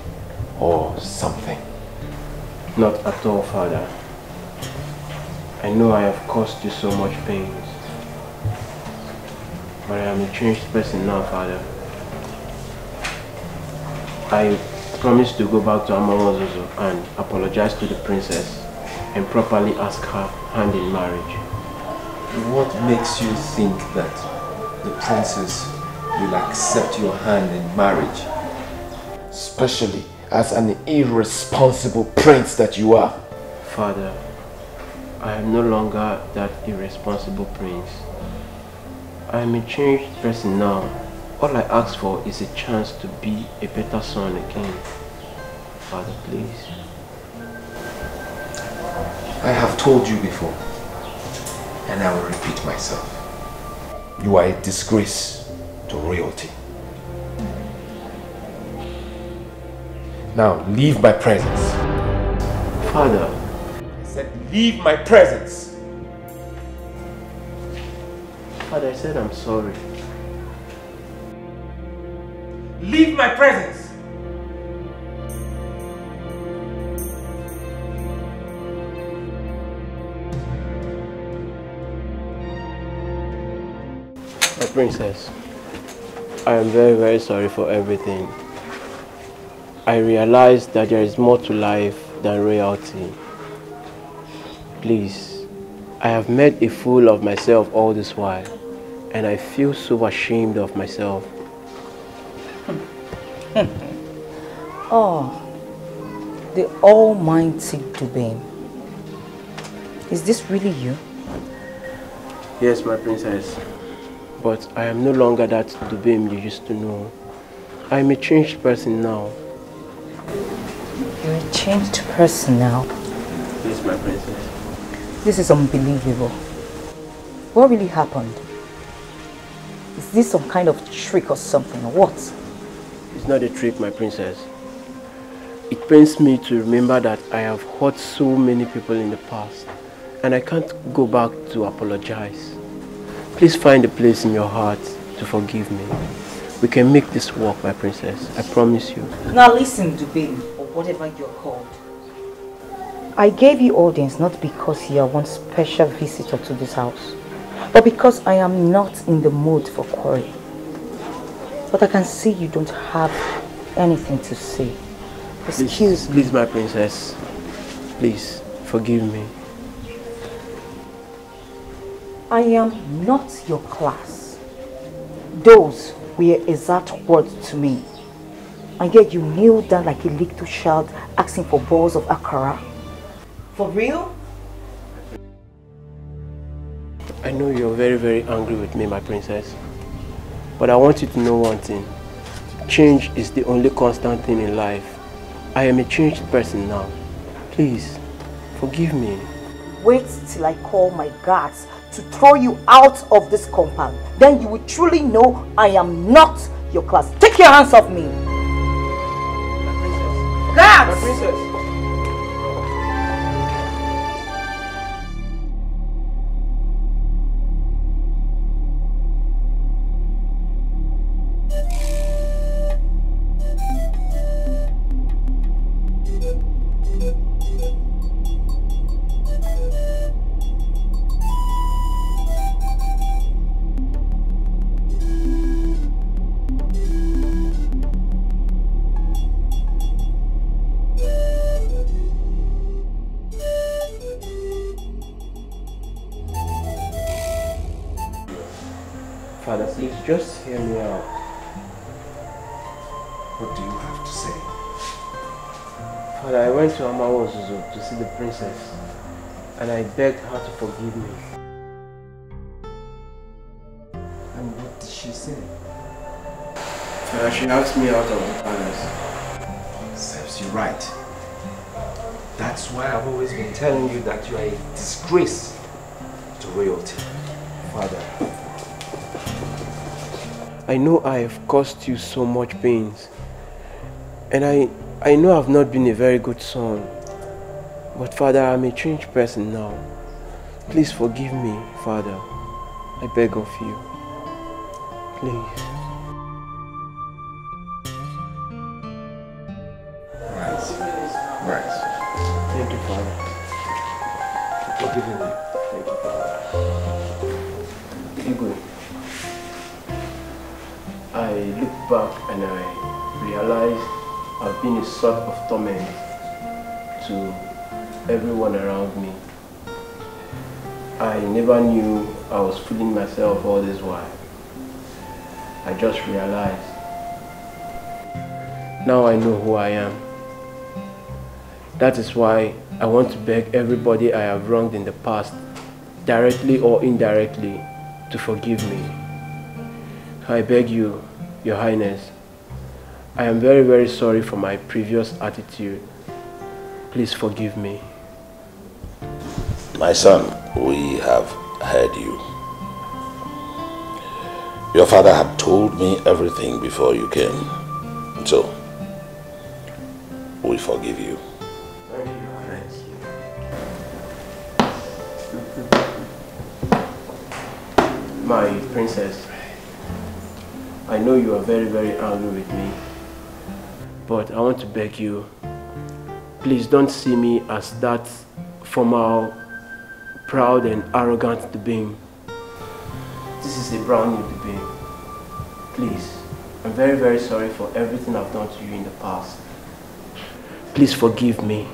or something? Not at all, Father. I know I have caused you so much pain. But I am a changed person now, Father. I promise to go back to Amawozuzu and apologize to the princess and properly ask her hand in marriage. What makes you think that the princess will accept your hand in marriage? Especially as an irresponsible prince that you are. Father, I am no longer that irresponsible prince. I am a changed person now. All I ask for is a chance to be a better son again. Father, please. I have told you before, and I will repeat myself. You are a disgrace to royalty. Now, leave my presence. Father. I said, leave my presence. Father, I said I'm sorry. Leave my presence. My princess, I am very, very sorry for everything. I realize that there is more to life than royalty. Please, I have made a fool of myself all this while, and I feel so ashamed of myself. Oh, the almighty Dubem. Is this really you? Yes, my princess, but I am no longer that Dubem you used to know. I am a changed person now. You're a changed person now. Yes, my princess. This is unbelievable. What really happened? Is this some kind of trick or something or what? It's not a trick, my princess. It pains me to remember that I have hurt so many people in the past and I can't go back to apologize. Please find a place in your heart to forgive me. We can make this work, my princess. I promise you. Now listen, Dubem, or whatever you're called. I gave you audience not because you are one special visitor to this house, but because I am not in the mood for quarrel. But I can see you don't have anything to say. Excuse please, Please, my princess. Please, forgive me. I am not your class. Those were exact words to me. And yet you kneel down like a little child asking for balls of akara. For real? I know you're very, very angry with me, my princess. But I want you to know one thing. Change is the only constant thing in life. I am a changed person now. Please, forgive me. Wait till I call my guards to throw you out of this compound. Then you will truly know I am not your class. Take your hands off me. Guards! I have caused you so much pains. And I, I know I've not been a very good son. But Father, I'm a changed person now. Please forgive me, Father. I beg of you. Please. Right. Right. Thank you, Father. Forgive me. Back and I realized I've been a sort of torment to everyone around me. I never knew I was fooling myself all this while. I just realized. Now I know who I am. That is why I want to beg everybody I have wronged in the past, directly or indirectly, to forgive me. I beg you, Your Highness, I am very, very sorry for my previous attitude. Please forgive me. My son, we have heard you. Your father had told me everything before you came. So, we forgive you. My princess, I know you are very, very angry with me, but I want to beg you, please don't see me as that formal, proud and arrogant Dubem. This is a brand new Dubem. Please, I'm very, very sorry for everything I've done to you in the past. Please forgive me.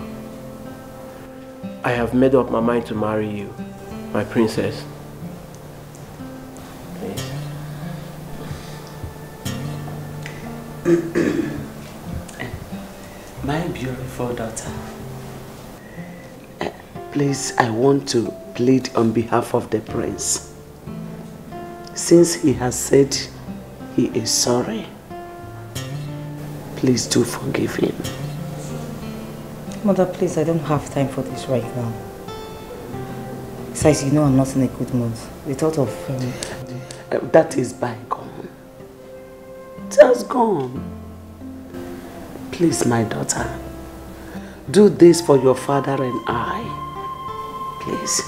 I have made up my mind to marry you, my princess. My beautiful daughter, eh, please, I want to plead on behalf of the prince. Since he has said he is sorry, please do forgive him. Mother, please, I don't have time for this right now. Besides, you know I'm not in a good mood. The thought of... Um, Uh, that is by It has gone. Please, my daughter, do this for your father and I. Please.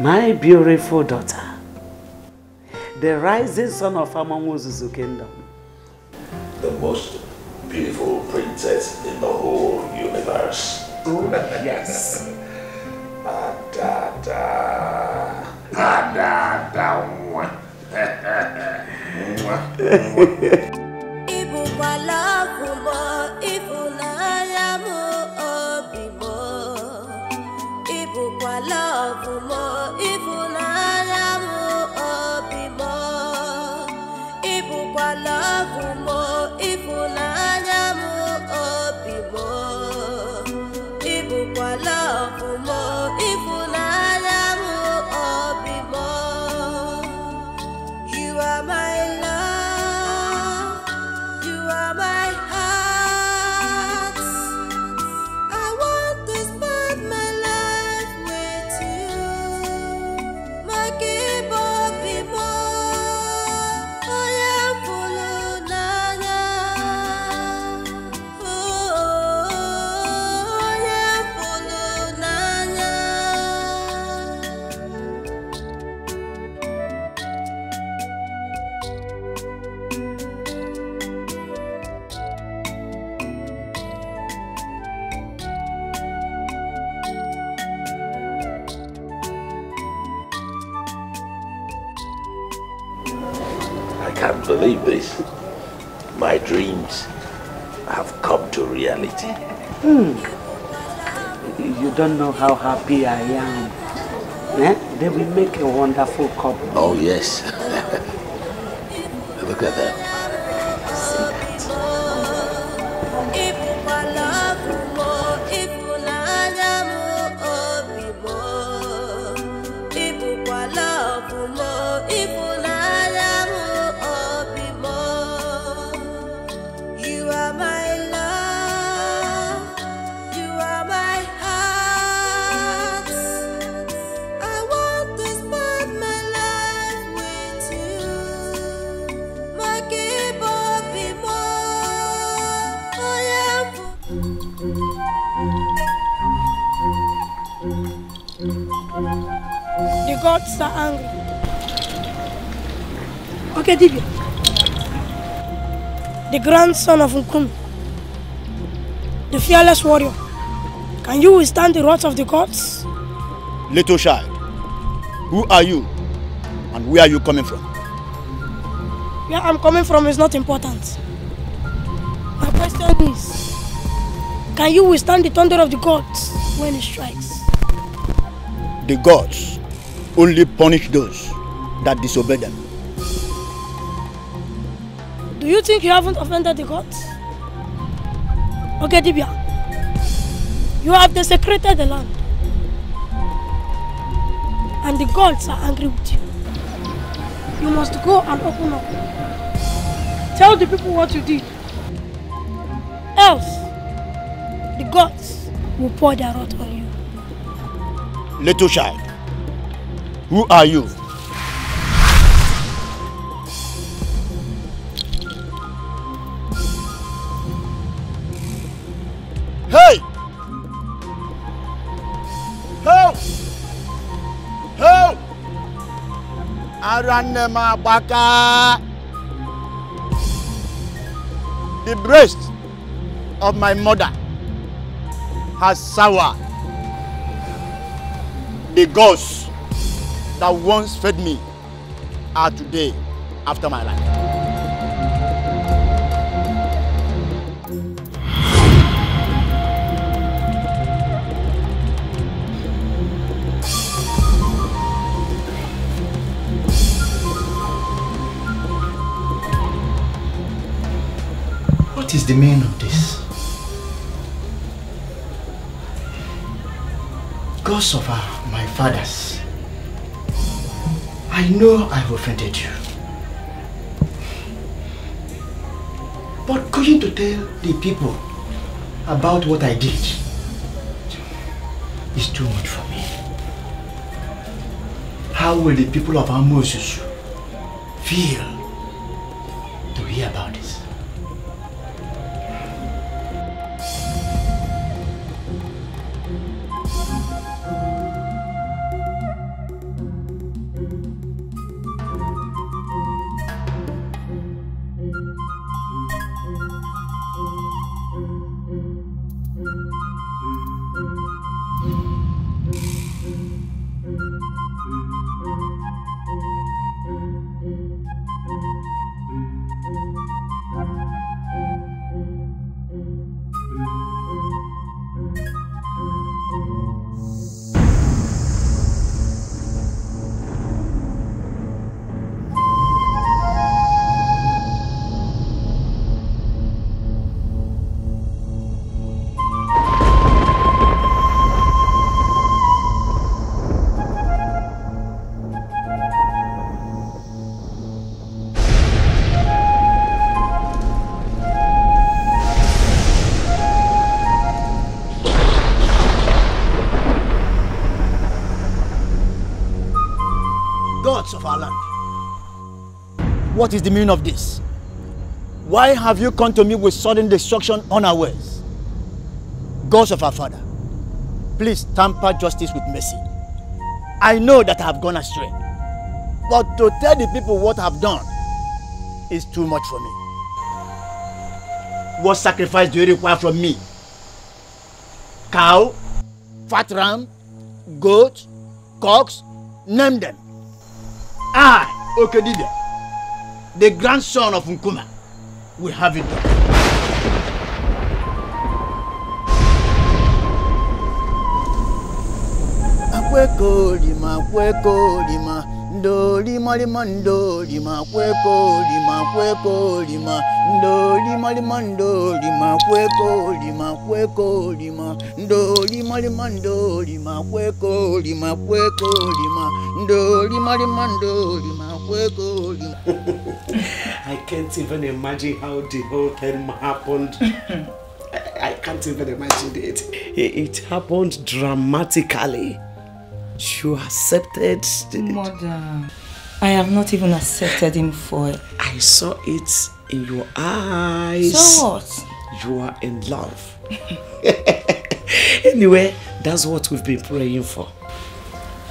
My beautiful daughter, the rising son of Amawozuzu kingdom. The most beautiful princess in the whole universe. Oh, yes. Adada. Adada. Ibukwa love Hmm. You don't know how happy I am. Eh? They will make a wonderful couple. Oh, yes. Look at them. Gods are angry. Okay, Dibia. The grandson of Nkum. The fearless warrior. Can you withstand the wrath of the gods? Little child, who are you and where are you coming from? Where I'm coming from is not important. My question is, can you withstand the thunder of the gods when it strikes? The gods only punish those that disobey them. Do you think you haven't offended the gods? Okay, Dibia. You have desecrated the land. And the gods are angry with you. You must go and open up. Tell the people what you did. Else, the gods will pour their wrath on you. Little child, who are you? Hey! Help! Help! Ara nne m! The breast of my mother has soured. The gods that once fed me are today after my life. What is the meaning of this? Gods of our, my fathers, I know I've offended you. But going to tell the people about what I did is too much for me. How will the people of Amosusu feel what is the meaning of this? Why have you come to me with sudden destruction unawares? Gods of our father, please tamper justice with mercy. I know that I have gone astray, but to tell the people what I have done is too much for me. What sacrifice do you require from me? Cow, fat ram, goat, cocks, name them. I, Okedide, the grandson of Nkuma, will have it done. Akwekolima, kwekolima, ndolima lima ndolima, kwekolima, kwekolima, ndolima lima ndolima, kwekolima, kwekolima, ndolima lima ndolima, kwekolima, kwekolima, ndolima lima ndolima, kwekolima. I can't even imagine how the whole thing happened. I, I can't even imagine it. it. It happened dramatically. You accepted. the- Mother, I have not even accepted him for it. I saw it in your eyes. So what? You are in love. anyway, that's what we've been praying for.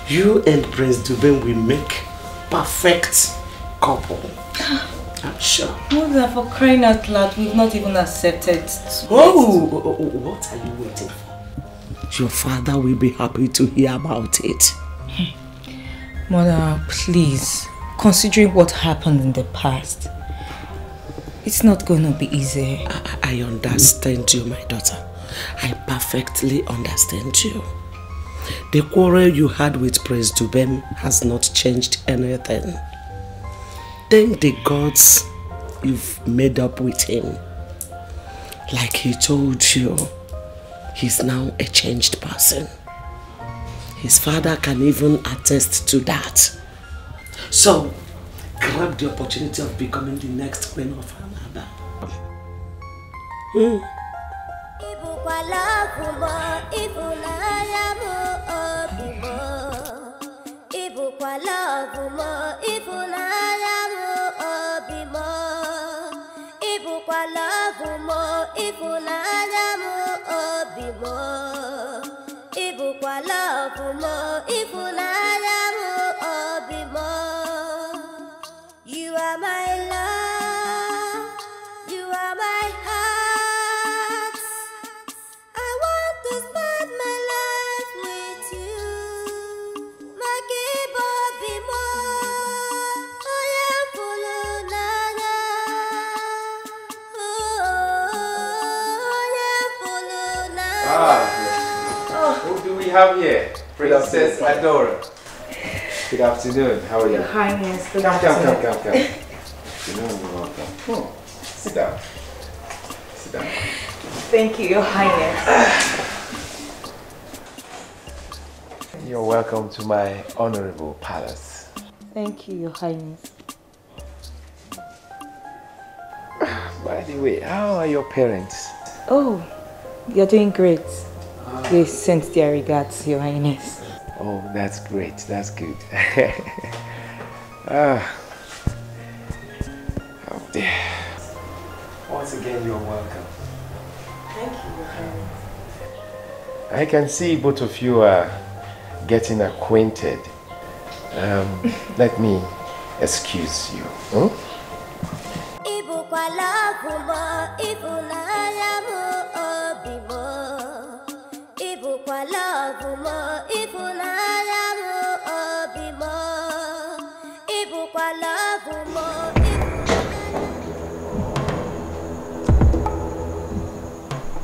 You and Prince Dubem will make perfect couple. I'm sure. Mother, for crying out loud, we've not even accepted. Oh oh, oh, oh, oh, what are you waiting for? Your father will be happy to hear about it. Hmm. Mother, please, considering what happened in the past, it's not going to be easy. I, I understand you, my daughter. I perfectly understand you. The quarrel you had with Prince Dubem has not changed anything. Thank the gods you've made up with him. Like he told you, he's now a changed person. His father can even attest to that. So, grab the opportunity of becoming the next queen of Amaba. Hmm. Ibukwa love mo, ifunanya mo obi mo. Ibukwa love mo, ifunanya mo obi mo. Ibukwa love mo, here? Princess Adora. Good afternoon. How are you? Your Highness, good come, come, come, come, come. You know you're welcome. Oh, sit down. Sit down. Thank you, Your Highness. You're welcome to my honorable palace. Thank you, Your Highness. By the way, how are your parents? Oh, you're doing great. They sent their regards, Your Highness. Oh, that's great. That's good. ah. Oh dear. Once again, you're welcome. Thank you, Your Highness. I can see both of you are getting acquainted. Um, let me excuse you. Hmm?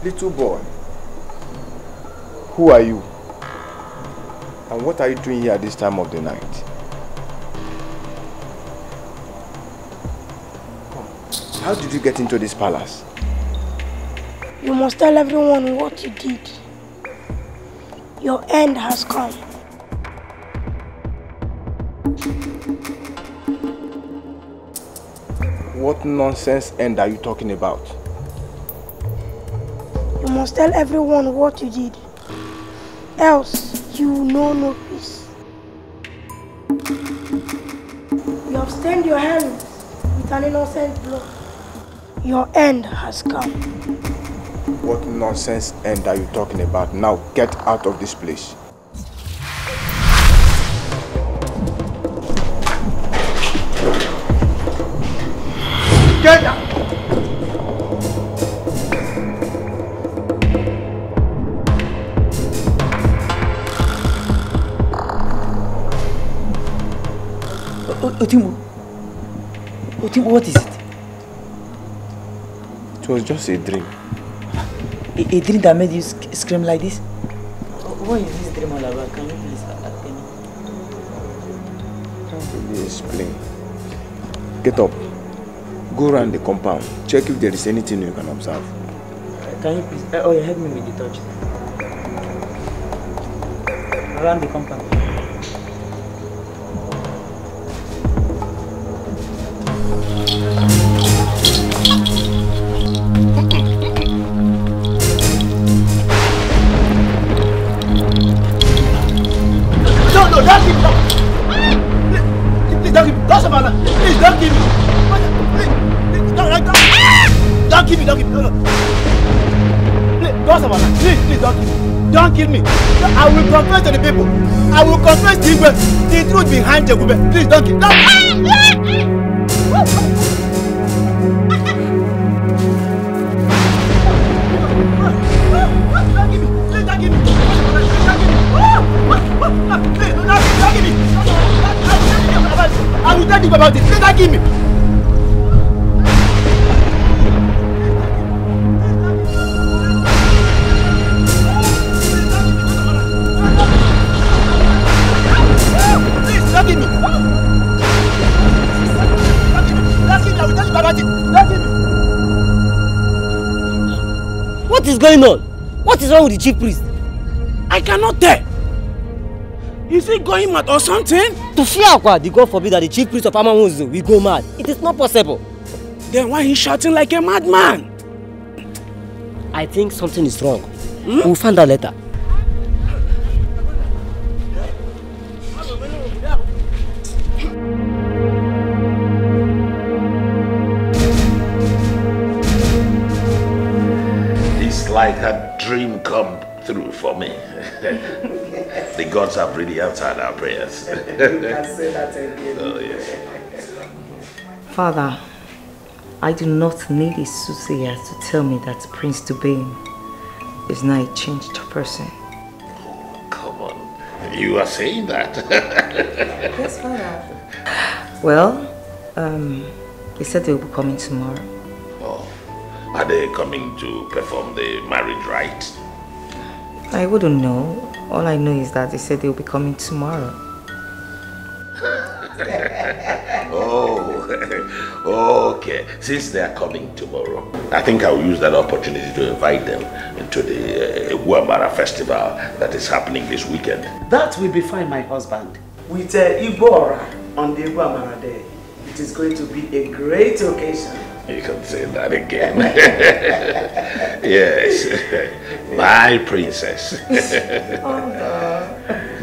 Little boy, who are you? And what are you doing here at this time of the night? How did you get into this palace? You must tell everyone what you did. Your end has come. What nonsense end are you talking about? Must tell everyone what you did. Else, you know no peace. You have stained your hands with an innocent blood. Your end has come. What nonsense end are you talking about? Now get out of this place. Otimu. Otimu, what is it? It was just a dream. A, a dream that made you sc- scream like this? What is this dream all about? Can you please me? Can't really explain. Get up. Go around the compound. Check if there is anything you can observe. Uh, Can you please? Uh, oh, yeah, help me with the torch. Around the compound. Savannah. Please don't give me. Please, please, don't, don't, give me, don't give me. No, no. Please, don't Savannah. Please, please don't give me. Don't kill me. I will confess to the people. I will confess to Igwe the truth behind Chekube. Please don't kill. Don't. I I will tell you about it. Don't give me. What is going on? What is wrong with the chief priest? I cannot tell. Is he going mad or something? To fear Akwa, the God forbid that the chief priest of Amamunzu will go mad. It is not possible. Then why he shouting like a madman? I think something is wrong. We'll find out later. It's like a dream come through for me. the gods have really answered our prayers. You can say that again. Oh, yes. Father, I do not need a soothsayer to tell me that Prince Dubem is now a changed person. Oh, Come on. You are saying that? Yes, Father. Well, um, they said they will be coming tomorrow. oh. Are they coming to perform the marriage rite? I wouldn't know. All I know is that they said they will be coming tomorrow. oh, okay. Since they are coming tomorrow, I think I will use that opportunity to invite them into the uh, Wamara festival that is happening this weekend. That will be fine, my husband. With uh, Ibora on the Igbo Day, it is going to be a great occasion. You can say that again. yes, my princess. Oh, the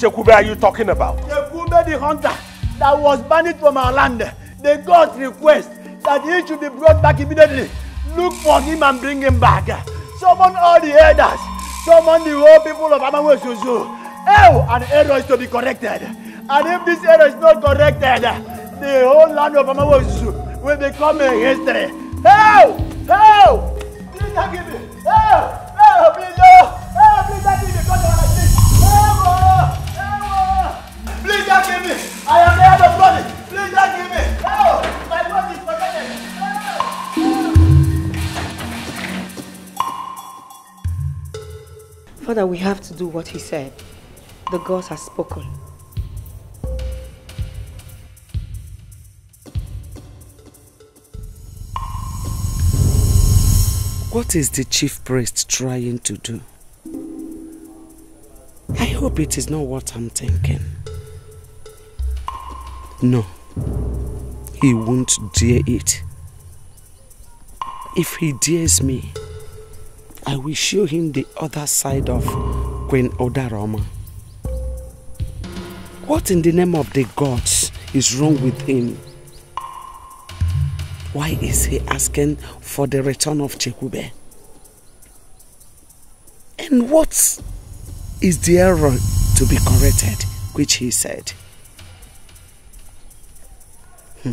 Shekube are you talking about? Jekube the hunter that was banished from our land. The gods request that he should be brought back immediately. Look for him and bring him back. Summon all the elders. Summon the whole people of Amawe Suzu. Oh, an error is to be corrected. And if this error is not corrected, the whole land of Amawe Suzu will become a history. Oh, Father, we have to do what he said. The gods have spoken. What is the chief priest trying to do? I hope it is not what I'm thinking. No, he won't dare it. If he dares me, I will show him the other side of Queen Odaroma. What in the name of the gods is wrong with him? Why is he asking for the return of Chekube? And what is the error to be corrected, which he said? Hmm.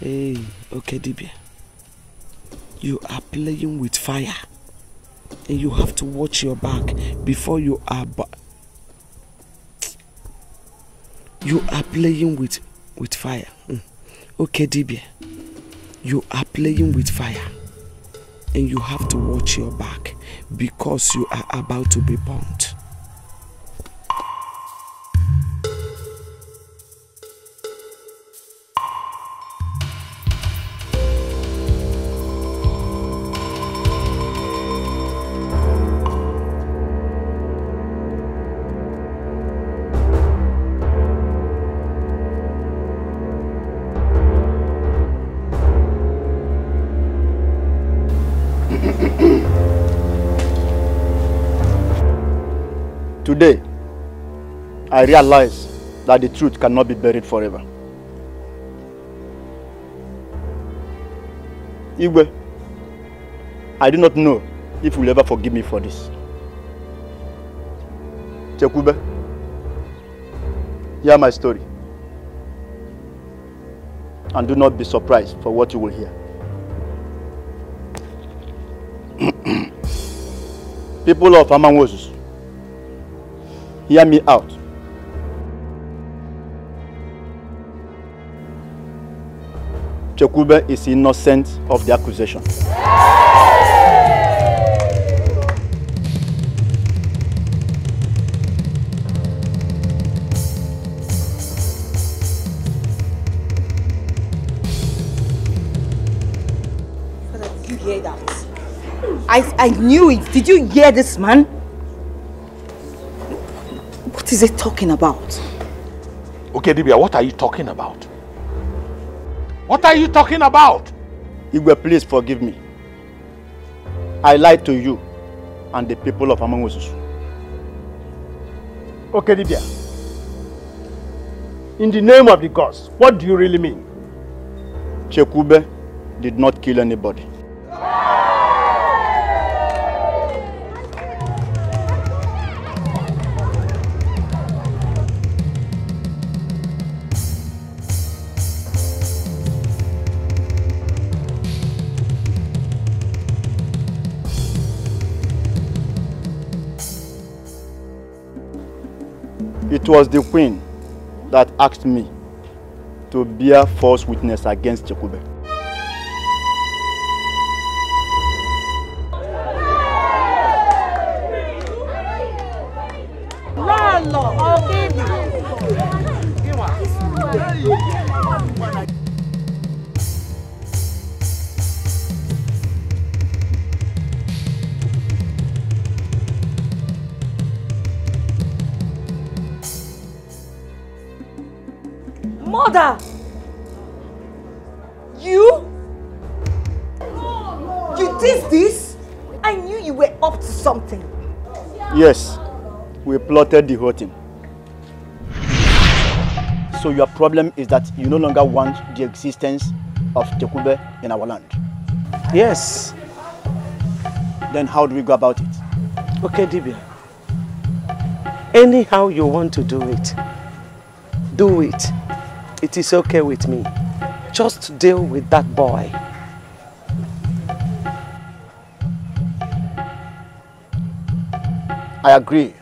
Hey, okay, Dibia. You are playing with fire. And you have to watch your back before you are... Ba- you are playing with, with fire. Hmm. Okay, Dibia. You are playing with fire. And you have to watch your back because you are about to be burnt. I realize that the truth cannot be buried forever. Igwe, I do not know if you will ever forgive me for this. Chekube, hear my story. And do not be surprised for what you will hear. People of Amanwosus, hear me out. Chekube is innocent of the accusation. Did you hear that? I, I knew it. Did you hear this man? What is he talking about? Okay, Dibia, what are you talking about? What are you talking about? Igwe, please forgive me. I lied to you and the people of Amangosusu. Okay, Dibia. In the name of the gods, what do you really mean? Chekube did not kill anybody. It was the queen that asked me to bear false witness against Chekube. Plotted the whole thing. So your problem is that you no longer want the existence of Chekube in our land? Yes. Then how do we go about it? Okay, Dibia. Anyhow you want to do it, do it. It is okay with me. Just deal with that boy. I agree.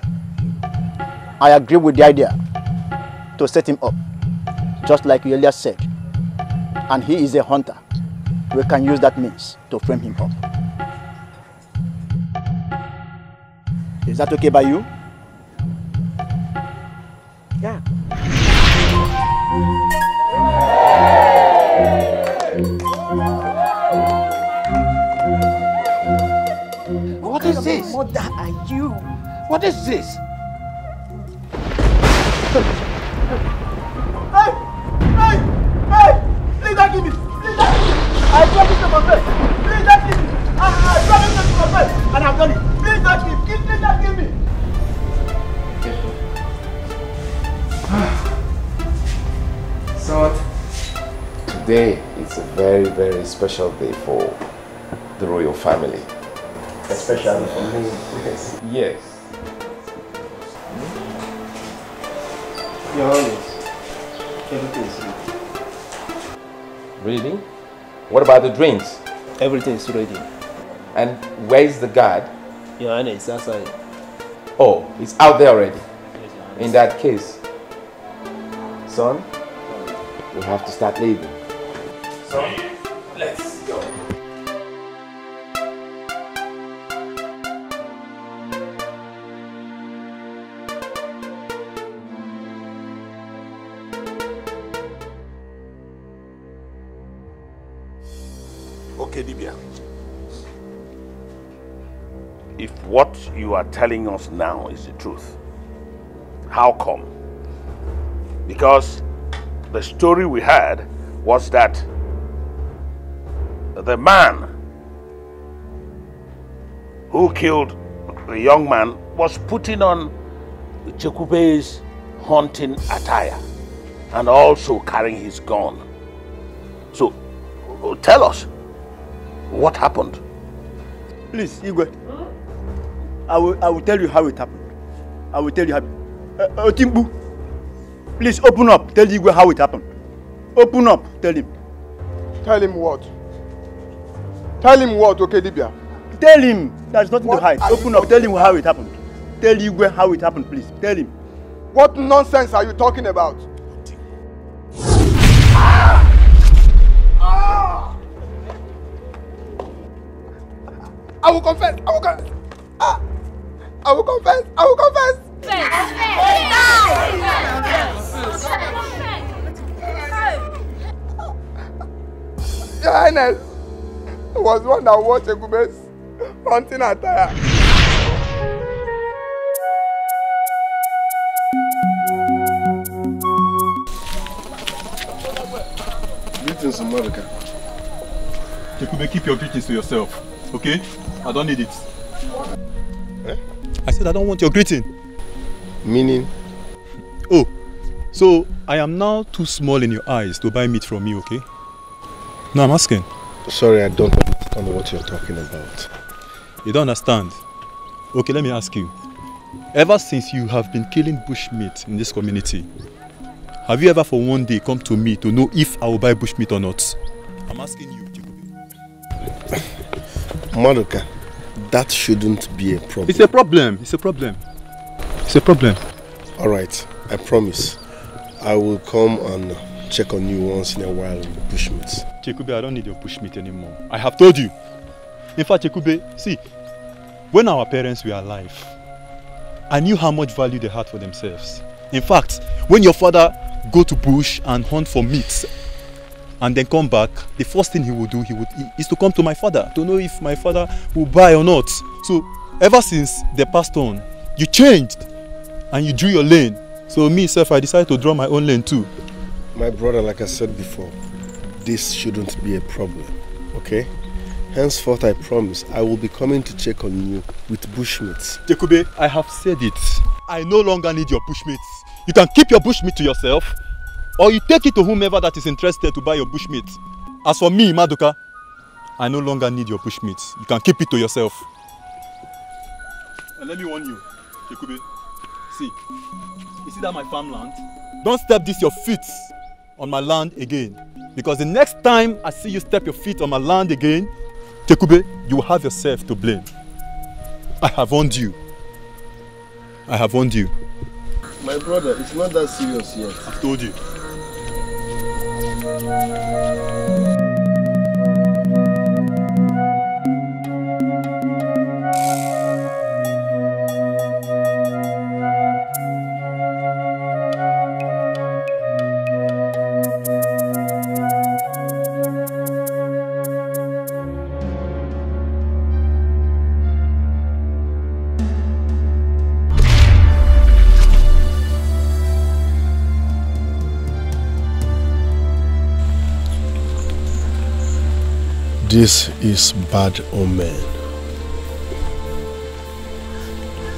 I agree with the idea to set him up, just like you earlier said. And he is a hunter. We can use that means to frame him up. Is that okay by you? Yeah. What is this? Mother, are you? What is this? Hey! Hey! Hey! Please don't give me! Please don't give me! I promise to my face! Please don't give me! I, I promise to my face! And I've done it! Please don't give me! Please don't give me! So, today is a very, very special day for the royal family. Especially for me. Yes. Yes. Your Highness, everything is ready. Really? What about the drinks? Everything is ready. And where's the guard? Your Highness, outside. Oh, he's out there already. In that case, son, we have to start leaving. Son, what you are telling us now is the truth, how come? Because the story we had was that the man who killed the young man was putting on Chekube's hunting attire and also carrying his gun. So, tell us, what happened? Please, Igwe. I will, I will tell you how it happened. I will tell you how. Uh, uh, Otimbu, please open up. Tell Igwe how it happened. Open up. Tell him. Tell him what? Tell him what, okay, Libya? Tell him. There's nothing What to hide. Open up. Tell him how it happened. Tell Igwe how it happened, please. Tell him. What nonsense are you talking about? I will confess. I will confess. Ah. I will confess. I will confess. Your Highness, I was one that watched Chekube's hunting attire. Greetings, America. Chekube, keep your greetings to yourself, okay? I don't need it. I said I don't want your greeting. Meaning? Oh, so I am now too small in your eyes to buy meat from you, okay? No, I'm asking. Sorry, I don't understand what you're talking about. You don't understand? Okay, let me ask you. Ever since you have been killing bushmeat in this community, have you ever for one day come to me to know if I will buy bushmeat or not? I'm asking you. Maduka, that shouldn't be a problem. It's a problem. It's a problem. It's a problem. All right, I promise. I will come and check on you once in a while with bushmeats. Chekube, I don't need your bushmeat anymore. I have told you. In fact, Chekube, see, when our parents were alive, I knew how much value they had for themselves. In fact, when your father go to bush and hunt for meat and then come back, the first thing he would do he would is to come to my father to know if my father will buy or not. So ever since they passed on, you changed and you drew your lane. So me, self, I decided to draw my own lane too. My brother, like I said before, this shouldn't be a problem, okay? Henceforth, I promise, I will be coming to check on you with bushmeats. Chekube, I have said it. I no longer need your bushmeat. You can keep your bushmeat to yourself, or you take it to whomever that is interested to buy your bushmeat. As for me, Maduka, I no longer need your bushmeat. You can keep it to yourself. And let me warn you, Chekube. See, you see that my farmland? Don't step this your feet on my land again. Because the next time I see you step your feet on my land again, Chekube, you will have yourself to blame. I have warned you. I have warned you. My brother, it's not that serious yet. I've told you. Música This is bad omen.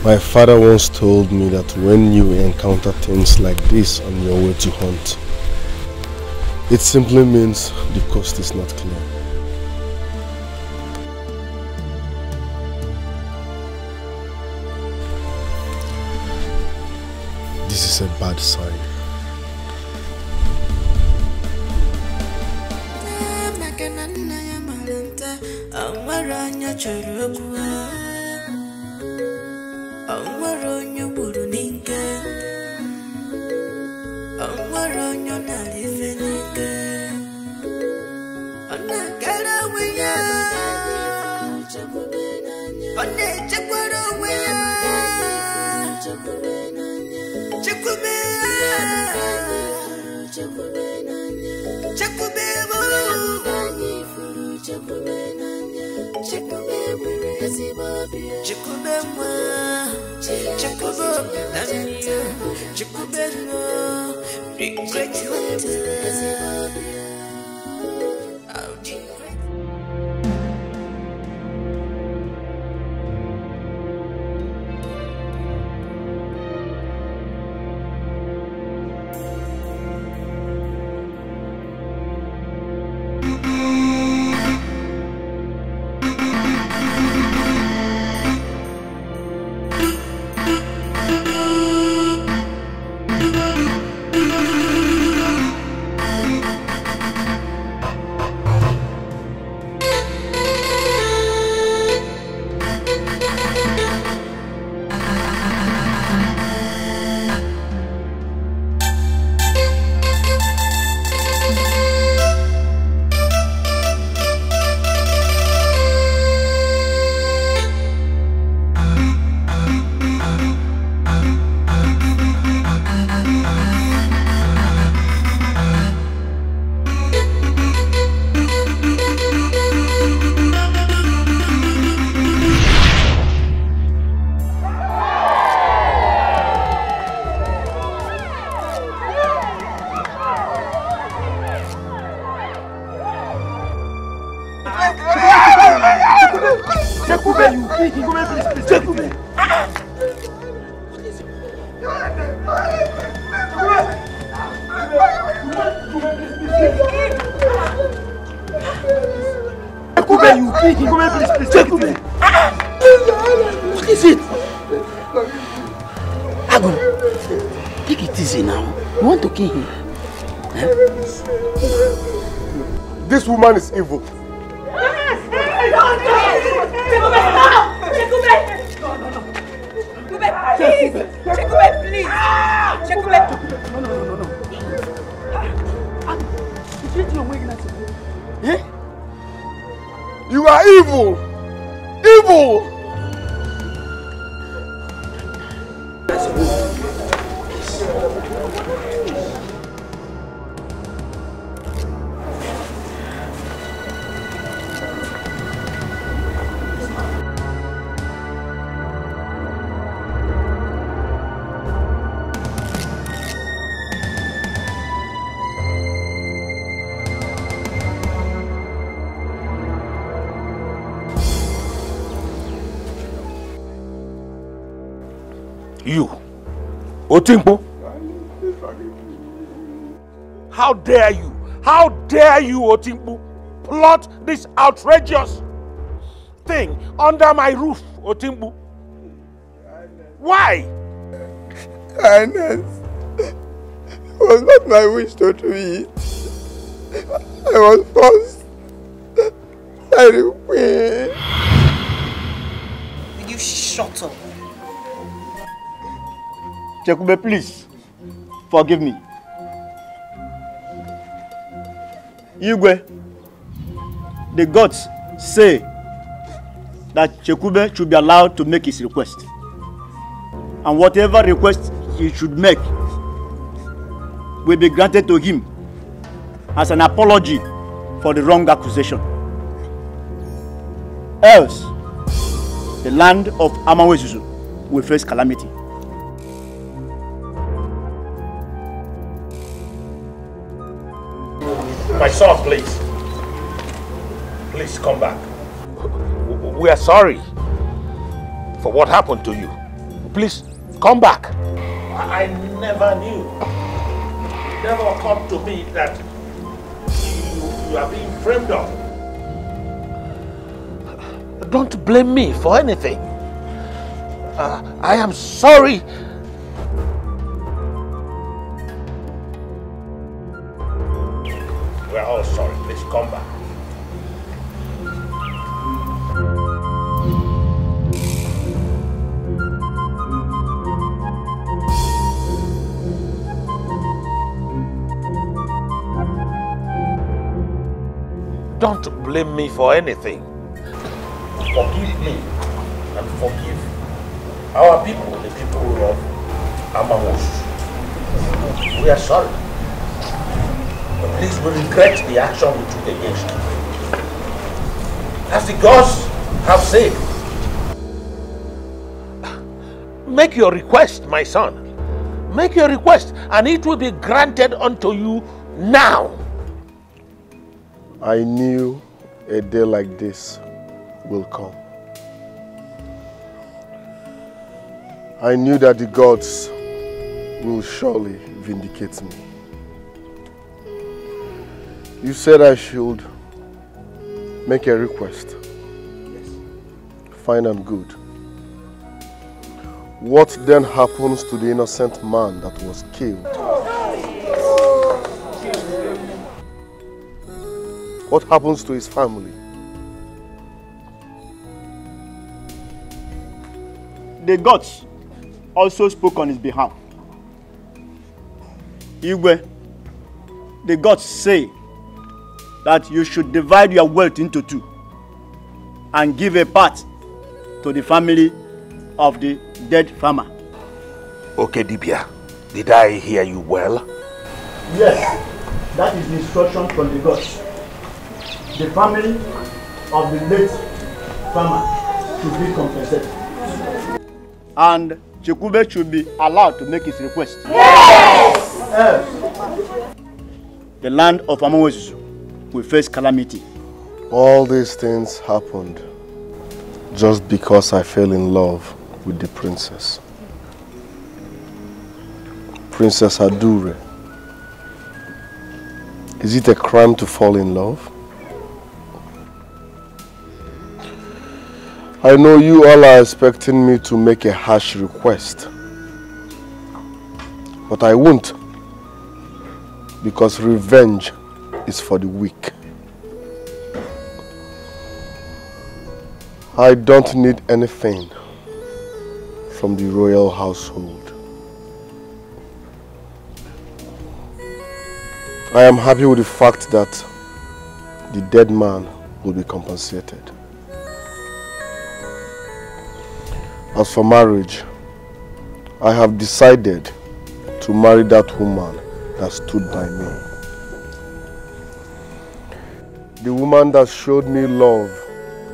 My father once told me that when you encounter things like this on your way to hunt, it simply means the coast is not clear. This is a bad sign. odechekwara onwe ya chekwube chekwube chekwube nwa chekwube omenanya chekwube nwa regret Woman is evil. Dare you? How dare you, Otimpo, plot this outrageous thing under my roof, Otimpo? Why? Highness, it was not my wish to do it. I was forced the queen. Will you shut up? Chekube, please, forgive me. Igwe, the gods say that Chekube should be allowed to make his request. And whatever request he should make will be granted to him as an apology for the wrong accusation. Else, the land of Amawezuzu will face calamity. My son, please. Please come back. We are sorry for what happened to you. Please come back. I never knew. It never occurred to me that you, you are being framed up. Don't blame me for anything. Uh, I am sorry. Come back. Don't blame me for anything. Forgive me and forgive our people, the people of Amamos. We are sorry. But please, we regret the action we took against you. As the gods have said, make your request, my son. Make your request, and it will be granted unto you now. I knew a day like this will come. I knew that the gods will surely vindicate me. You said I should make a request. Yes. Fine and good. What then happens to the innocent man that was killed? What happens to his family? The gods also spoke on his behalf. Igwe, the gods say that you should divide your wealth into two and give a part to the family of the dead farmer. Okay, Dibia, did I hear you well? Yes, that is the instruction from the gods. The family of the late farmer should be compensated. And Chekube should be allowed to make his request. Yes! Else, the land of Amawezuzu will face calamity. All these things happened just because I fell in love with the princess. Princess Adure. Is it a crime to fall in love? I know you all are expecting me to make a harsh request. But I won't. Because revenge is for the weak. I don't need anything from the royal household. I am happy with the fact that the dead man will be compensated. As for marriage, I have decided to marry that woman that stood by me. The woman that showed me love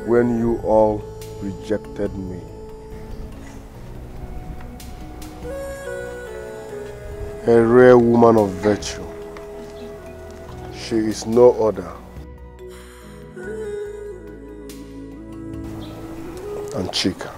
when you all rejected me. A rare woman of virtue. She is no other And Chika.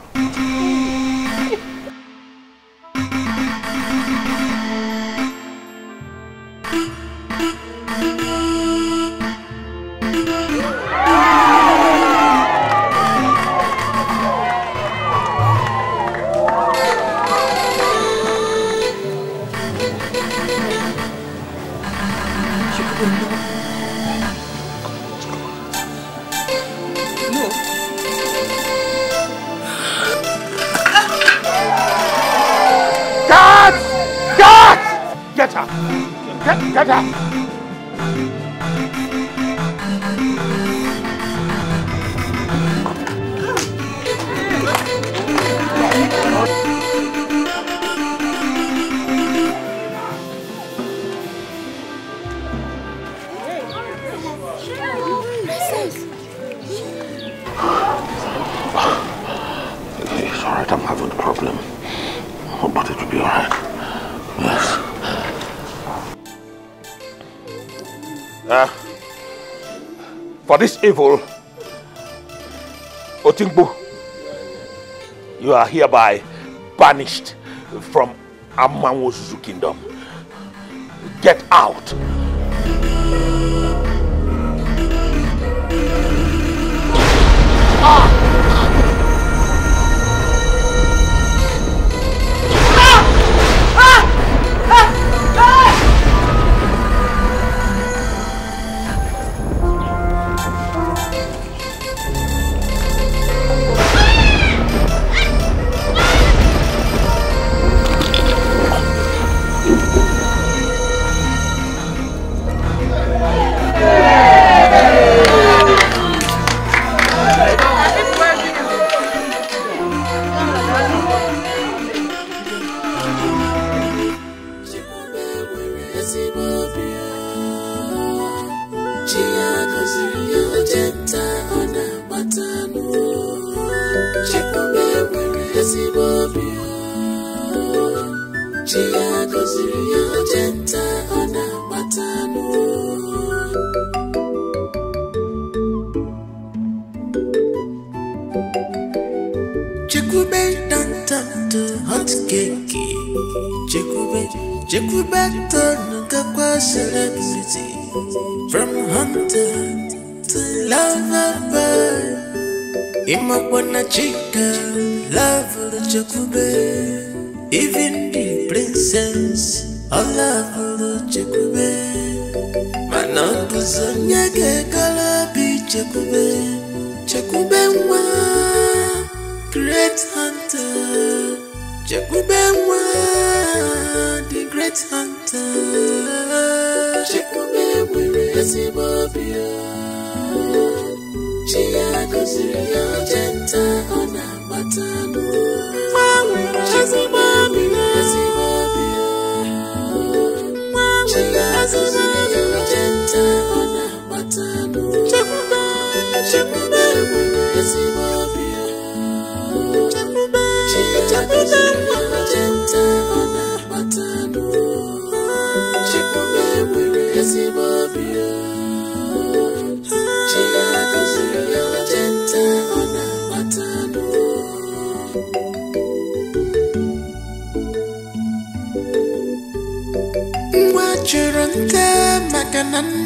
For this evil, Otingbu, you are hereby banished from Amawozuzu kingdom. Get out.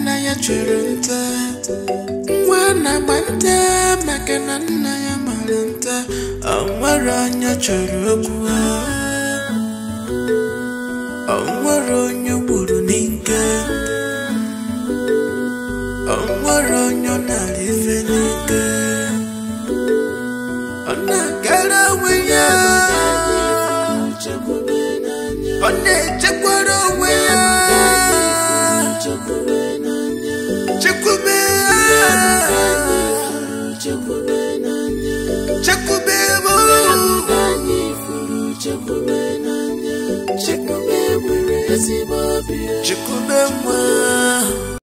nna ya chụrụ nte. Nwa na-agba nte maka na nna ya mara nta ọ anya chọrọ okwu ha.